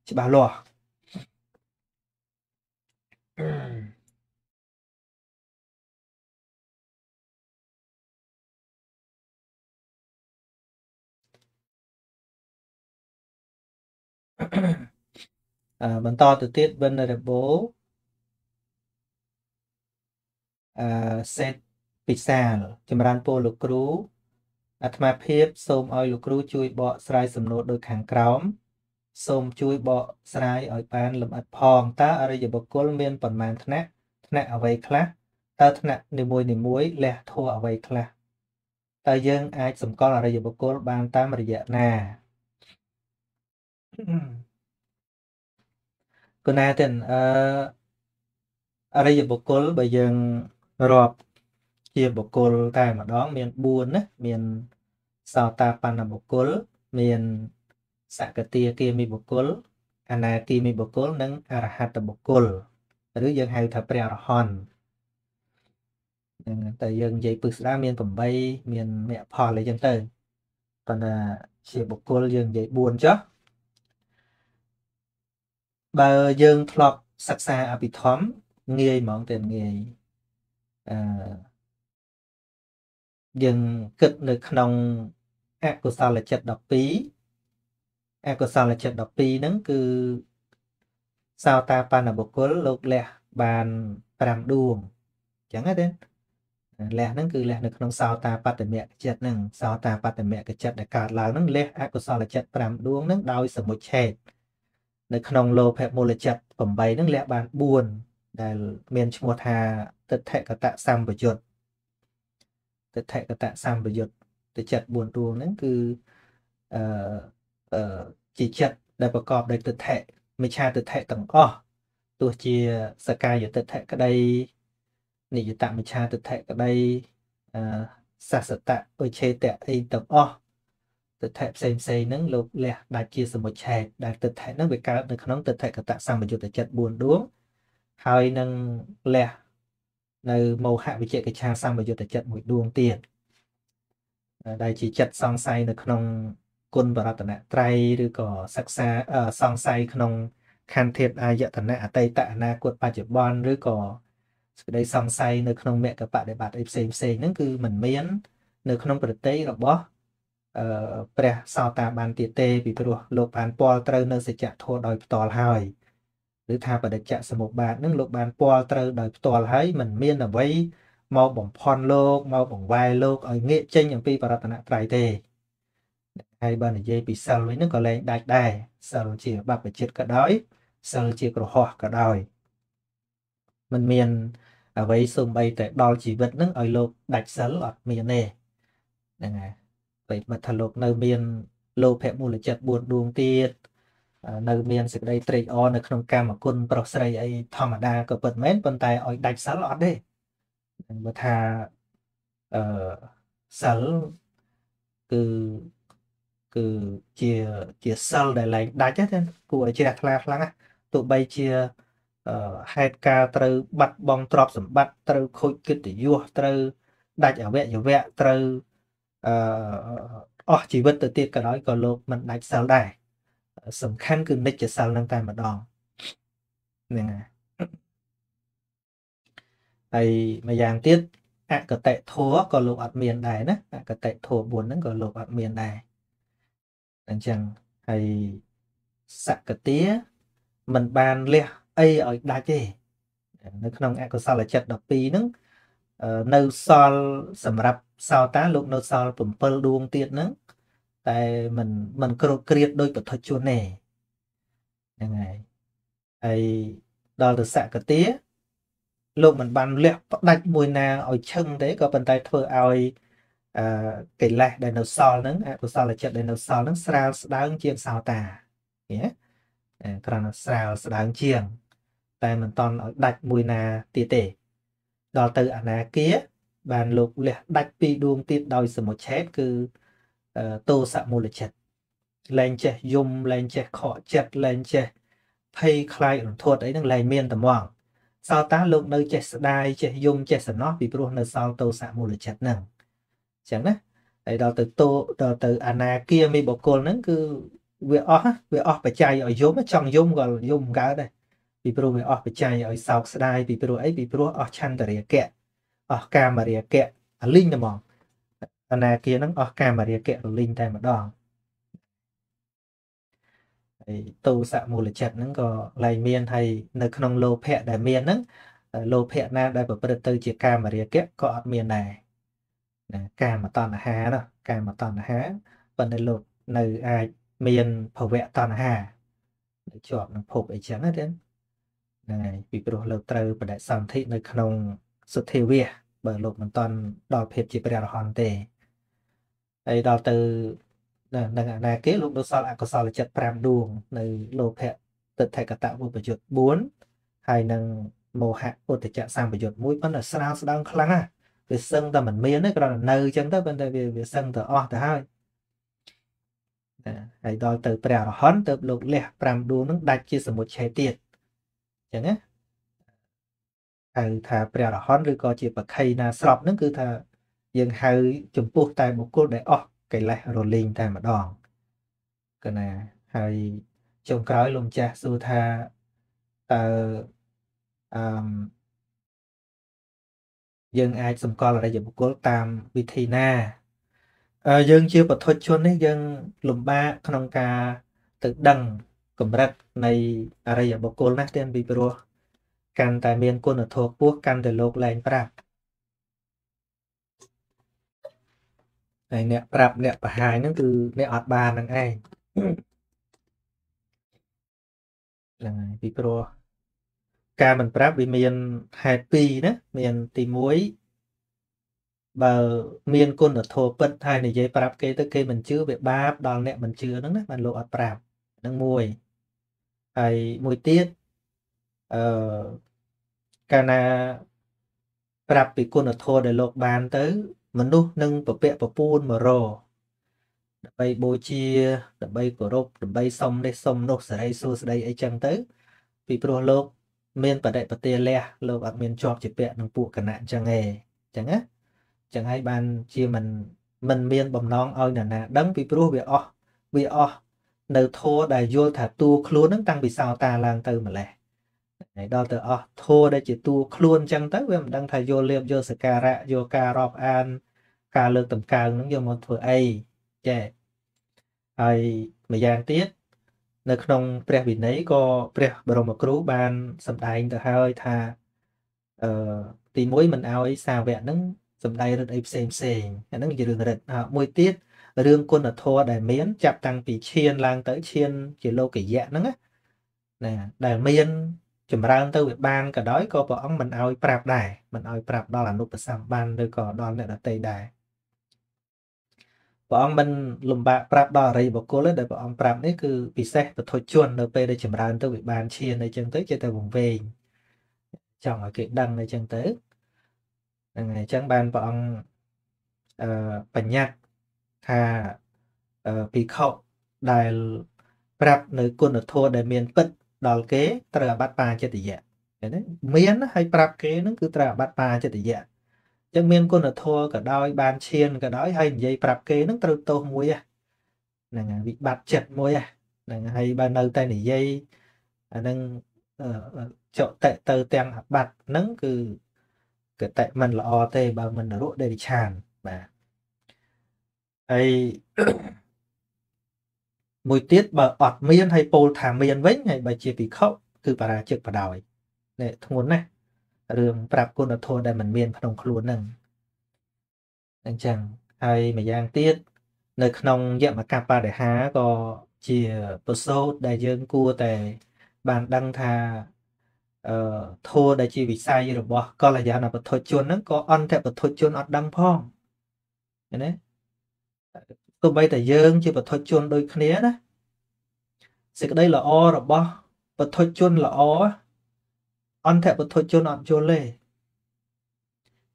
ច្បាស់លាស់ បន្តទៅទៀត Venerable អឺសេតពិសាលចម្រើនពរលោកគ្រូអាត្មាភាពសូមឲ្យលោកគ្រូជួយបកស្រាយសំណួរដូចខាងក្រោមសូមជួយបកស្រាយឲ្យបានលម្អិតផងតើអរិយបុគ្គលមានប៉ុន្មានថ្នាក់ថ្នាក់អ្វីខ្លះតើថ្នាក់នីមួយនីមួយលះធัวអ្វីខ្លះតើយើងអាចសម្គាល់អរិយបុគ្គលបានតាមរយៈណា គណាទាំងអឺអរិយបុគ្គលបើយើងរាប់ជាបុគ្គលតែម្ដង មាន4ណាមានសោតាបណ្ណបុគ្គល មានសកតាគាមីបុគ្គលអនាគាមីបុគ្គល និងអរហត្តបុគ្គលឬយើងហៅថាព្រះអរហន្តហ្នឹងតែយើងនិយាយពឹស្ដាមាន8មានមគ្គផលអីចឹងទៅប៉ុន្តែជាបុគ្គលយើងនិយាយ4ចុះ បើយើងធ្លាប់សិក្សាអភិធម្មងាយហ្មងតែងាយអឺយើងគិតនៅក្នុងអកុសលចិត្ត12អកុសលចិត្ត12ហ្នឹងគឺសោតាបណ្ណបុគ្គលលោកលះបាន5ដួងអញ្ចឹងទេលះហ្នឹងគឺលះនៅក្នុងសោតាបត្តមគ្គចិត្តហ្នឹងសោតាបត្តមគ្គចិត្តដែលកើតឡើងហ្នឹងលះអកុសលចិត្ត5ដួងហ្នឹងដោយសមុច្ឆេត នៅក្នុងលោភៈមូលចិត្ត8ហ្នឹងលះបាន4ដែលមានឈ្មោះថាទិដ្ឋិកតសម្បយុទ្ធទិដ្ឋិកតសម្បយុទ្ធទៅចិត្ត4ដួងហ្នឹងគឺអឺអឺជាចិត្តដែលប្រកបដោយទិដ្ឋិមិឆាទិដ្ឋិទាំងអស់ទោះជាសកាយទិដ្ឋិក្តីនិយតមិឆាទិដ្ឋិក្តីអឺសសតៈឧឆេតៈអីទាំងអស់ ទិដ្ឋិផ្សេងផ្សេងហ្នឹងលោកលះដាច់ជាសមុច្ឆេតដែលទិដ្ឋិហ្នឹងវាកើតនៅក្នុងទិដ្ឋិកតសម្បយុទ្ធចិត្ត4ដួងហើយនឹងលះនៅមោហវិជ្ជកិច្ឆាសម្បយុទ្ធចិត្តមួយដួងទៀតដែលជាចិត្តសង្ស័យនៅក្នុងគុណបរតនត្រ័យឬក៏សិក្សាសង្ស័យក្នុងខណ្ឌធាតុអាយតនៈអតីតអនាគតបច្ចុប្បន្នឬក៏សេចក្តីសង្ស័យនៅក្នុងមគ្គបដិបត្តិអីផ្សេងផ្សេងហ្នឹងគឺมันមាន នៅក្នុងប្រតិរបស់អឺ ព្រះសោតាបានទៀតទេពីព្រោះលោកបានពលត្រូវនៅសច្ចធម៌ដោយផ្ទាល់ហើយឬថាបដិច្ចសមុបាទនឹងលោកបានពលត្រូវដោយផ្ទាល់ហើយមិនមានអ្វីមកបំផន់លោកមកបង្វែរលោកឲ្យងាកចេញអំពីបរតនត្រ័យទេហើយបើនិយាយពីសិលវិញនឹងក៏លែងដាច់ដែរសិលជាបព្វជិតក៏ដោយសិលជាក្រហោះក៏ដោយมันមានអ្វីសូម្បីតែដល់ជីវិតនឹងឲ្យលោកដាច់សិលអត់មានទេហ្នឹងហើយ ពេលមកថាលោកនៅមានលោភៈមូលចិត្ត4ដួងទៀតនៅមានសេចក្តីត្រេកអរនៅក្នុងកាមគុណប្រុសស្រីអីធម្មតាក៏ពិតមែនប៉ុន្តែឲ្យដាច់សិលអត់ទេបើថាអឺសិលគឺគឺជាជាសិលដែលលែងដាច់ទេគួរឲ្យជ្រះថ្លាខ្លាំងណាទោះបីជាហេតុការត្រូវបាត់បង់ទ្រព្យសម្បត្តិត្រូវខូចកិត្តិយសត្រូវដាច់អវយវៈត្រូវ អឺអស់ជីវិតទៅទៀតក៏ដោយក៏លោកមិនដាច់សិលដែរសំខាន់គឺនិច្ចសិលនឹងតែម្ដងហ្នឹងហើយហើយម្យ៉ាងទៀតអកតៈធัวក៏លោកអត់មានដែរណាអកតៈធัว4ហ្នឹងក៏លោកអត់មានដែរអញ្ចឹងហើយសកតាមិនបានលះអីឲ្យដាច់ទេនៅក្នុងអកុសលចិត្ត12ហ្នឹងនៅសល់សម្រាប់ សោតាលោកនៅសល់7ដួងទៀតហ្នឹងតែมันมันគ្រោតគ្រៀតដោយពធជនទេហ្នឹងហើយហើយដល់ទៅសកតាលោកមិនបានលះផ្ដាច់មួយណាឲ្យឈឹងទេក៏ប៉ុន្តែធ្វើឲ្យ អឺកិលេសដែលនៅសល់ហ្នឹងអកុសលចិត្តដែលនៅសល់ហ្នឹងស្រាលស្ដើងជាងសោតាឃើញទេគ្រាន់តែស្រាលស្ដើងជាង តែមិនតន់ឲ្យដាច់មួយណាទៀតទេដល់ទៅអនាគា បានលោកលះដាច់ពីដួងទៀតដោយសមុឆេតគឺតោសមូលចិត្តលែងចេះយំលែងចេះខកចិត្តលែងចេះភ័យខ្លាចរន្ធត់អីហ្នឹងលែងមានតែហ្មងសោតាលោកនៅចេះស្ដាយចេះយំចេះសំណោះពីព្រោះនៅសល់តោសមូលចិត្តហ្នឹងអញ្ចឹងណាហើយដល់ទៅតោដល់ទៅអនាគាមីបុគ្គលហ្នឹងគឺវាអស់វាអស់បច្ច័យឲ្យយំចង់យំក៏យំកើតដែរពីព្រោះវាអស់បច្ច័យឲ្យសោកស្ដាយពីព្រោះអីពីព្រោះអស់ឆន្ទរាគៈ អស់កាមរាគៈអលិញតែហ្មងអនាគាហ្នឹងអស់កាមរាគៈរលិញតែម្ដងហើយតោសមូលចិត្តហ្នឹងក៏ឡើងមានហើយនៅក្នុងលោភៈដែលមានហ្នឹងលោភៈណាដែលប្រព្រឹត្តទៅជាកាមរាគៈក៏អត់មានដែរណាកាមតណ្ហានោះកាមតណ្ហាប៉ុន្តែលោកនៅអាចមានភវៈតណ្ហានៅជាប់នឹងភពអីចឹងណាទេហ្នឹងហើយពីព្រោះលោកត្រូវបដិសន្ធិនៅក្នុង សុធាវៈបើលោកមិនតន់ដល់ភាពជាព្រះអរហន្តទេហើយដល់ទៅនឹងអាណាគេលោកនៅសល់អកុសលចិត្ត5ដួង នៅលោភៈទិដ្ឋិកតវិបយុទ្ធ4ហើយនឹងមោហៈឧត្តចៈសម្បយុទ្ធ1ប៉ុន្តែស្រាលស្ដងខ្លាំងណាស់វាសឹងតែមិនមានទេគ្រាន់តែនៅអញ្ចឹងទៅប៉ុន្តែវាវាសឹងតែអស់ទៅហើយណាហើយដល់ទៅព្រះអរហន្តទៅលោកលះ5ដួងនឹងដាច់ជាសមុច្ឆេទៀតអញ្ចឹងណា ហៅថាព្រះអរហន្តឬក៏ជាបខៃណាស្របនឹងគឺថាយើងហៅចំពោះតែបុគ្គលដែលអស់កិលេសរលីងតែម្ដងកណាហើយចុងក្រោយលោកម្ចាស់សួរថាតើអឺយើងអាចសម្គាល់អរិយបុគ្គលតាមវិធីណាយើងជាបុថុជននេះយើងលំបាកក្នុងការទៅដឹងកម្រិតនៃអរិយបុគ្គលណាស់ទាំងពីព្រោះ កាន់តែមានគុណធម៌ពោះកាន់តែលោកលែងប្រាប់ហើយអ្នកប្រាប់អ្នកបង្ហាញហ្នឹងគឺអ្នកអត់បានហ្នឹងឯងហ្នឹងហើយពីព្រោះការមិនប្រាប់វាមានហេតុពីរណាមានទី1បើមានគុណធម៌ពិតហើយនិយាយប្រាប់គេទៅគេមិនជឿវាបាបដល់អ្នកមិនជឿហ្នឹងណាបានលោកអត់ប្រាប់ហ្នឹងមួយហើយមួយទៀត អឺកាលណាប្រាប់ពីគុណធម៌ដែលលោកបានទៅ មនុស្សនឹងពពកពពួនមករដើម្បីបូជាដើម្បីគោរពដើម្បីសុំនេះសុំនោះសេរីសួស្តីអីចឹងទៅ ពីព្រោះលោក មានបដិបទាលះលោកអត់មានជាប់ជាពាក់នឹងពួកគណៈអញ្ចឹងឯងអញ្ចឹងណាចឹងហើយបានជាមិនមិនមានបំណងឲ្យនរណាដឹងពីព្រោះវាអស់វាអស់នៅធัวដែលយល់ថាតួខ្លួននឹងតាំងពីសោតាឡើងទៅម្លេះ ហើយដល់ទៅអស់ធัวដែលជាតួខ្លួនអញ្ចឹងទៅវាមិនដឹងថាយកលៀបយកសការៈយកការរាប់អាន ការលើកតម្កើងនឹងយកមកធ្វើអីចេះហើយម្យ៉ាងទៀតនៅក្នុង ព្រះវិន័យក៏ព្រះបរមគ្រូបានសម្ដែងទៅហើយថាអឺទី1មិនអោយសាវកនឹងសំដែងរិទ្ធអីផ្សេងផ្សេងអាហ្នឹងជារឿងរិទ្ធមួយទៀតរឿងគុណធម៌ដែលមានចាប់តាំងពីឈានឡើងទៅឈាន ជាលោកយៈហ្នឹងណាដែលមាន ចម្រើនទៅវាបានក៏ដោយក៏ព្រះអង្គមិនអោយប្រាប់ដែរមិនអោយប្រាប់ដល់អនុបសម្បានឬក៏ដល់អ្នកដទៃដែរព្រះអង្គមិនលំបាកប្រាប់ដល់អរិយបុគ្គលទេដែលព្រះអង្គប្រាប់នេះគឺពិសេសពធជននៅពេលដែលចម្រើនទៅវាបានឈានអីចឹងទៅចេះតែវង្វេងចង់ឲ្យគេដឹងអីចឹងទៅហ្នឹងហើយអញ្ចឹងបានព្រះអង្គអឺបញ្ញត្តិថាអឺភិក្ខុដែលប្រាប់នៅគុណធម៌ដែលមានពិត ដល់គេត្រូវអាបត្តិបាចិត្តយៈឃើញទេមានហើយប្រាប់គេហ្នឹងគឺត្រូវអាបត្តិបាចិត្តយៈអញ្ចឹងមានគុណធម៌ក៏ដោយបានឈានក៏ដោយហើយនិយាយប្រាប់គេហ្នឹងត្រូវទោសមួយហ្នឹងហើយវិបត្តិចិត្តមួយហ្នឹងហើយបើនៅតែនិយាយអាហ្នឹងចុតទៅទាំងអាបត្តិហ្នឹងគឺកតិមិនល្អទេបើមិននរកដេរិឆានបាទហើយ មួយទៀតបើអត់មានហើយពោលថាមានវិញហើយបើជាភិក្ខុគឺបរាជិកបដ ாய் នេះធ្ងន់ណាស់រឿងប្រាប់គុណធម៌ដែលមិនមានក្នុងខ្លួនហ្នឹងអញ្ចឹងហើយម្យ៉ាងទៀតនៅក្នុងយមកបរិហាក៏ជាប្រសូតដែលយើងគួរតែបានដឹងថាអឺធัวដែលជាវិស័យរបស់កល្យាណបទុជនហ្នឹងក៏អន្តបទុជនអត់ដឹងផងឃឃើញ ទេទោះបីតែយើងជាបទជនដូចគ្នាណាសេចក្តីល្អរបស់បទជនល្អអន្តបទជនអត់យល់ទេ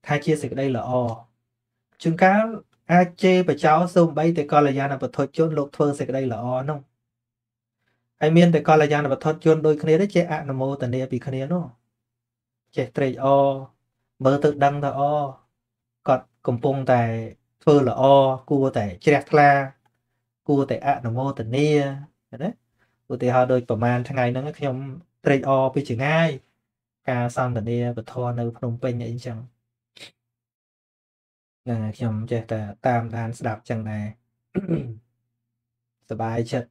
ថាជាសេចក្តីល្អជួនកាលអាចជេរបចោសូម្បីតែកល្យាណបទជនលោកធ្វើសេចក្តីល្អនោះហើយមានតែកល្យាណបទជនដូចគ្នាទេចេះអនុមោទនាពីគ្នានោះចេះត្រេកអរមើលទៅដឹងថាអគាត់កំពុងតែ ធ្វើល្អគួរតែជ្រះថ្លាគួរតែអនុមោទនាណាឧទាហរណ៍ដូចប្រហែលថ្ងៃហ្នឹងខ្ញុំត្រេកអរពីចងាយការសន្ទនាពធនៅភ្នំពេញអីចឹងហ្នឹងហើយខ្ញុំចេះតែតាមដានស្ដាប់ចឹងដែរសบายចិត្ត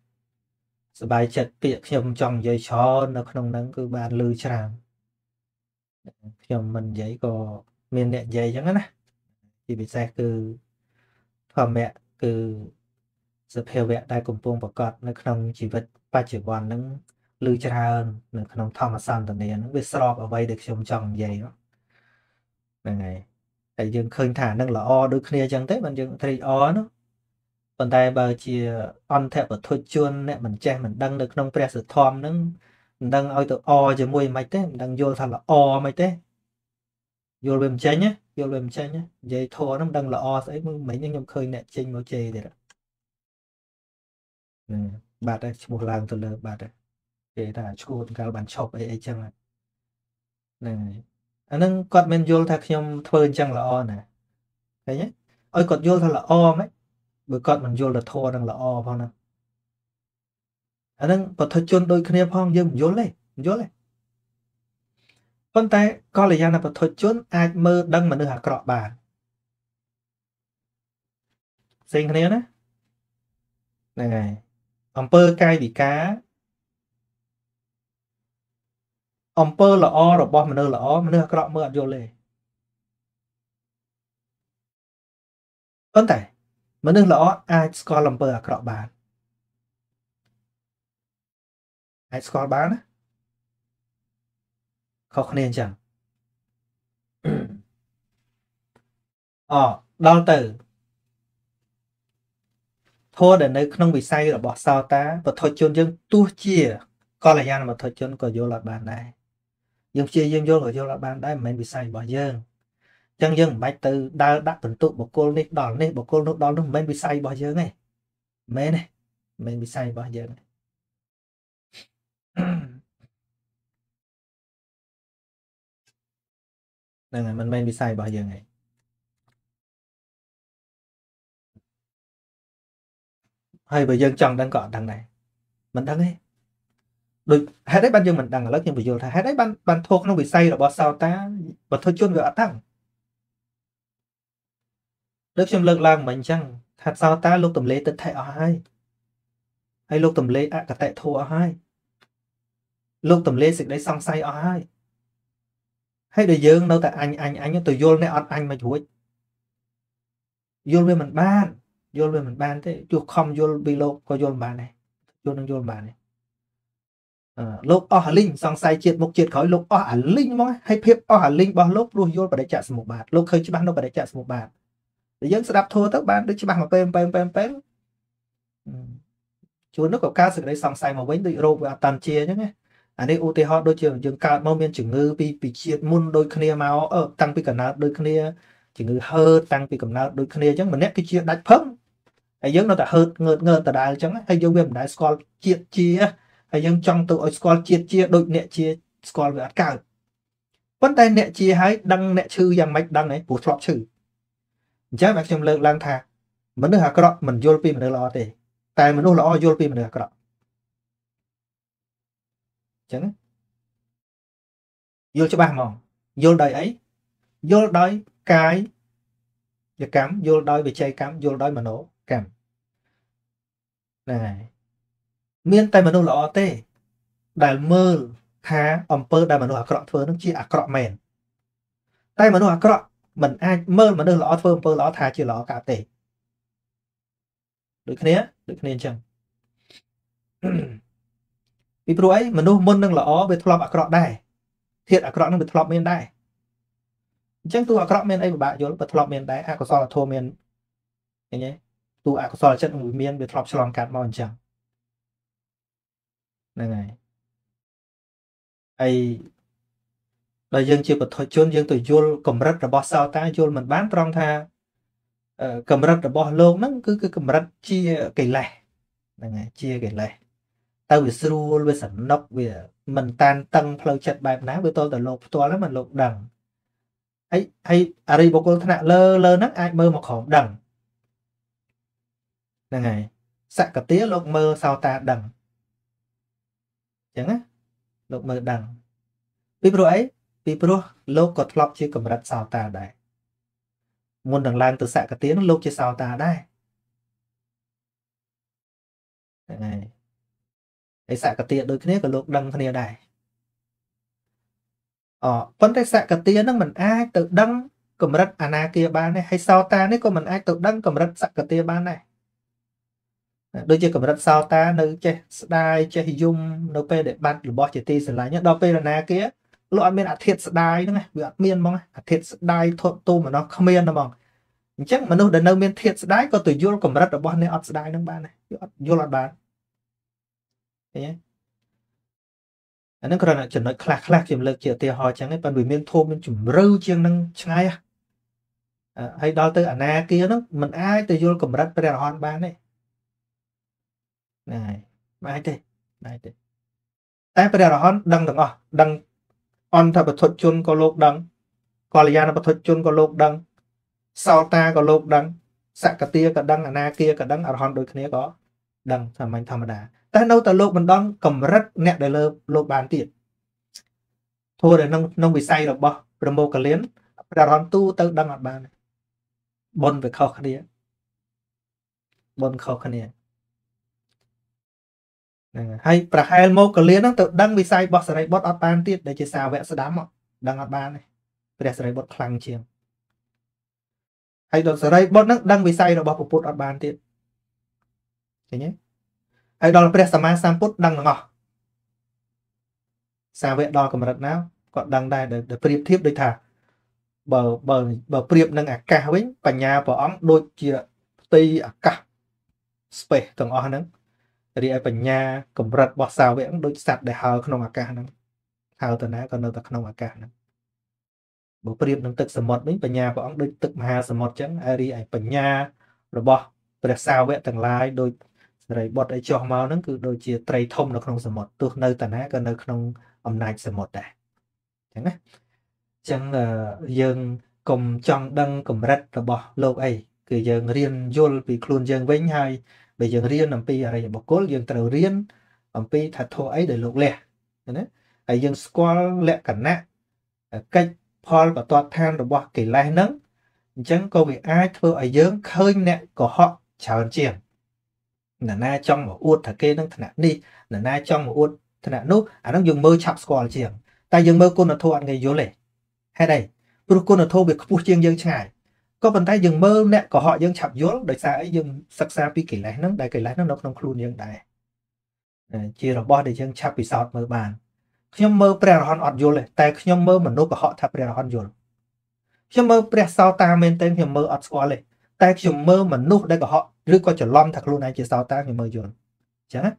សบายចិត្តពាក្យខ្ញុំចង់និយាយច្រើននៅក្នុងហ្នឹងគឺបានលឺច្រើនខ្ញុំមិននិយាយក៏មានអ្នកនិយាយចឹងណាជាពិសេសគឺ ធម្មៈគឺសភាវៈដែលកំពុងប្រកបនៅក្នុងជីវិតបច្ចុប្បន្នហ្នឹងឮច្រើននៅក្នុងធម្មសន្តានាហ្នឹងវាស្របអ្វីដែលខ្ញុំចង់និយាយហ្នឹងហើយតែយើងឃើញថានឹងល្អដូចគ្នាអញ្ចឹងទេបានយើងត្រេកអរនោះប៉ុន្តែបើជាអន្តពធជនអ្នកមិនចេះមិនដឹងនៅក្នុងព្រះសទ្ធំហ្នឹងមិនដឹងឲ្យទៅអជាមួយមិនទេមិនដឹងយល់ថាល្អមិនទេយល់វាមិនចេញ យល់វាមិនចេញនិយាយធរហ្នឹងមិនដឹងល្អស្អីមិញខ្ញុំឃើញអ្នកចេញមកជេរទៀតហ្នឹងបាត់ហើយឈ្មោះឡើងទៅលើបាត់ហើយគេថាឈួតកាលបានឈប់អីអីចឹងហ្នឹងហើយអាហ្នឹងគាត់មិនយល់ថាខ្ញុំធ្វើអញ្ចឹងល្អណាឃើញទេឲ្យគាត់យល់ថាល្អហ្មងបើគាត់មិនយល់ទៅធរនឹងល្អផងណាអាហ្នឹងបទជនដូចគ្នាផងយើងមិនយល់ទេមិនយល់ទេ ប៉ុន្តែកល្យាណបទជនអាចមើលដឹងមនុស្សអាក្រក់បានផ្សេងគ្នាណាហ្នឹងហើយអំពើកាយវិការអំពើល្អរបស់មនុស្សល្អមនុស្សអាក្រក់មើលអត់យល់ទេប៉ុន្តែមនុស្សល្អអាចស្គាល់អំពើអាក្រក់បានអាចស្គាល់បានណា ខុសគ្នាអញ្ចឹងអដល់ទៅធម៌ដែលនៅក្នុងវិស័យរបស់សោតាបទជនយើងទោះជាកល្យាណបទជនក៏យល់អត់បានដែរយើងព្យាយាមយល់ក៏យល់អត់បានដែរមិនមែនវិស័យរបស់យើងអញ្ចឹងយើងមិនបាច់ទៅដើរដាក់បន្ទុកបុគ្គលនេះដល់នេះបុគ្គលនោះដល់នោះមិនមែនវិស័យរបស់យើងទេមិនមែនទេមិនមែនវិស័យរបស់យើងទេ ហ្នឹងហើយមិនមែនវិស័យរបស់យើងទេហើយបើយើងចង់ដឹងក៏អត់ដឹងដែរមិនដឹងទេដូចហេតុអីបានយើងមិនដឹងឥឡូវខ្ញុំបញ្យល់ថាហេតុអីបានបានធោះក្នុងវិស័យរបស់សោតាបទជនវាអត់ដឹងដូចខ្ញុំលើកឡើងមិញអញ្ចឹងថាសោតាលោកទម្លេទិដ្ឋិអស់ហើយហើយលោកទម្លេអកតៈធัวអស់ហើយលោកទម្លេសេចក្តីសង្ស័យអស់ហើយ ហើយដល់យើងនៅតែអញអញអញទៅយល់អ្នកអត់អញមករួចយល់វាមិនបានយល់វាមិនបានទេជួខំយល់ពីលោកក៏យល់មិនបានដែរយល់នឹងយល់មិនបានទេលោកអស់អាលីងសង្ស័យជាតិមុខជាតិក្រោយលោកអស់អាលីងហ្មងហើយភាពអស់អាលីងរបស់លោកព្រោះយល់បដិច្ចសមុបាទលោកឃើញច្បាស់នៅបដិច្ចសមុបាទតែយើងស្ដាប់ធัวទៅបានដូចច្បាស់មកពេលពេលពេលពេលជួននោះក៏កើតសេចក្តីសង្ស័យមកវិញដូចរោគវាអតន្ទាអញ្ចឹងណា អានេះឧទាហរណ៍ដូចជាយើងកើតមកមានជំងឺពីពីជាតិមុនដូចគ្នាមកអឺតាំងពីកំណើតដូចគ្នាជំងឺហឺតតាំងពីកំណើតដូចគ្នាអញ្ចឹងម្នាក់គឺជាដាច់ភឹងហើយយើងនៅតែហឺតងើតងើតដដែលអញ្ចឹងហើយយើងវាមិនដែលស្គាល់ជាតិជាហើយយើងចង់ទៅឲ្យស្គាល់ជាតិជាដូចអ្នកជាស្គាល់វាអត់កើតប៉ុន្តែអ្នកជាហើយដឹងអ្នកឈឺយ៉ាងម៉េចដឹងហ៎ព្រោះធ្លាប់ឈឺអញ្ចឹងបាទខ្ញុំលើកឡើងថាមនុស្សអាក្រក់មិនយល់ពីមនុស្សល្អទេតែមនុស្សល្អយល់ពីមនុស្សអាក្រក់អញ្ចឹងយល់ច្បាស់ហ្មងយល់ដោយអីយល់ដោយកាយកម្មយល់ដោយវិច័យកម្មយល់ដោយមโนកម្មហ្នឹងហើយមានតែមនុស្សល្អទេ ដែលមើលថាអំពើដែលមនុស្សអាក្រក់ធ្វើនឹងជាអាក្រក់មែនតែមនុស្សអាក្រក់មិនអាចមើលមនុស្សល្អធ្វើអំពើល្អថាជាល្អកើតទេដូចគ្នាដូចគ្នាអញ្ចឹង ពីព្រោះអីមនុស្សមុននឹងល្អវាធ្លាប់អាក្រក់ដែរធាតអាក្រក់នឹងវាធ្លាប់មានដែរអញ្ចឹងទោះអាក្រក់មានអីពិបាកយល់បើធ្លាប់មានដែរអកុសលធម៌មានឃើញទេទូអកុសលចិត្តនឹងមានវាធ្លាប់ឆ្លងកាត់មកអញ្ចឹងហ្នឹងហើយហើយដល់យើងជាបុថុជនយើងទៅយល់កម្រិតរបស់សោតាយល់មិនបានត្រង់ថាកម្រិតរបស់លោកហ្នឹងគឺគឺកម្រិតជាកិលេសហ្នឹងហើយជាកិលេស ទៅវាស្រួលវាសំណុកវាមិនតានតឹងផ្លូវចិត្តបែបណាវាតទៅលោកផ្ទាល់ហ្នឹងមិនលោកដឹងហើយហើយអរិយបុគ្គលថ្នាក់លើលើហ្នឹងអាចមើលមកក្រោមដឹងហ្នឹងហើយសកតាលោកមើលសោតាដឹងអញ្ចឹងណាលោកមើលដឹងពីព្រោះអីពីព្រោះលោកក៏ធ្លាប់ជាកម្រិតសោតាដែរមុននឹងឡើងទៅសកតានឹងលោកជាសោតាដែរហ្នឹងហើយ ហើយសកតាដូចគ្នាក៏លោកដឹងគ្នាដែរអប៉ុន្តែសកតានឹងមិនអាចទៅដឹងកម្រិតអនាគាបានទេហើយសោតានេះក៏មិនអាចទៅដឹងកម្រិតសកតាបានដែរដូចជាកម្រិតសោតានៅចេះស្ដាយចេះយំនៅពេលដែលបាត់របស់ជាទីស្រឡាញ់ដល់ពេលអនាគាលោកអត់មានអធិធស្ដាយហ្នឹងវាអត់មានហ្មងអធិធស្ដាយធត់ទូម្ដងគ្មានហ្មងអញ្ចឹងមនុស្សដែលនៅមានធាតស្ដាយក៏ទៅយល់កម្រិតរបស់អ្នកអត់ស្ដាយនឹងបានដែរយល់អត់យល់អត់បាន ឃើញទេអានឹងគ្រាន់តែចំណុចខ្លះខ្លះខ្ញុំលើកជាឧទាហរណ៍ចឹងឯងប៉ុន្តែវាមានធម៌មានជំរឿជាងនឹងឆ្ងាយហើយដល់ទៅអនាគាហ្នឹងมันអាចទៅយល់កម្រិតព្រះរហន្តបានទេហ្នឹងហើយមិនអាចទេមិនអាចទេតែព្រះរហន្តដឹងទាំងអស់ដឹងអន្តបទុជនក៏លោកដឹងកល្យាណបទុជនក៏លោកដឹងសោតាក៏លោកដឹងសកតាក៏ដឹងអនាគាក៏ដឹងអរហន្តដូចគ្នាក៏ដឹងសាមញ្ញធម្មតា តែនៅតែលោកមិនដឹងកម្រិតអ្នកដែលលើលោកបានទៀតធួដែលក្នុងក្នុងវិស័យរបស់ប្រមោកលៀនព្រះរហន្តទូទៅដឹងអត់បានបុណ្យវាខុសគ្នាបុណ្យខុសគ្នាហ្នឹងហើយប្រហែលមកកលៀនហ្នឹងទៅដឹងវិស័យរបស់សរិបុត្រអត់បានទៀតដែលជាសាវកស្ដាំដឹងអត់បានទេព្រះសរិបុត្រខ្លាំងជាងហើយដល់សរិបុត្រហ្នឹងដឹងវិស័យរបស់ពុទ្ធអត់បានទៀតឃើញទេ ហើយដល់ព្រះសម្មាសម្ពុទ្ធដឹងទាំងអស់សាវកដល់កម្រិតណាគាត់ដឹងដែរដែលប្រៀបធៀបដូចថាបើបើបើប្រៀបនឹងអាកាសវិញបញ្ញាព្រះអង្គដូចជាផ្ទៃអាកាស space ទាំងអស់ហ្នឹងរីឯបញ្ញាកម្រិតរបស់សាវកដូចសត្វដែលហើរក្នុងអាកាសហ្នឹងហើរទៅណាក៏នៅតែក្នុងអាកាសហ្នឹងបើប្រៀបនឹងទឹកសមុទ្រវិញបញ្ញាព្រះអង្គដូចទឹកមហាសមុទ្រចឹងហើយរីឯបញ្ញារបស់ព្រះសាវកទាំងឡាយដូច សេរីបុត្រឲ្យចុះមកហ្នឹងគឺដូចជាត្រីធំនៅក្នុងសមុទ្រទោះនៅតាណាក៏នៅក្នុងអំណាចសមុទ្រដែរចឹងណាចឹងយើងកុំចង់ដឹងកម្រិតរបស់លោកអីគឺយើងរៀនយល់ពីខ្លួនយើងវិញហើយបើយើងរៀនអំពីអរិយបុគ្គលយើងត្រូវរៀនអំពីថាធម៌អីដែលលោកលះណាហើយយើងស្គាល់លក្ខណៈកិច្ចផលបតតឋានរបស់កិលេសហ្នឹងអញ្ចឹងក៏វាអាចធ្វើឲ្យយើងឃើញអ្នកកុហកច្រើនជាង នរណាចង់មកអួតថាគេនឹងថ្នាក់នេះនរណាចង់មកអួតថ្នាក់នោះអាហ្នឹងយើងមើលឆាប់ស្គាល់ជាងតែយើងមើលគុណធម៌អត់ងាយយល់ទេហេតុអីព្រោះគុណធម៌វាខ្ពស់ជាងយើងឆ្ងាយក៏ប៉ុន្តែយើងមើលអ្នកកុហកយើងឆាប់យល់ដោយសារអីយើងសិក្សាពីកិលេសហ្នឹងដែលកិលេសហ្នឹងនៅក្នុងខ្លួនយើងដែរជារបស់ដែលយើងឆាប់ពិសោធន៍មើលបានខ្ញុំមើលព្រះរហន្តអត់យល់ទេតែខ្ញុំមើលមនុស្សកុហកថាព្រះរហន្តយល់ខ្ញុំមើលព្រះសោតាមែនទែនខ្ញុំមើលអត់ស្គាល់ទេតែខ្ញុំមើលមនុស្សដែលកុហក ឬក៏ច្រឡំថាខ្លួនឯងជាសោតាខ្ញុំមើលយល់អញ្ចឹងណា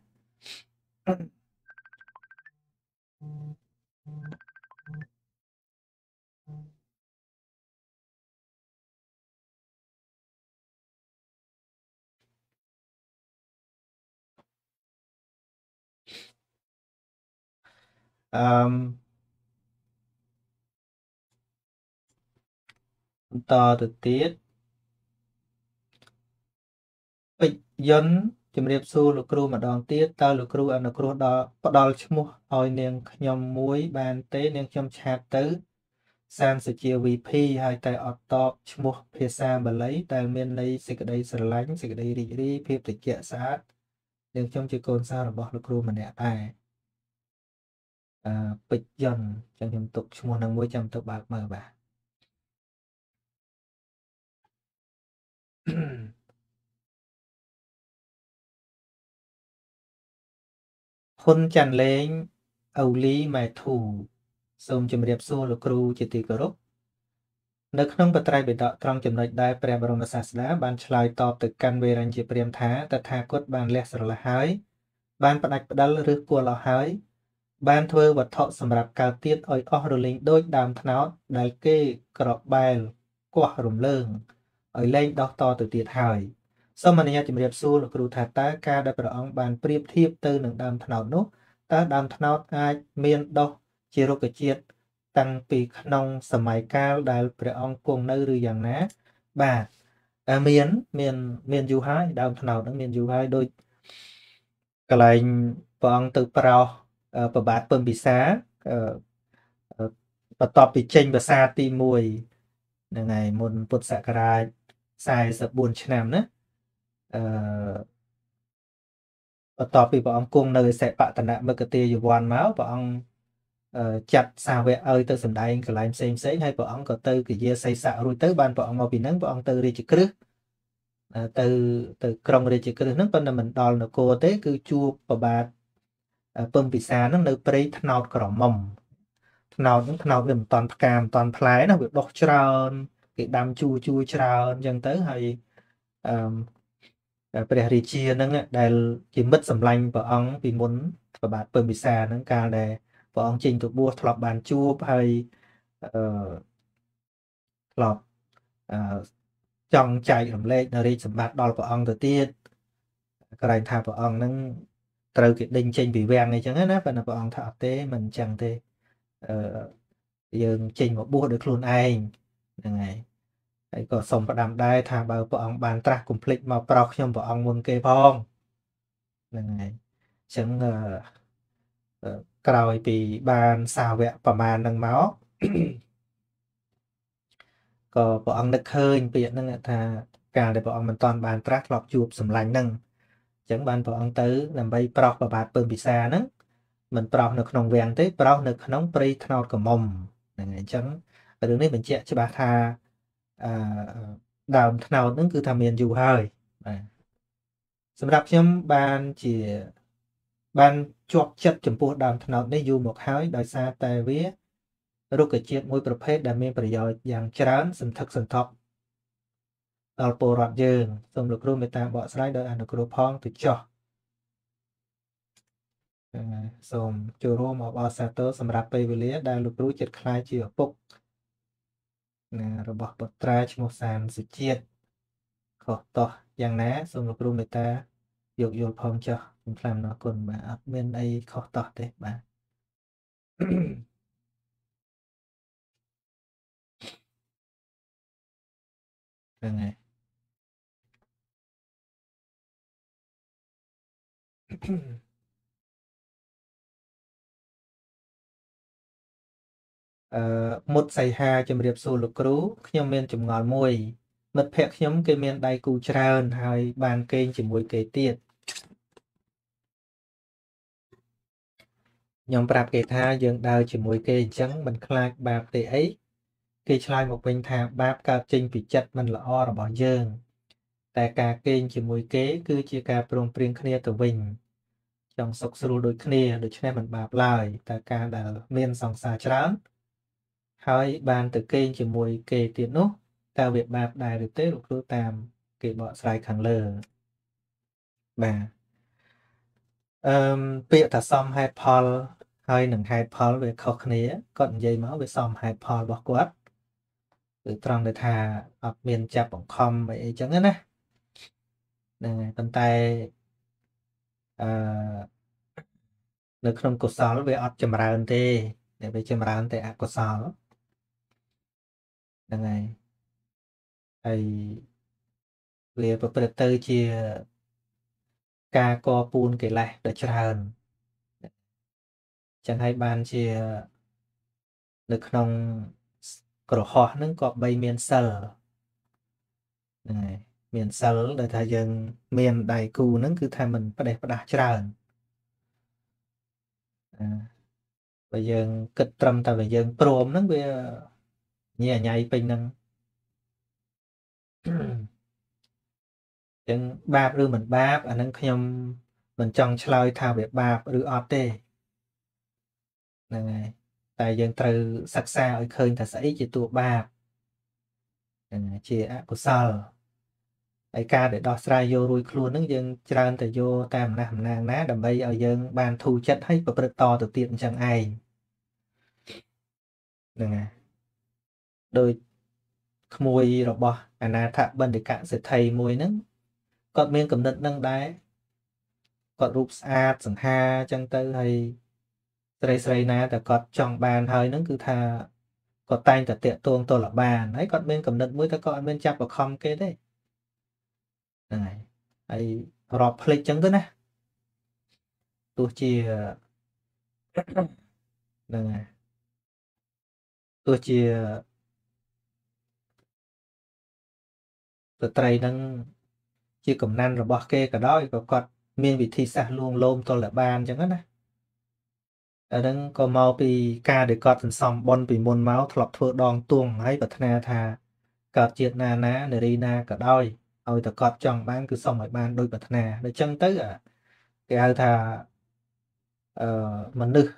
អឺបន្តទៅទៀតពេជ្រ យន្តជំរាបសួរលោកគ្រូម្ដងទៀតតើលោកគ្រូអនុគ្រោះដល់ផ្ដល់ឈ្មោះឲ្យនាងខ្ញុំមួយបានទេនាងខ្ញុំឆាតទៅសានសុជា VP ហើយតែអត់តបឈ្មោះភាសាបាលីដែលមានន័យសេចក្តីស្រឡាញ់សេចក្តីរីករាយភាពត្រជាក់ស្អាតនាងខ្ញុំជាកូនសាររបស់លោកគ្រូម្នាក់ដែរអឺពេជ្រយន្តចឹងខ្ញុំទុកឈ្មោះនឹងមួយចាំទៅបើកមើលបាទ ហ៊ុនចាន់លេងអូលីម៉ែធូសូមជម្រាបសួរលោកគ្រូជាទីគោរពនៅក្នុងបត្រៃបិដកត្រង់ចំណុចដែលព្រះបរមសាស្តាបានឆ្លើយតបទៅកាន់វេរញ្ជាព្រាមថាតថាគតបានលះស្រឡះហើយបានផ្ដាច់ផ្ដាល់ឬគួរអស់ហើយបានធ្វើវត្ថុសម្រាប់កើតទៀតឲ្យអស់រលែងដូចដើមថ្នោតដែលគេក្របបែលគាស់រំលើងឲ្យលែងដោះតទៅទៀតហើយ សូមអនុញ្ញាតជម្រាបសួរលោកគ្រូថាតើការដែលព្រះអង្គបានប្រៀបធៀបទៅនឹងដើមថ្នោតនោះតើដើមថ្នោតអាចមានដុះជារុក្ខជាតិតាំងពីក្នុងសម័យកាលដែលព្រះអង្គគង់នៅឬយ៉ាងណា បាទមានមានមានយូរហើយដើមថ្នោតហ្នឹងមានយូរហើយដូចកន្លែងព្រះអង្គទៅប្រោសប្របាទពឹមពិសាបន្ទាប់ពីចេញភាសាទី1ហ្នឹងហើយមុនពុទ្ធសករាជ44ឆ្នាំណា អឺបន្ទាប់ពីព្រះអង្គគង់នៅសិបតនមគតិយវ័នមកព្រះអង្គចាត់សាវកឲ្យទៅសម្ដែងកន្លែងផ្សេងផ្សេងហើយព្រះអង្គក៏ទៅគយាសីស័ករួចទៅបានព្រះអង្គមកពីហ្នឹងព្រះអង្គទៅរាជក្រឹសទៅទៅក្រុងរាជក្រឹសហ្នឹងប៉ុន្តែមិនដល់នគរទេគឺជួបប្របាទពឹមពិសាហ្នឹងនៅព្រៃថ្នោតក្រមុំថ្នោតហ្នឹងថ្នោតវាមិនតាន់ផ្កាមិនតាន់ផ្លែណាវាដុះច្រើនគេដាំជួជួច្រើនអញ្ចឹងទៅហើយអឺ ព្រះរាជាហ្នឹងដែលជាមិត្តសម្លាញ់ព្រះអង្គពីមុនប្របាទពឹមពិសាហ្នឹងកាលដែលព្រះអង្គចេញទៅបួសធ្លាប់បានជួបហើយអឺធ្លាប់អឺចង់ចែករំលែកនៅរាជសម្បត្តិដល់ព្រះអង្គទៅទៀតក្រែងថាព្រះអង្គហ្នឹងត្រូវគេដេញចេញពីវាំងអីចឹងណាប៉ុន្តែព្រះអង្គថាអត់ទេមិនអញ្ចឹងទេអឺយើងចេញមកបួសដោយខ្លួនឯងហ្នឹងហើយ ហើយក៏សូមផ្ដាំដែរថាបើព្រះអង្គបានត្រាស់គំភ្លេចមកប្រោសខ្ញុំព្រះអង្គមុនគេផងហ្នឹងហើយអញ្ចឹងក្រោយពីបានសាវកប្រមាណនឹងមកក៏ព្រះអង្គនឹកឃើញពាក្យហ្នឹងថាកាលដែលព្រះអង្គមិនតាន់បានត្រាស់ធ្លាប់ជួបសម្លាញ់ហ្នឹងចឹងបានព្រះអង្គទៅដើម្បីប្រោសប្របាទពើពិសាហ្នឹងមិនប្រោសនៅក្នុងវាំងទេប្រោសនៅក្នុងព្រៃថ្នោតកមុំហ្នឹងហើយអញ្ចឹងរឿងនេះបញ្ជាក់ច្បាស់ថា អឺដើមថ្នោតហ្នឹងគឺថាមានយូរហើយបាទសម្រាប់ខ្ញុំបានជាបានជាប់ចិត្តចំពោះដើមថ្នោតនេះយូរមកហើយដោយសារតែវារុក្ខជាតិមួយប្រភេទដែលមានប្រយោជន៍យ៉ាងច្រើនសន្ធឹកសន្ធាប់ដល់ពលរដ្ឋយើងសូមលោកគ្រូមេត្តាបកស្រាយដោយអនុគ្រោះផងទៅចោះសូមចូលរួមអបអរសាទរសម្រាប់ពេលវេលាដែលលោកគ្រូចិត្តខ្លាយជាឪពុក ណារបស់បុត្រាឈ្មោះសានសុជាតិខុសតោះយ៉ាងណាសូមលោកគ្រូមេត្តាយកយល់ផងចោះខ្ញុំខ្លាំងណាស់គុណបាទអត់មានអីខុសតោះទេបាទហ្នឹងហើយ អឺមុតសីហាជំរាបសួរលោកគ្រូខ្ញុំមានចម្ងល់មួយ មិត្តភ័ក្ដិខ្ញុំគេមានដៃគូច្រើន ហើយបានគេងជាមួយគេទៀតខ្ញុំប្រាប់គេថាយើងដើរជាមួយគេអញ្ចឹងមិនខ្លាចបាបទេអីគេឆ្លើយមកវិញថាបាបកើតចេញពីចិត្តមិនល្អរបស់យើង តែការគេងជាមួយគេ គឺជាការព្រមព្រៀងគ្នាទៅវិញចង់សុខស្រួលដូចគ្នាដូច្នេះមិនបាបឡើយតែការដែលមានសង្សារច្រើន ហើយបានទៅគេងជាមួយគេទៀតនោះតើវាបាបដែរឬទេលោកគ្រូតាម គេបកស្រាយខាងលើបាទអឺពាក្យថាសមហេតុផល ហើយនឹងហេតុផលវាខុសគ្នាគាត់និយាយមកវាសមហេតុផលរបស់គាត់គឺត្រង់ដែលថាអត់មានចាប់បង្ខំអីអីចឹងណាហ្នឹងហើយប៉ុន្តែអឺនៅក្នុងកុសលវាអត់ចម្រើនទេវាចម្រើនតែអកុសល ហ្នឹងហើយហើយវាប្រព្រឹត្តទៅជាការកពូនកិលេសដ៏ច្រើនចឹងហើយបានជានៅក្នុងក្រហោះហ្នឹងក៏បីមានសិលហ្នឹងហើយមានសិលដែលថាយើង មានដៃគូហ្នឹងគឺថាมันផ្ដេសផ្ដាស់ច្រើនបើយើងគិតត្រឹមតែបើយើងព្រមហ្នឹងវា ញ៉ៃញ៉ៃពេញហ្នឹងចឹងបាបឬមិនបាបអាហ្នឹងខ្ញុំមិនចង់ឆ្លើយថាវាបាបឬអត់ទេហ្នឹងហើយតែយើងត្រូវសិក្សាឲ្យឃើញថាស្អីជាតួបាបហ្នឹងជាអកុសលហើយការដែលដោះស្រាយយករួចខ្លួនហ្នឹងយើងច្រើនតែយកតាមអំណះអំណាងណាដើម្បីឲ្យយើងបានធូរចិត្តហើយប្រព្រឹត្តតទៅទៀតអញ្ចឹងឯងហ្នឹងហើយ ដោយក្មួយរបស់អនាថបណ្ឌិកសេដ្ឋីមួយហ្នឹងគាត់មានកំណត់នឹងដែរគាត់រូបស្អាតសង្ហាអញ្ចឹងទៅហើយស្រីស្រីណាតែគាត់ចង់បានហើយហ្នឹងគឺថាគាត់តែងតែតាកតួងទល់បានហើយគាត់មានកំណត់មួយតែគាត់អត់មានចាប់បខំគេទេហ្នឹងហើយហើយរាប់ភ្លេចអញ្ចឹងទៅណាទោះជាហ្នឹងហើយទោះជា ស្ត្រីនឹងជាកំណានរបស់គេក៏ដោយក៏គាត់មានវិធីសាស្ត្រលួងលោមទល់តែបានអញ្ចឹងណាអាហ្នឹងក៏មកពីការដែលគាត់សន្សំបុណ្យពីមុនមកធ្លាប់ធ្វើដងទួងហើយប្រាថ្នាថាកើតជាតិណាណានារីណាក៏ដោយឲ្យតែគាត់ចង់បានគឺសុំឲ្យបានដោយប្រាថ្នាដូច្នេះទៅគេហៅថាអឺមនុស្ស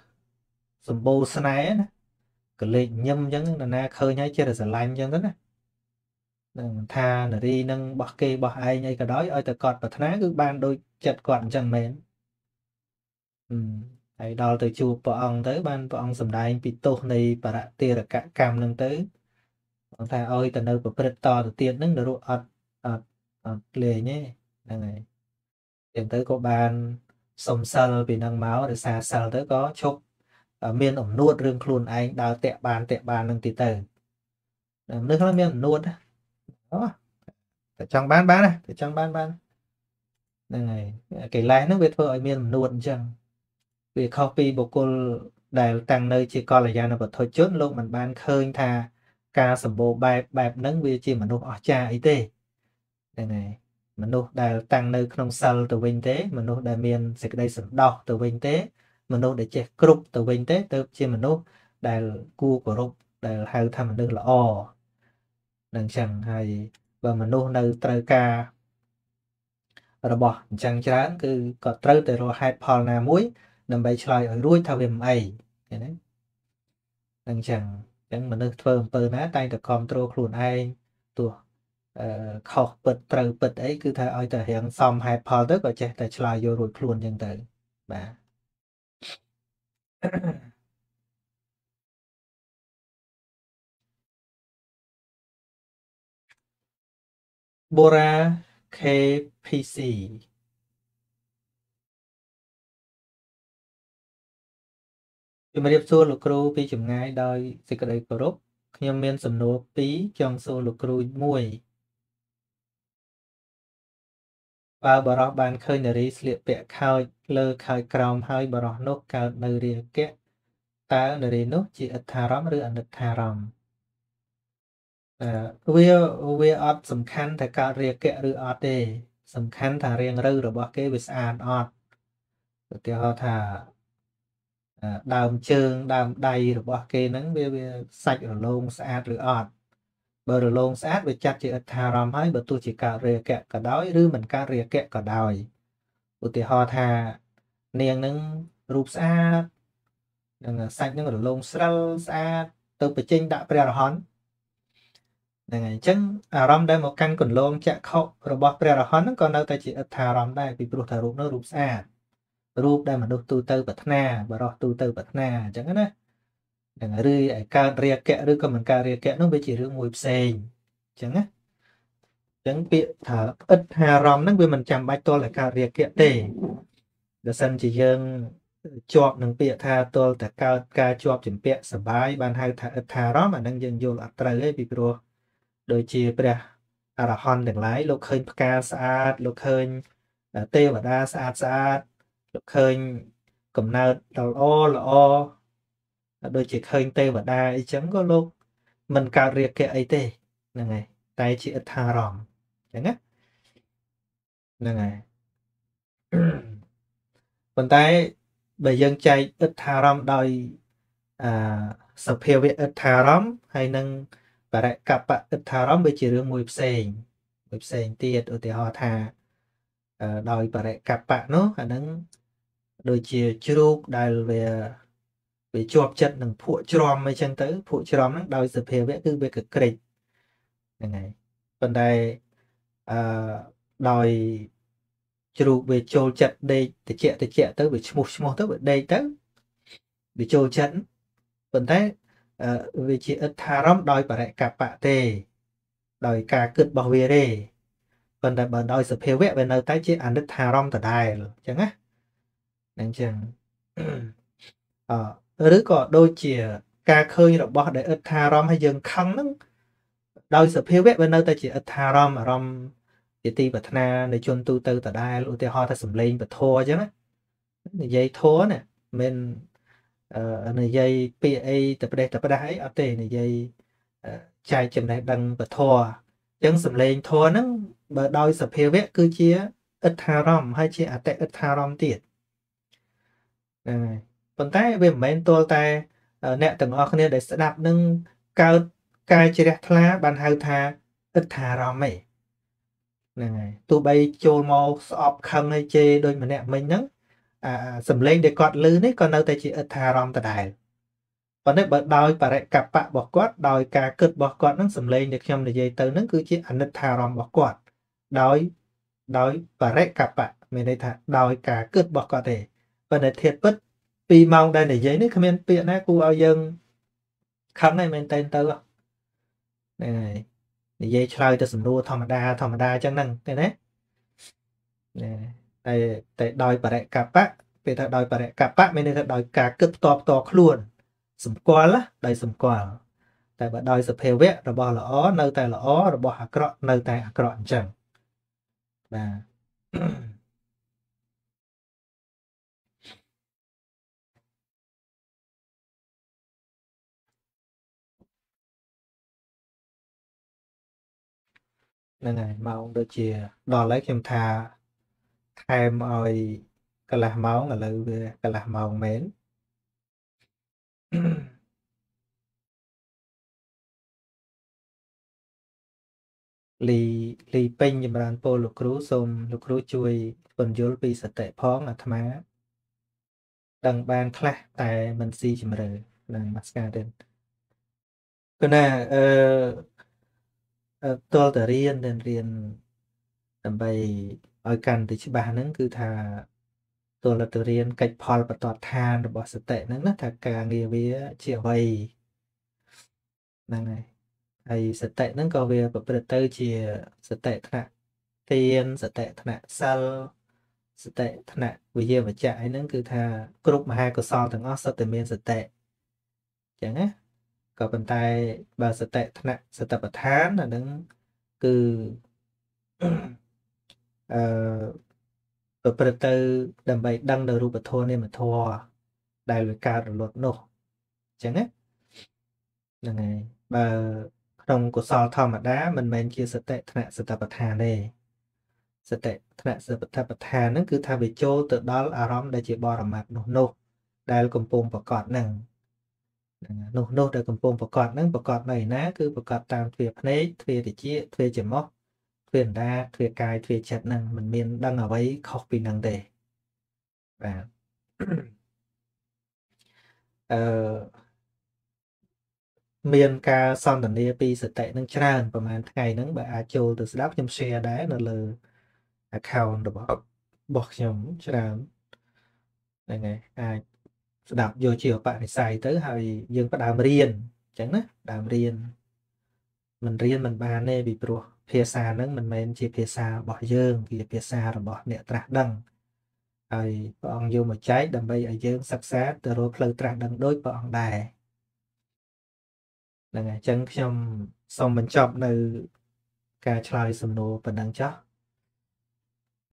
សម្បូរស្នេហ៍ណាកលេចញឹមអញ្ចឹងនរណាឃើញហើយចិត្តស្រឡាញ់អញ្ចឹងទៅណា នឹងថានារីនឹងបោះគេបោះឯងអីក៏ដោយឲ្យតែគាត់ប្រាថ្នាគឺបានដូចចិត្តគាត់អញ្ចឹងមែនហើយដល់ទៅជួបព្រះអង្គទៅ បានព្រះអង្គសម្ដែងពីទោសនៃបរតិរកកម្មនឹងទៅបងថាឲ្យទៅនៅប្រព្រឹត្តតទៅទៀតនឹងនរអត់អត់អត់លេងទេហ្នឹងហើយចឹងទៅក៏បានសុំសិលពីនឹងមកដោយសារសិលទៅក៏ឈប់មានអំនួតរឿងខ្លួនឯងដើរតាក់បានតាក់បាននឹងទីទៅមនុស្សខ្លះមានអំនួត អូតែចង់បានបានតែចង់បានបានហ្នឹងហើយកេលេសហ្នឹងវាធ្វើឲ្យមានអំនួតអញ្ចឹងវាខុសពីបុគ្គលដែលតាំងនៅជាកល្យាណវត្ថុជនលោកមិនបានឃើញថាការសម្បូរបែបបែបហ្នឹងវាជាមនុស្សអស្ចារ្យអីទេហ្នឹងហើយមនុស្សដែលតាំងនៅក្នុងសិលទៅវិញទេ មនុស្សដែលមានសេចក្តីសន្តោសទៅវិញទេ មនុស្សដែលចេះគ្រប់ទៅវិញទេទៅជាមនុស្សដែលគួរគោរពដែលហៅថាមនុស្សល្អ នឹងចឹងហើយបើមនុស្សនៅត្រូវការរបស់អញ្ចឹងច្រើនគឺក៏ត្រូវតែរកហេតុផលណាមួយ ដើម្បីឆ្លើយឲ្យរួចថាវាមិនអីឃើញទេអញ្ចឹងអញ្ចឹងមនុស្សធ្វើអំពើណាតែងតែគ្រប់គ្រងខ្លួនឯងទោះអឺខុសពិតត្រូវពិតអីគឺថាឲ្យតែរៀងសមហេតុផលទៅក៏ចេះតែឆ្លើយយករួចខ្លួនអញ្ចឹងទៅបាទ Bora KPC ជំរាបសួរលោកគ្រូពីចម្ងាយដោយសេចក្តីគោរពខ្ញុំមានសំណួរ2ចង់សួរលោកគ្រូមួយបើបរោះបានឃើញនារីស្លៀកពាក់ខោចលើខោចក្រោមហើយបរោះនោះកើតនៅរាគៈតើនារីនោះជាអត្ថារម្មណ៍ឬអនិច្ចារម្មណ៍ វាវាអត់សំខាន់ថាកើតរាគៈឬអត់ទេ សំខាន់ថារាងរៅរបស់គេវាស្អាតអត់ឧទាហរណ៍ថាដើមជើងដើមដៃរបស់គេហ្នឹងវាវាសាច់រលោងស្អាតឬអត់បើរលោងស្អាតវាចាត់ជាអត្ថារម្មណ៍ហើយបើទោះជាកើតរាគៈក៏ដោយឬមិនកើតរាគៈក៏ដោយឧទាហរណ៍ថានាងហ្នឹងរូបស្អាតនឹងសាច់ហ្នឹងរលោងស្រិលស្អាតទៅបញ្ចេញដាក់ព្រះរហន្ត ហ្នឹងហើយអញ្ចឹងអារម្មណ៍ដែលមកកាន់កន្លងចក្ខុរបស់ព្រះរហន្តហ្នឹងក៏នៅតែជាអត្ថារម្មណ៍ដែរពីព្រោះថារូបនោះរូបស្អាតរូបដែលមនុស្សទូទៅប្រាថ្នាបរោះទូទៅប្រាថ្នាអញ្ចឹងណាហ្នឹងឬឯកើតរាគៈឬក៏មិនកើតរាគៈនោះវាជារឿងមួយផ្សេងអញ្ចឹងណាអញ្ចឹងពាក្យថាឥតអារម្មណ៍ហ្នឹងវាមិនចាំបាច់តលតែកើតរាគៈទេបើសិនជាយើងជាប់នឹងពាក្យថាទល់តែកើតការជាប់ចម្ពាក់សបាយបានហៅថាអិដ្ឋារម្មណ៍អានឹងយើងយល់អត់ត្រូវទេពីព្រោះ ដូចជាព្រះអរហន្តទាំងឡាយលោកឃើញផ្កាស្អាតលោកឃើញទេវតាស្អាតស្អាតលោកឃើញកំណើតល្អល្អដូចជាឃើញទេវតាអីចឹងក៏លោកមិនកើតរាគៈអីទេហ្នឹងហើយតែជាអដ្ឋារម្មណ៍អញ្ចឹងណាហ្នឹងហើយប៉ុន្តែបើយើងចែកអដ្ឋារម្មណ៍ដោយអាសភាវៈអដ្ឋារម្មណ៍ហើយនឹង បរិកបអដ្ឋារម្មណ៍វាជារឿងមួយផ្សេងមួយផ្សេងទៀតឧទាហរណ៍ថាដោយបរិកបៈនោះអានឹងដូចជាជ្រូកដែលវាវាជាប់ចិត្តនឹងភក់ជ្រាំអីចឹងទៅភក់ជ្រាំហ្នឹងដោយសភាវៈគឺវាកក្រិចហ្នឹងហើយប៉ុន្តែអឺដោយជ្រូកវាចូលចិត្តដេកតិចតិចទៅវាឈ្មោះឈ្មោះទៅវាដេកទៅវាចូលចិត្តប៉ុន្តែ វាជាអិដ្ឋារម្មណ៍ដោយបរិកបៈទេ ដោយការគិតរបស់វាទេប៉ុន្តែបើដោយសភាវៈវានៅតែជាអនិច្ចារម្មណ៍ដដែលអញ្ចឹងណាអញ្ចឹងអឬក៏ដូចជាការឃើញរបស់ដែលអិដ្ឋារម្មណ៍ឲ្យយើងខឹងហ្នឹងដោយសភាវៈវានៅតែជាអិដ្ឋារម្មណ៍អារម្មណ៍ជាទីប្រាថ្នានៃជនទូទៅដដែលឧទាហរណ៍ថាសំឡេងពធអញ្ចឹងណានិយាយធัวណាមិនអឺ និយាយពាក្យអីទៅប្រេះទៅផ្ដាស់អីអត់ទេនិយាយចែកចំណេះដឹងពធអញ្ចឹងសំឡេងធัวហ្នឹងបើដោយសភាវៈគឺជាអិដ្ឋារម្មណ៍ហើយជាអតិអិដ្ឋារម្មណ៍ទៀតហ្នឹងហើយប៉ុន្តែវាមិនមែនទល់តែអ្នកទាំងអស់គ្នាដែលស្ដាប់នឹងកើតកាយជ្រះថ្លាបានហៅថាអិដ្ឋារម្មណ៍ឯងហ្នឹងហើយទោះបីចូលមកស្អប់ខឹងហើយជេរដូចម្នាក់មិញហ្នឹង អាសំឡេងដែលគាត់លឺនេះក៏នៅតែជាអិដ្ឋារម្មណ៍ដដែលប៉ុន្តែបើដោយបរិកបៈរបស់គាត់ដោយការគិតរបស់គាត់ហ្នឹងសំឡេងដែលខ្ញុំនិយាយទៅហ្នឹងគឺជាអនិច្ចារម្មណ៍របស់គាត់ដោយដោយបរិកបៈមានន័យថាដោយការគិតរបស់គាត់ទេប៉ុន្តែធៀបពិត2ម៉ោងដែលនិយាយនេះគ្មានពាក្យណាគួរឲ្យយើងខឹងឯមែនតើទៅហ្នឹងហើយនិយាយឆ្លើយទៅសំណួរធម្មតាធម្មតាអញ្ចឹងហ្នឹងទេណាណា តែតែដោយបរិកបៈពេលថាដោយបរិកបៈមានន័យថាដោយការគិតផ្ទាល់ផ្ទាល់ខ្លួន សម្គាល់ដោយសម្គាល់តែបើដោយសភាវៈរបស់ល្អនៅតែល្អរបស់អាក្រក់នៅតែអាក្រក់អញ្ចឹងបាទហ្នឹងហើយម៉ោងដូចជាដល់ហើយខ្ញុំថា ថែមឲ្យកន្លះម៉ោងឥឡូវវាកន្លះម៉ោងមែនលីលីពេញចម្រើនពលលោកគ្រូសូមលោកគ្រូជួយពន្យល់ពីសតិផងអាត្មាដឹងបានខ្លះតែមិនស៊ីជម្រៅនឹងមកស្ការទេគណៈអឺតលតែរៀនតែរៀនដើម្បី ឲ្យកាន់តែច្បាស់ហ្នឹងគឺថាតលតែរៀនកិច្ចផលបតតឋានរបស់សតិហ្នឹងណាថាការងារវាជាអ្វីហ្នឹងហើយហើយសតិហ្នឹងក៏វាប្រព្រឹត្តទៅជាសតិថ្នាក់ទានសតិថ្នាក់សិលសតិថ្នាក់វិយាវចៈហ្នឹងគឺថាគ្រប់មហាកុសលទាំងអស់សុទ្ធតែមានសតិអញ្ចឹងណាក៏ប៉ុន្តែបើសតិថ្នាក់សតិប្បដ្ឋានអានឹងគឺ អឺប្រព្រឹត្តទៅដើម្បីដឹងនៅរូបធម៌នាមធម៌ដែលវាកើតរលត់នោះអញ្ចឹងណាហ្នឹងហើយបើក្នុងកុសលធម្មតាមិនមែនជាសតិថ្នាក់សតិប្បដ្ឋានទេសតិថ្នាក់សតិប្បដ្ឋានហ្នឹងគឺថាវាចូលទៅដល់អារម្មណ៍ដែលជាបរមត្តនោះនោះ ដែលកំពុងប្រកបហ្នឹងនោះនោះដែលកំពុងប្រកាសហ្នឹងប្រកាសនៅឯណាគឺប្រកាសតាមទ្វាភ្នែកទ្វាតិចទ្វាច្រមុះ ទ្វាអណ្ដាទ្វាកាយទ្វាចិត្តហ្នឹងมันមានដឹងអ្វីខុសពីហ្នឹងទេបាទអឺមានការសន្ទនាពីសតិនឹងច្រើនប្រហែលថ្ងៃហ្នឹងបើអាចចូលទៅស្ដាប់ខ្ញុំ share ដែរនៅលើ account របស់របស់ខ្ញុំច្រើនហ្នឹងហើយអាចស្ដាប់យកជាបនិស័យទៅហើយយើងផ្ដើមរៀនអញ្ចឹងណាដើមរៀនមិនរៀនមិនបានទេពីព្រោះ ភាសាហ្នឹងមិនមែនជាភាសារបស់យើងវាភាសារបស់អ្នកត្រាស់ដឹងហើយព្រះអង្គយកមកចែកដើម្បីឲ្យយើងសិក្សាទៅរកផ្លូវត្រាស់ដឹងដូចព្រះអង្គដែរហ្នឹងហើយអញ្ចឹងខ្ញុំសូមបញ្ចប់នៅ ការឆ្លើយសំណួរប៉ុណ្ណឹងចុះ